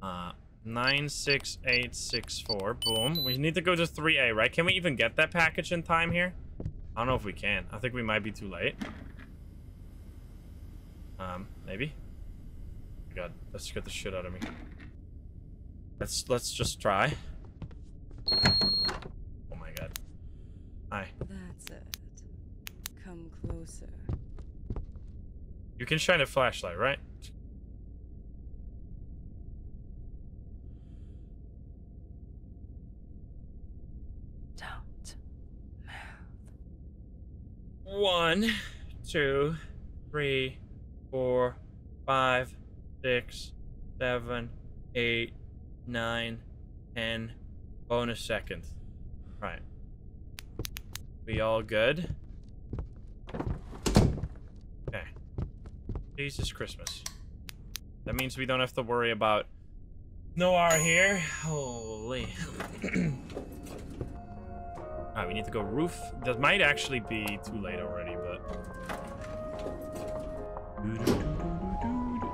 Uh, 96864. Boom. We need to go to 3A, right? Can we even get that package in time here? I don't know if we can. I think we might be too late. Um, maybe? Oh God, that scared the shit out of me. Let's, let's just try. Oh my God. Hi. That's it. Come closer. You can shine a flashlight, right? Don't One, two, three, four, five, six, seven, eight, nine, ten. Bonus seconds. Right. We all good? Okay. Jesus Christmas. That means we don't have to worry about Noir here. Holy. Alright, we need to go roof. That might actually be too late already, but...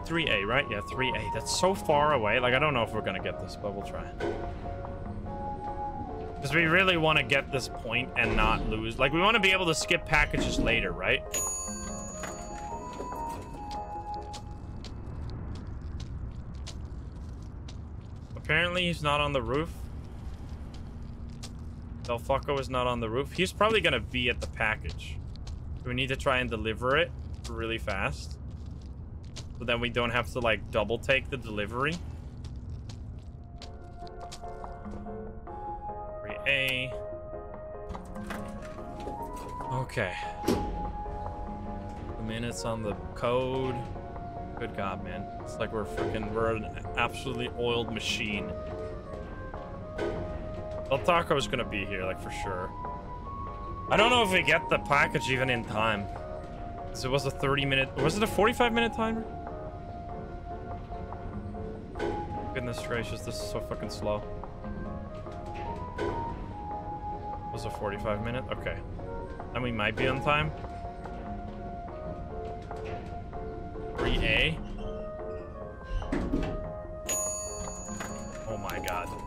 3A, right? Yeah, 3A. That's so far away. Like, I don't know if we're gonna get this, but we'll try. Because we really want to get this point and not lose. Like, we want to be able to skip packages later, right? Apparently, he's not on the roof. Del is not on the roof. He's probably gonna be at the package. We need to try and deliver it really fast. So then we don't have to like double take the delivery. 3A. Okay. The minutes on the code. Good God, man. It's like we're freaking, we're an absolutely oiled machine. El Taco's gonna be here, like, for sure. I don't know if we get the package even in time. Because it was a 30 minute, was it a 45 minute timer? Goodness gracious, this is so fucking slow. It was a 45 minute? Okay. Then we might be on time. 3A. Oh my god.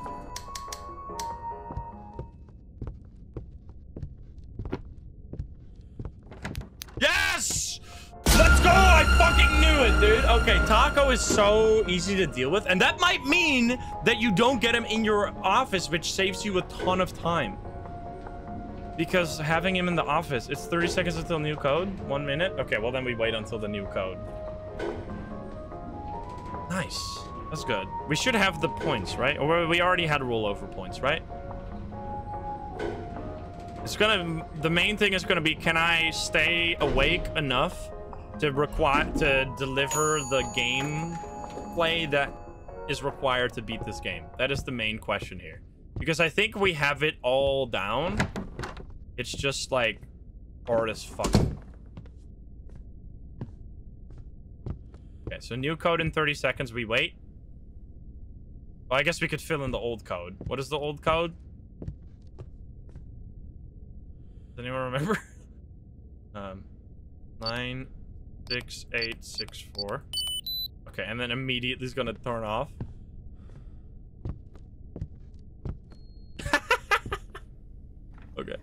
It, dude. Okay, Taco is so easy to deal with. And that might mean that you don't get him in your office, which saves you a ton of time. Because having him in the office, it's 30 seconds until new code? One minute? Okay, well then we wait until the new code. Nice. That's good. We should have the points, right? Or we already had rollover points, right? It's gonna, the main thing is gonna be, can I stay awake enough to require, to deliver the game play that is required to beat this game? That is the main question here. Because I think we have it all down. It's just like hard as fuck. Okay, so new code in 30 seconds, we wait. Well, I guess we could fill in the old code. What is the old code? Does anyone remember? um, nine, six, eight, six, four. Okay, and then immediately it's gonna turn off. okay.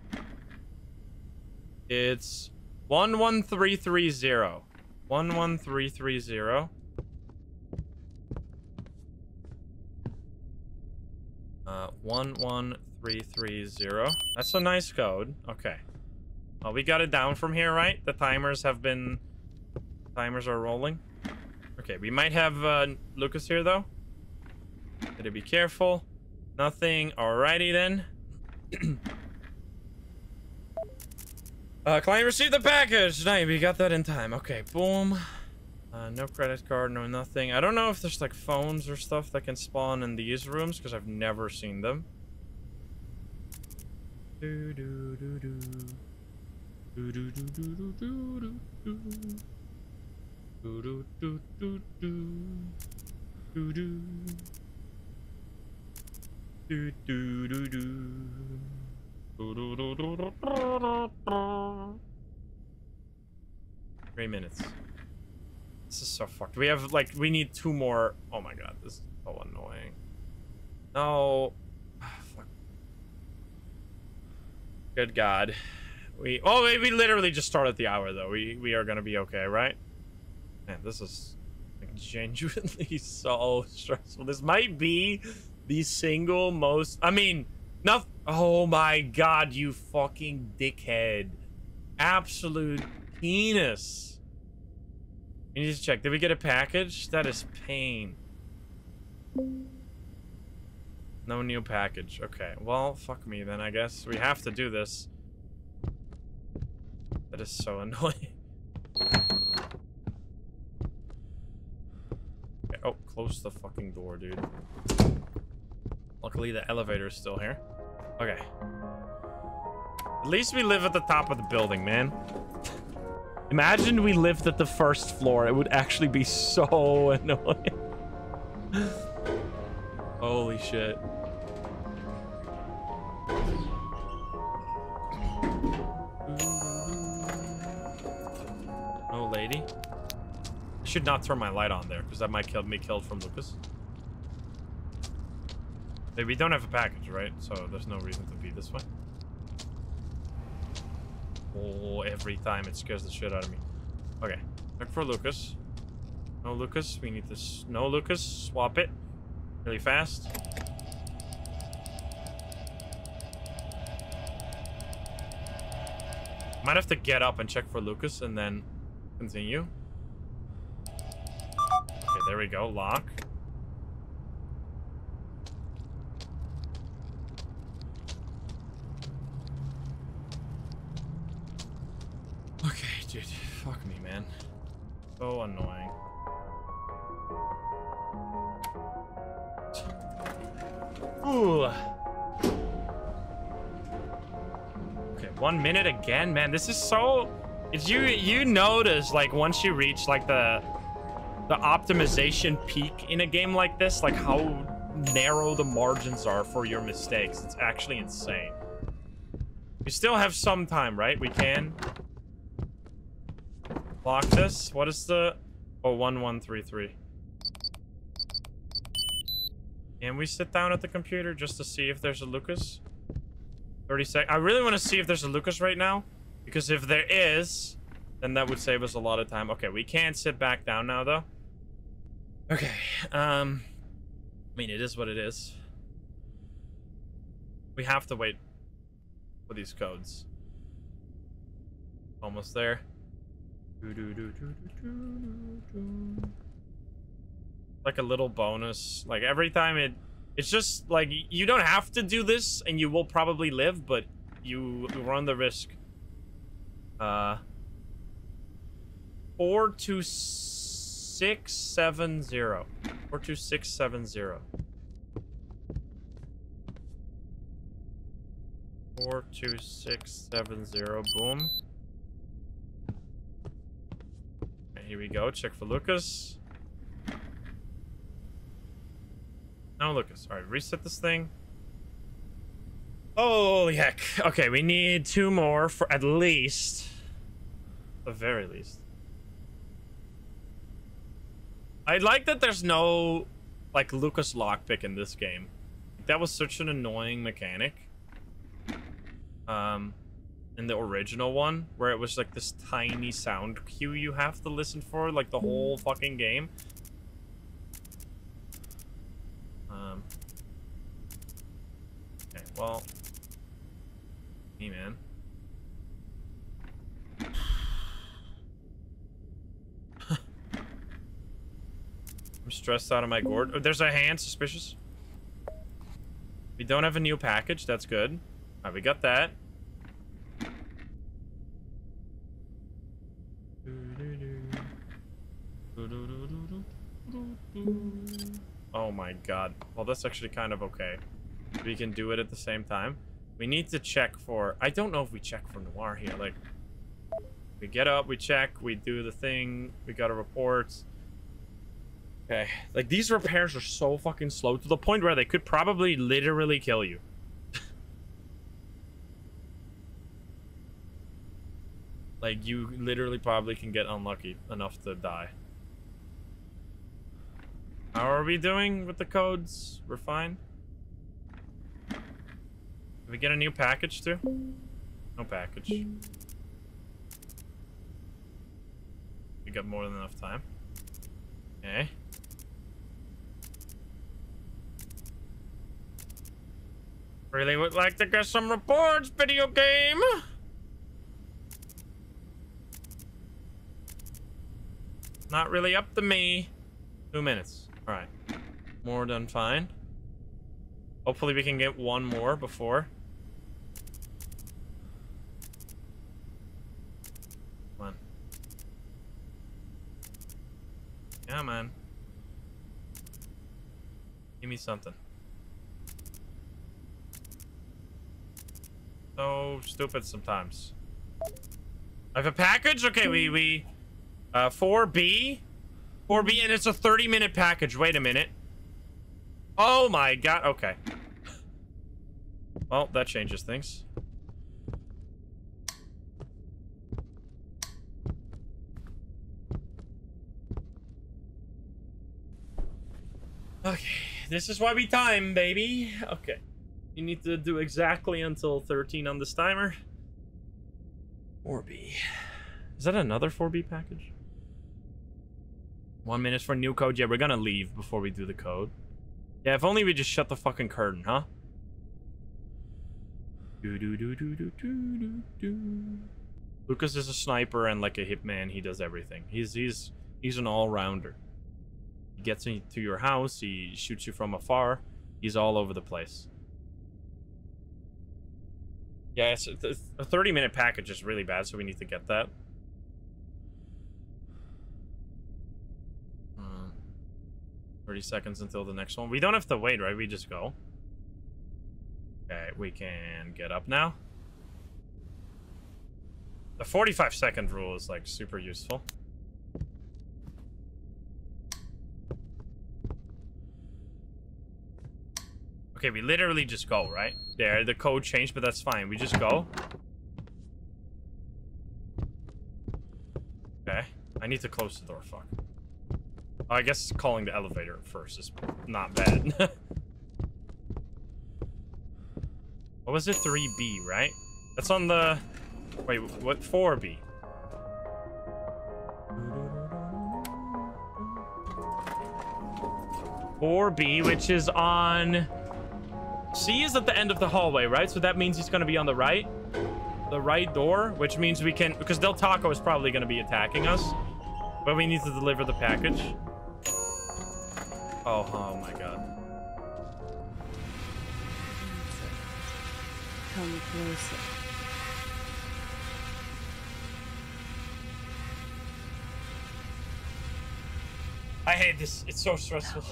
It's one one three three zero. One one three three zero. Uh, one one three three zero. That's a nice code. Okay. Well, we got it down from here, right? The timers have been... Timers are rolling. Okay, we might have uh, Lucas here, though. Gotta be careful. Nothing. Alrighty, then. uh, client received the package. Nice, we got that in time. Okay, boom. Uh, no credit card, no nothing. I don't know if there's like phones or stuff that can spawn in these rooms because I've never seen them. Do do do do. Do do do do do do do Three minutes. This is so fucked. We have like we need two more. Oh my god, this is so annoying. No. Ah, fuck. Good god. We oh we literally just started the hour though. We we are gonna be okay, right? Man, this is genuinely so stressful. This might be the single most. I mean, no. Oh my god, you fucking dickhead! Absolute penis. You need to check. Did we get a package? That is pain. No new package. Okay. Well, fuck me then, I guess. We have to do this. That is so annoying. Okay. Oh, close the fucking door, dude. Luckily, the elevator is still here. Okay. At least we live at the top of the building, man. Imagine we lived at the first floor. It would actually be so annoying. Holy shit. Should not turn my light on there because that might kill me killed from Lucas. Hey, we don't have a package, right? So there's no reason to be this way. Oh, every time it scares the shit out of me. Okay, look for Lucas. No Lucas, we need this. No Lucas, swap it. Really fast. Might have to get up and check for Lucas and then continue. There we go. Lock. Okay, dude. Fuck me, man. So annoying. Ooh. Okay, one minute again, man. This is so. It's you. You notice like once you reach like the the optimization peak in a game like this, like how narrow the margins are for your mistakes. It's actually insane. We still have some time, right? We can lock this. What is the? Oh, one one three three. Can we sit down at the computer just to see if there's a Lucas? 30 sec. I really want to see if there's a Lucas right now. Because if there is, then that would save us a lot of time. Okay, we can't sit back down now, though. Okay, um... I mean, it is what it is. We have to wait for these codes. Almost there. Like a little bonus. Like every time it... It's just like, you don't have to do this and you will probably live, but you run the risk. Uh... 42670. 42670. 42670. Boom. Okay, here we go. Check for Lucas. No Lucas. Alright, reset this thing. Holy heck. Okay, we need two more for at least. The very least. I like that there's no, like, Lucas lockpick in this game. That was such an annoying mechanic. Um, in the original one, where it was like this tiny sound cue you have to listen for, like, the whole fucking game. Um. Okay, well. Hey, man. I'm stressed out of my gourd. Oh, there's a hand, suspicious. We don't have a new package, that's good. Alright, we got that. Oh my god. Well, that's actually kind of okay. We can do it at the same time. We need to check for... I don't know if we check for Noir here. Like, we get up, we check, we do the thing, we got a report. Okay. Like, these repairs are so fucking slow to the point where they could probably literally kill you. like, you literally probably can get unlucky enough to die. How are we doing with the codes? We're fine? Did we get a new package too? No package. We got more than enough time. Okay. Really would like to get some reports, video game! Not really up to me. Two minutes. Alright. More done fine. Hopefully we can get one more before. Come on. Yeah, man. Give me something. So stupid sometimes. I have a package? Okay, we, we... Uh, 4B? 4B, and it's a 30-minute package. Wait a minute. Oh my god, okay. Well, that changes things. Okay, this is why we time, baby. Okay. You need to do exactly until 13 on this timer. 4B. Is that another 4B package? One minute for new code. Yeah, we're gonna leave before we do the code. Yeah, if only we just shut the fucking curtain, huh? Do do do do do do do do. Lucas is a sniper and like a hitman. He does everything. He's he's he's an all-rounder. He gets into your house. He shoots you from afar. He's all over the place. Yeah, it's, a 30-minute package is really bad, so we need to get that. Hmm. 30 seconds until the next one. We don't have to wait, right? We just go. Okay, we can get up now. The 45 second rule is like super useful. Okay, we literally just go, right? There, the code changed, but that's fine. We just go. Okay. I need to close the door, fuck. Oh, I guess calling the elevator first is not bad. what was it? 3B, right? That's on the... Wait, what? 4B. Four B, which is on. C is at the end of the hallway, right? So that means he's going to be on the right, the right door, which means we can because Del Taco is probably going to be attacking us, but we need to deliver the package. Oh, oh my god. Come closer. I hate this. It's so stressful.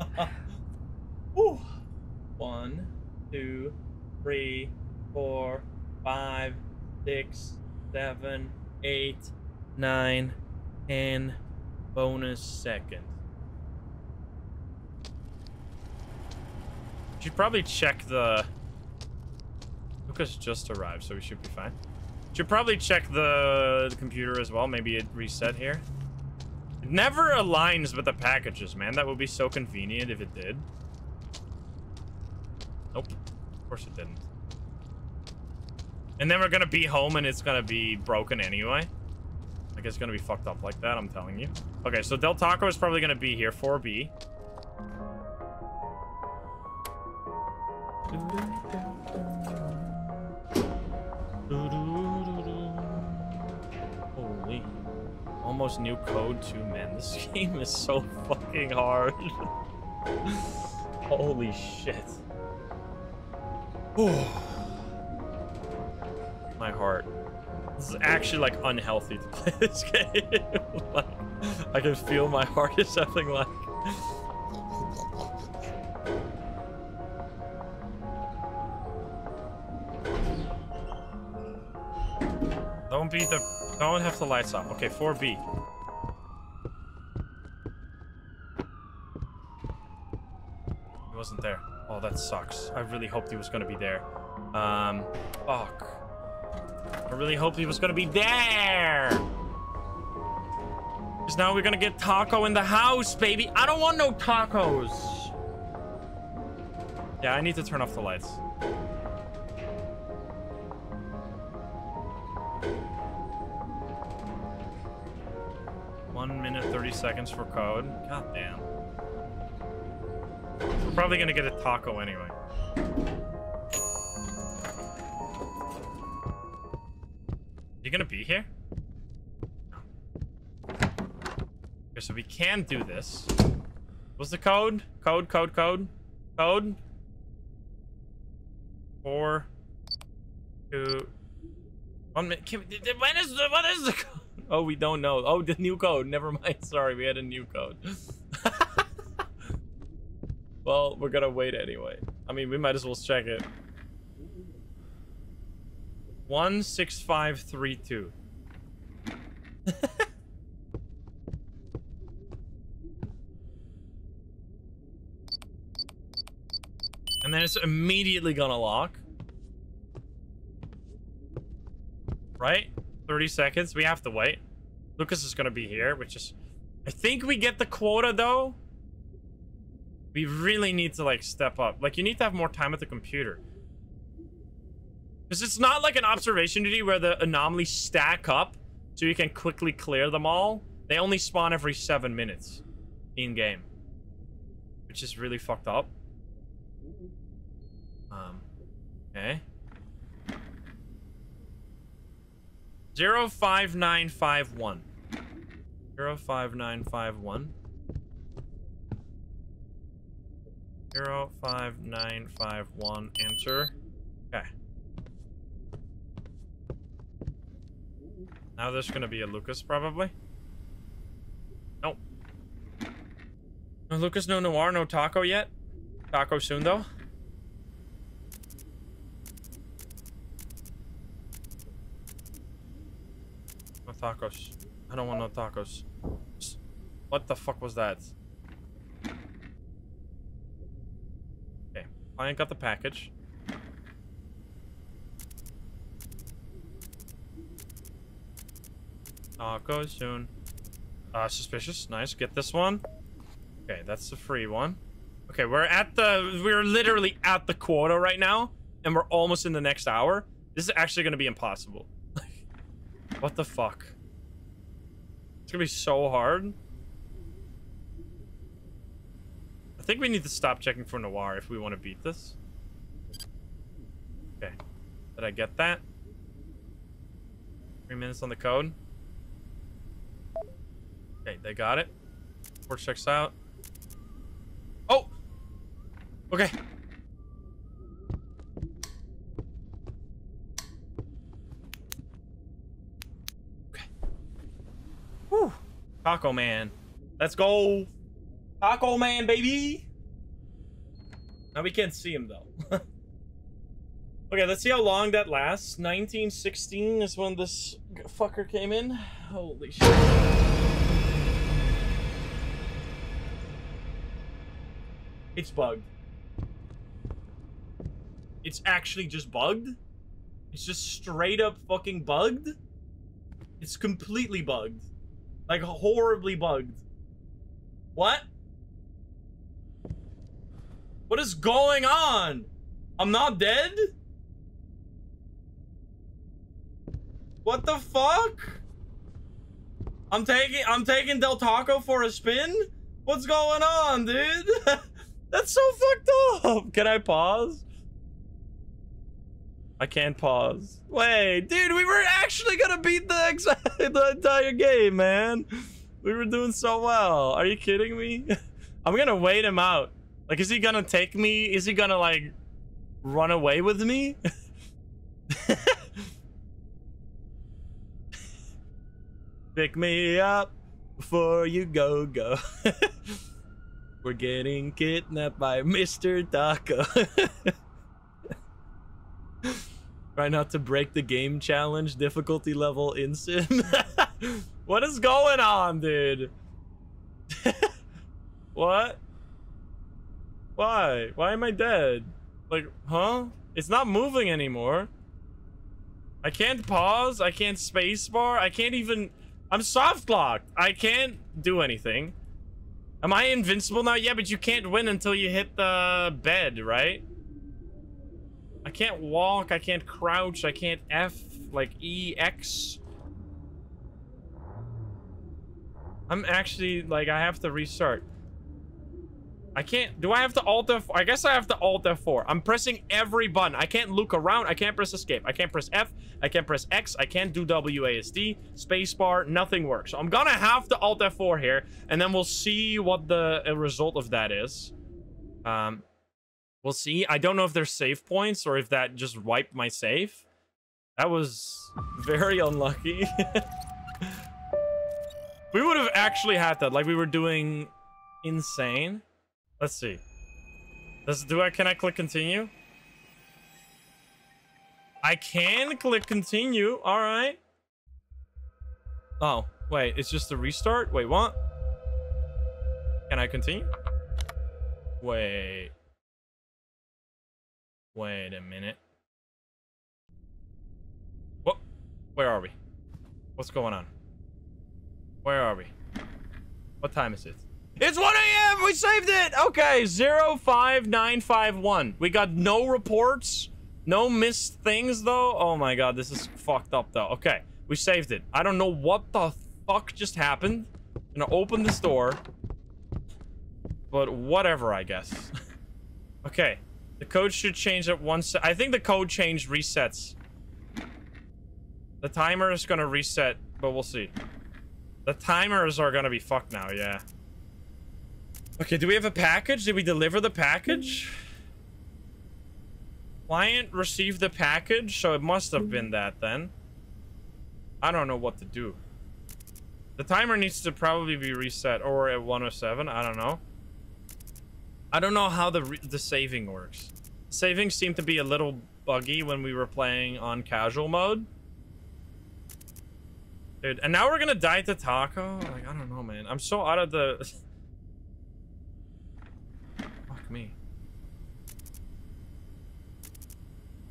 Whew. One, two, three, four, five, six, seven, eight, nine, ten. Bonus second. Should probably check the. Lucas just arrived, so we should be fine. Should probably check the, the computer as well. Maybe it reset here. It never aligns with the packages, man. That would be so convenient if it did. Course it didn't. And then we're gonna be home and it's gonna be broken anyway. Like it's gonna be fucked up like that, I'm telling you. Okay, so Del Taco is probably gonna be here, 4B. Holy. Almost new code too, man. This game is so fucking hard. Holy shit. My heart. This is actually like unhealthy to play this game. like, I can feel my heart is something like. Don't be the. Don't have the lights off. Okay, 4B. He wasn't there. Oh, that sucks. I really hoped he was gonna be there. Um, fuck. I really hoped he was gonna be there. Because now we're gonna get taco in the house, baby. I don't want no tacos. Yeah, I need to turn off the lights. One minute, 30 seconds for code. God damn. We're probably gonna get a taco anyway. You gonna be here? Okay, so we can do this. What's the code? Code, code, code, code. Four, two, one minute. When is the what is the code? Oh, we don't know. Oh, the new code. Never mind. Sorry, we had a new code. well, we're gonna wait anyway. I mean, we might as well check it. One six five three two. and then it's immediately gonna lock. Right? 30 seconds. We have to wait. Lucas is gonna be here, which is... I think we get the quota, though. We really need to like step up. Like you need to have more time at the computer. Because it's not like an observation duty where the anomalies stack up so you can quickly clear them all. They only spawn every seven minutes in game, which is really fucked up. Um, okay. 05951. 05951. Zero five nine five one. Enter. Okay. Now there's gonna be a Lucas probably. Nope. No Lucas, no Noir, no Taco yet. Taco soon though. No tacos. I don't want no tacos. What the fuck was that? Ain't got the package. Tacos soon. Uh, suspicious. Nice. Get this one. Okay, that's the free one. Okay, we're at the... We're literally at the quota right now. And we're almost in the next hour. This is actually going to be impossible. what the fuck? It's going to be so hard. I think we need to stop checking for Noir if we want to beat this. Okay. Did I get that? Three minutes on the code. Okay, they got it. Four checks out. Oh! Okay. Okay. Whew. Taco Man. Let's go. Taco Man, baby. Now we can't see him, though. okay, let's see how long that lasts. 1916 is when this fucker came in. Holy shit. It's bugged. It's actually just bugged? It's just straight up fucking bugged? It's completely bugged. Like horribly bugged. What? What is going on? I'm not dead? What the fuck? I'm taking I'm taking Del Taco for a spin? What's going on, dude? That's so fucked up. Can I pause? I can't pause. Wait, dude, we were actually gonna beat the, the entire game, man. We were doing so well. Are you kidding me? I'm gonna wait him out. Like, is he gonna take me? Is he gonna, like, run away with me? Pick me up before you go, go. We're getting kidnapped by Mr. Taco. Try not to break the game challenge difficulty level Insym. what is going on, dude? what? Why? Why am I dead? Like, huh? It's not moving anymore. I can't pause. I can't spacebar. I can't even. I'm soft locked. I can't do anything. Am I invincible now? Yeah, but you can't win until you hit the bed, right? I can't walk. I can't crouch. I can't F, like E, X. I'm actually, like, I have to restart. I can't, do I have to alt F? I guess I have to alt F4. I'm pressing every button. I can't look around. I can't press escape. I can't press F. I can't press X. I can't do WASD. Spacebar. Nothing works. So I'm gonna have to alt F4 here. And then we'll see what the result of that is. Um, we'll see. I don't know if there's save points or if that just wiped my save. That was very unlucky. we would have actually had that. Like we were doing insane. Let's see. Does do I can I click continue? I can click continue. All right. Oh, wait, it's just a restart? Wait, what? Can I continue? Wait. Wait a minute. What? Where are we? What's going on? Where are we? What time is it? It's 1 a.m. We saved it. Okay, 05951. We got no reports. No missed things, though. Oh my god, this is fucked up, though. Okay, we saved it. I don't know what the fuck just happened. I'm gonna open this door. But whatever, I guess. okay, the code should change at once. I think the code change resets. The timer is gonna reset, but we'll see. The timers are gonna be fucked now, yeah. Okay, do we have a package? Did we deliver the package? Client received the package, so it must have been that then. I don't know what to do. The timer needs to probably be reset or at 107. I don't know. I don't know how the the saving works. Saving seemed to be a little buggy when we were playing on casual mode. Dude, and now we're gonna die to taco? Like, I don't know, man. I'm so out of the... Me.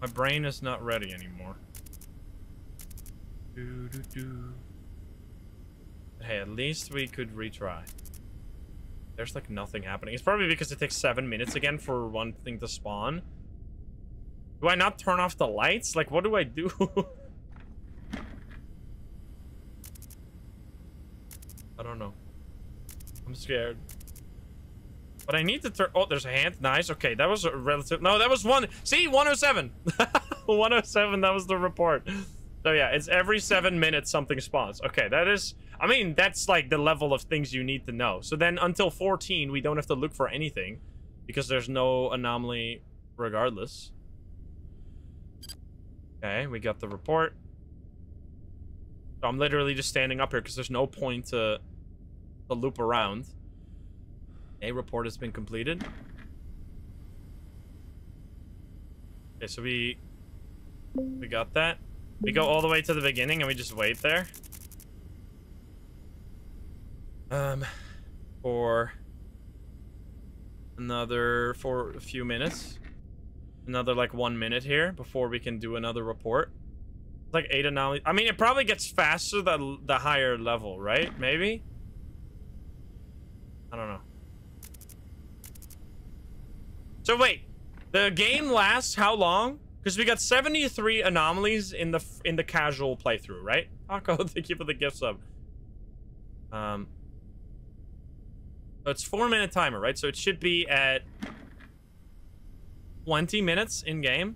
My brain is not ready anymore. Do, do, do. Hey, at least we could retry. There's like nothing happening. It's probably because it takes seven minutes again for one thing to spawn. Do I not turn off the lights? Like, what do I do? I don't know. I'm scared. But I need to turn... Oh, there's a hand. Nice. Okay, that was a relative... No, that was one... See? 107. 107, that was the report. So yeah, it's every seven minutes something spawns. Okay, that is... I mean, that's like the level of things you need to know. So then until 14, we don't have to look for anything. Because there's no anomaly regardless. Okay, we got the report. So I'm literally just standing up here because there's no point to, to loop around. A report has been completed. Okay, so we we got that. We go all the way to the beginning and we just wait there. Um, for another for a few minutes. Another like one minute here before we can do another report. Like eight anomalies. I mean, it probably gets faster the the higher level, right? Maybe. I don't know. So wait, the game lasts how long? Because we got 73 anomalies in the in the casual playthrough, right? Taco, thank you for the gift sub. Um, so it's four minute timer, right? So it should be at 20 minutes in game.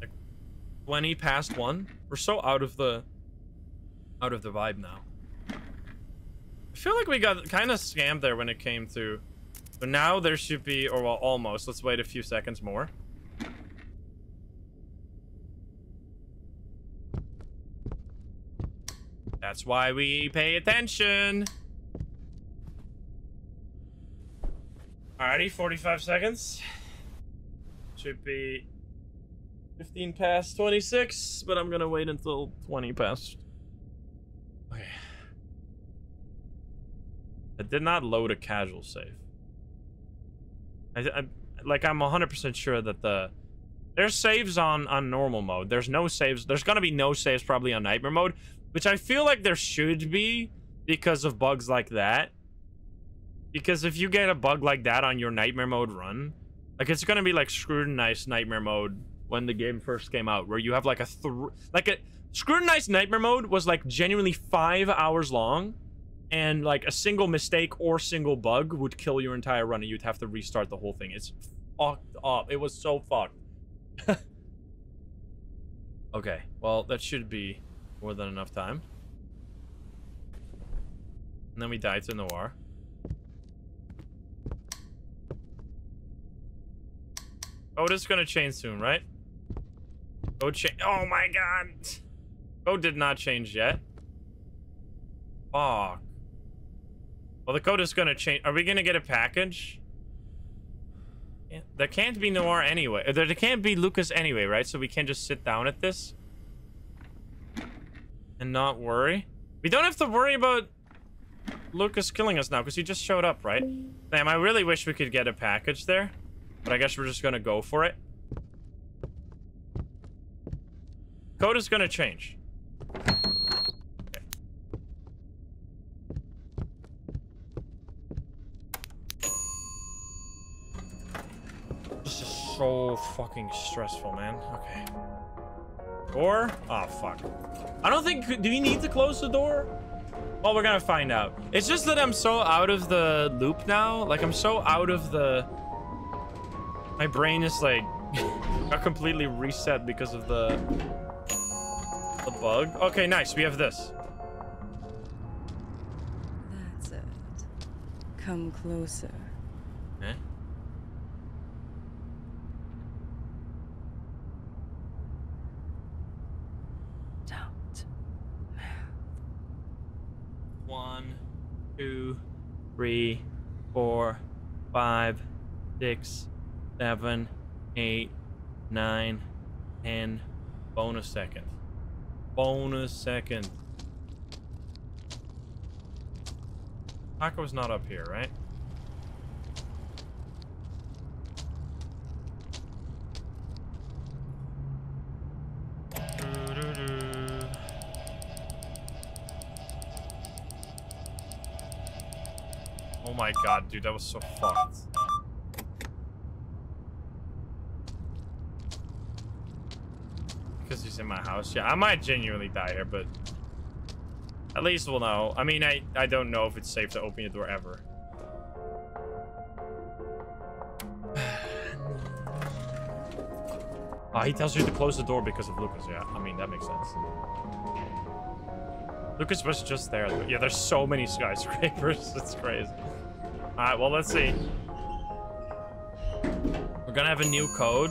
Like 20 past one. We're so out of the out of the vibe now. I feel like we got kind of scammed there when it came through. but now there should be, or well, almost. Let's wait a few seconds more. That's why we pay attention. Alrighty, 45 seconds. Should be 15 past 26, but I'm gonna wait until 20 past. Okay. I did not load a casual save. I, I like I'm 100% sure that the there's saves on on normal mode. There's no saves. There's gonna be no saves probably on nightmare mode, which I feel like there should be because of bugs like that. Because if you get a bug like that on your nightmare mode run, like it's gonna be like scrutinized nightmare mode when the game first came out, where you have like a like a scrutinized nightmare mode was like genuinely five hours long, and like a single mistake or single bug would kill your entire run and you'd have to restart the whole thing. It's fucked up. It was so fucked. okay, well, that should be more than enough time. And then we die to Noir. Code is gonna change soon, right? Code change. Oh my god! Code did not change yet. Fuck. Well, the code is going to change. Are we going to get a package? There can't be Noir anyway. There, there can't be Lucas anyway, right? So we can just sit down at this. And not worry. We don't have to worry about Lucas killing us now because he just showed up, right? Damn, I really wish we could get a package there. But I guess we're just going to go for it. Code is going to change. So fucking stressful, man. Okay. Door? Oh, fuck. I don't think... Do we need to close the door? Well, we're gonna find out. It's just that I'm so out of the loop now. Like, I'm so out of the... My brain is, like, got completely reset because of the the bug. Okay, nice. We have this. That's it. Come closer. Eh? Don't. One, two, three, four, five, six, seven, eight, nine, ten. Bonus second. Bonus second. Taco's not up here, right? My god, dude, that was so fucked. Because he's in my house. Yeah, I might genuinely die here, but at least we'll know. I mean, I, I don't know if it's safe to open the door ever. Ah, he tells you to close the door because of Lucas. Yeah, I mean, that makes sense. Lucas was just there. Yeah, there's so many skyscrapers. It's crazy. All right, well, let's see. We're gonna have a new code.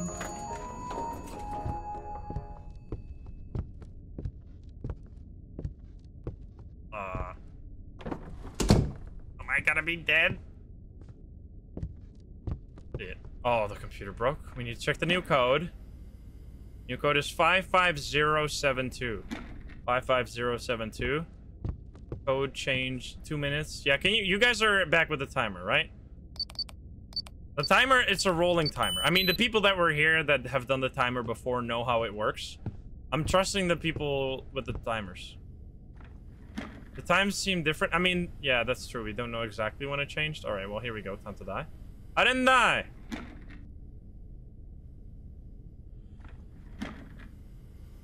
Uh, am I gonna be dead? Oh, the computer broke. We need to check the new code. New code is 55072. 55072. Code change two minutes. Yeah, can you you guys are back with the timer, right? The timer, it's a rolling timer. I mean, the people that were here that have done the timer before know how it works. I'm trusting the people with the timers. The times seem different. I mean, yeah, that's true. We don't know exactly when it changed. All right, well, here we go. Time to die. I didn't die.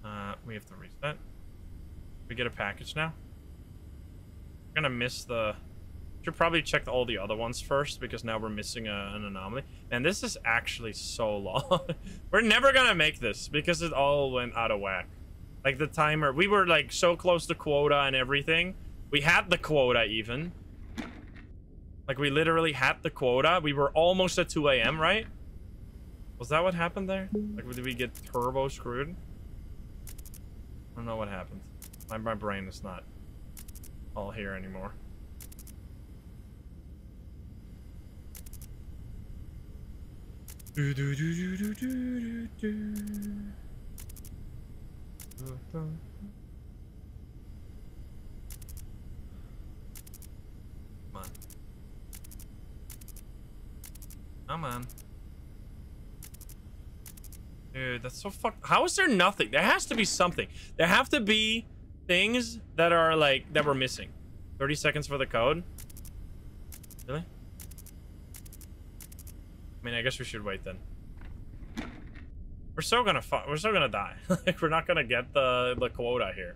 Uh, we have to reset. We get a package now. Gonna miss the... Should probably check all the other ones first because now we're missing a, an anomaly. And this is actually so long. we're never gonna make this because it all went out of whack. Like the timer, we were like so close to quota and everything. We had the quota even. Like we literally had the quota. We were almost at 2 a.m., right? Was that what happened there? Like did we get turbo screwed? I don't know what happened. My, my brain is not all here anymore. Do, do, do, do, do, do, do, do. Come on. Dude, that's so fuck. How is there nothing? There has to be something. There have to be things that are like that we're missing. 30 seconds for the code. Really? I mean, I guess we should wait then. We're still gonna we're still gonna die. like we're not gonna get the the quota here.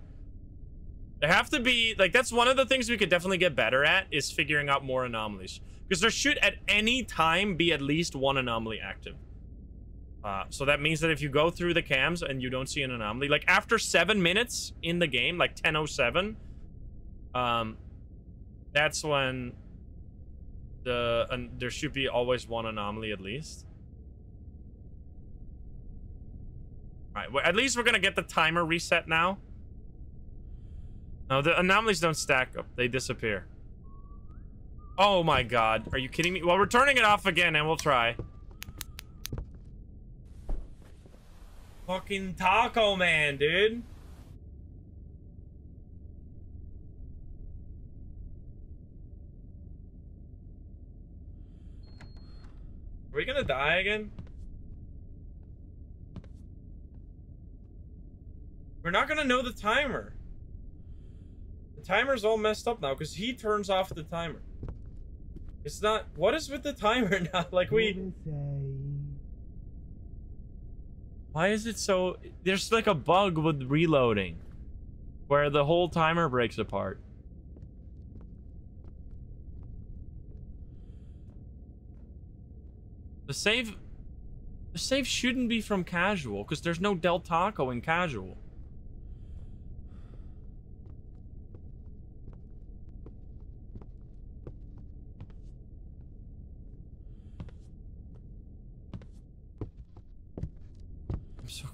They have to be like that's one of the things we could definitely get better at is figuring out more anomalies because there should at any time be at least one anomaly active. Uh, so that means that if you go through the cams and you don't see an anomaly, like after seven minutes in the game, like 10:07, um, that's when the uh, there should be always one anomaly at least. All right, well, at least we're gonna get the timer reset now. No, the anomalies don't stack up; they disappear. Oh my god, are you kidding me? Well, we're turning it off again, and we'll try. Fucking Taco Man, dude. Are we gonna die again? We're not gonna know the timer. The timer's all messed up now because he turns off the timer. It's not. What is with the timer now? Like we. Why is it so... There's like a bug with reloading. Where the whole timer breaks apart. The save... The save shouldn't be from casual because there's no Del Taco in casual.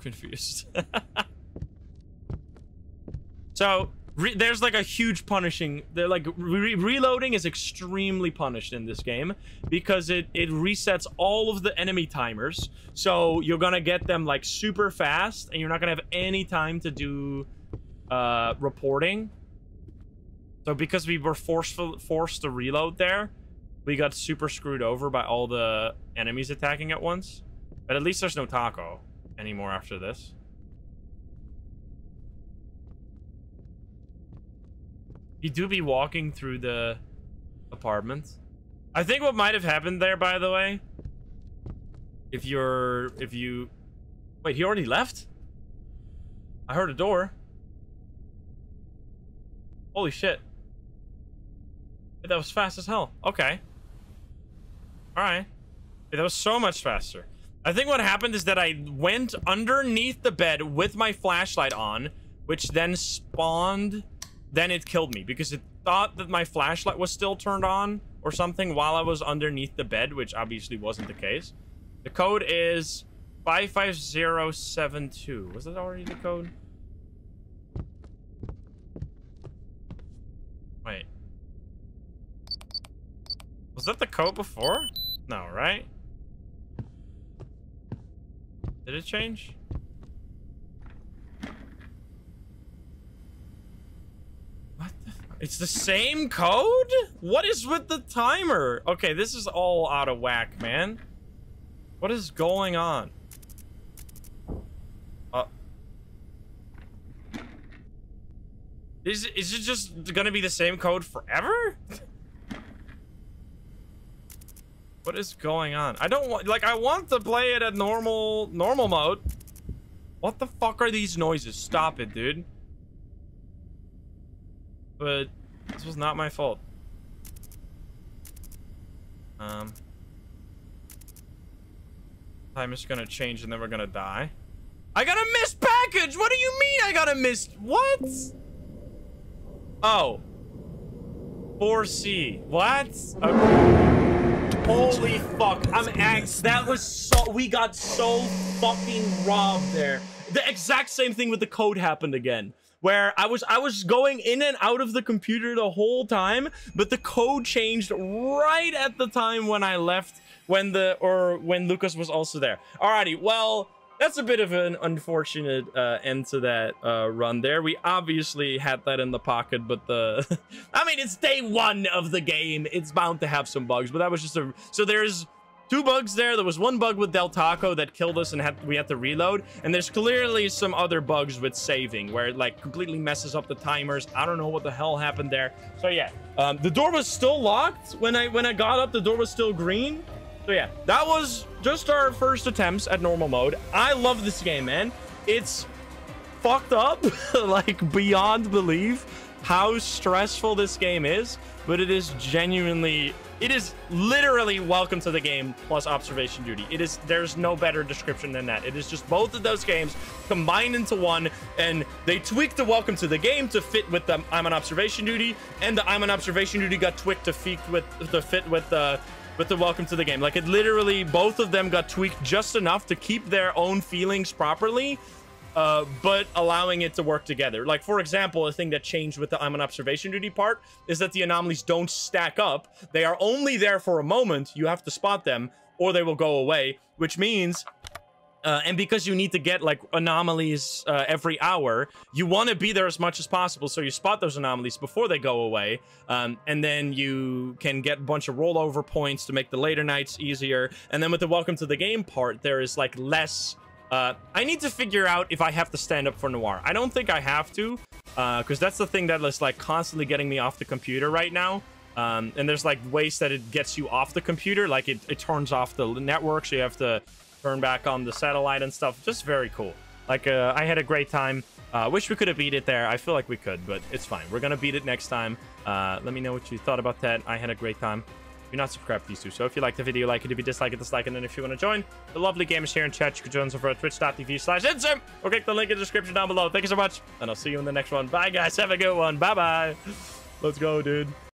Confused. so re there's like a huge punishing. They're like re reloading is extremely punished in this game because it it resets all of the enemy timers. So you're gonna get them like super fast, and you're not gonna have any time to do uh, reporting. So because we were forceful forced to reload there, we got super screwed over by all the enemies attacking at once. But at least there's no taco anymore after this. You do be walking through the apartments. I think what might have happened there, by the way, if you're, if you, wait, he already left? I heard a door. Holy shit. That was fast as hell. Okay. Alright. That was so much faster. I think what happened is that I went underneath the bed with my flashlight on, which then spawned, then it killed me because it thought that my flashlight was still turned on or something while I was underneath the bed, which obviously wasn't the case. The code is 55072. Was that already the code? Wait. Was that the code before? No, right? Did it change? What the It's the same code? What is with the timer? Okay, this is all out of whack, man. What is going on? Uh... Is, is it just gonna be the same code forever? What is going on? I don't want, like, I want to play it at normal, normal mode. What the fuck are these noises? Stop it, dude. But this was not my fault. Um. I'm just gonna change and then we're gonna die. I got a missed package! What do you mean I got a missed? What? Oh. 4C. What? Okay. Holy fuck. I'm ex. That was so. We got so fucking robbed there. The exact same thing with the code happened again. Where I was I was going in and out of the computer the whole time, but the code changed right at the time when I left when the or when Lucas was also there. Alrighty, well, that's a bit of an unfortunate uh, end to that uh, run there. We obviously had that in the pocket, but the... I mean, it's day one of the game. It's bound to have some bugs, but that was just a... So there's two bugs there. There was one bug with Del Taco that killed us and had we had to reload. And there's clearly some other bugs with saving where it like completely messes up the timers. I don't know what the hell happened there. So yeah, um, the door was still locked. When I, when I got up, the door was still green. So yeah, that was just our first attempts at normal mode. I love this game, man. It's fucked up, like beyond belief, how stressful this game is, but it is genuinely, it is literally welcome to the game plus observation duty. It is, there's no better description than that. It is just both of those games combined into one, and they tweaked the welcome to the game to fit with the I'm on observation duty, and the I'm on observation duty got tweaked to fit with, to fit with the with the welcome to the game. Like it literally, both of them got tweaked just enough to keep their own feelings properly, uh, but allowing it to work together. Like for example, a thing that changed with the I'm on observation duty part is that the anomalies don't stack up. They are only there for a moment. You have to spot them or they will go away, which means uh, and because you need to get like anomalies uh, every hour, you want to be there as much as possible. So you spot those anomalies before they go away. Um, and then you can get a bunch of rollover points to make the later nights easier. And then with the welcome to the game part, there is like less. Uh, I need to figure out if I have to stand up for Noir. I don't think I have to, because uh, that's the thing that is like constantly getting me off the computer right now. Um, and there's like ways that it gets you off the computer, like it, it turns off the network, so you have to turn back on the satellite and stuff. Just very cool. Like, uh, I had a great time. Uh, wish we could have beat it there. I feel like we could, but it's fine. We're gonna beat it next time. Uh, let me know what you thought about that. I had a great time. If you're not subscribed, please do so. If you like the video, like it. If you dislike it, dislike it. And if you want to join the lovely gamers here in chat, you can join us over at twitch.tv slash insym or click the link in the description down below. Thank you so much, and I'll see you in the next one. Bye, guys. Have a good one. Bye-bye. Let's go, dude.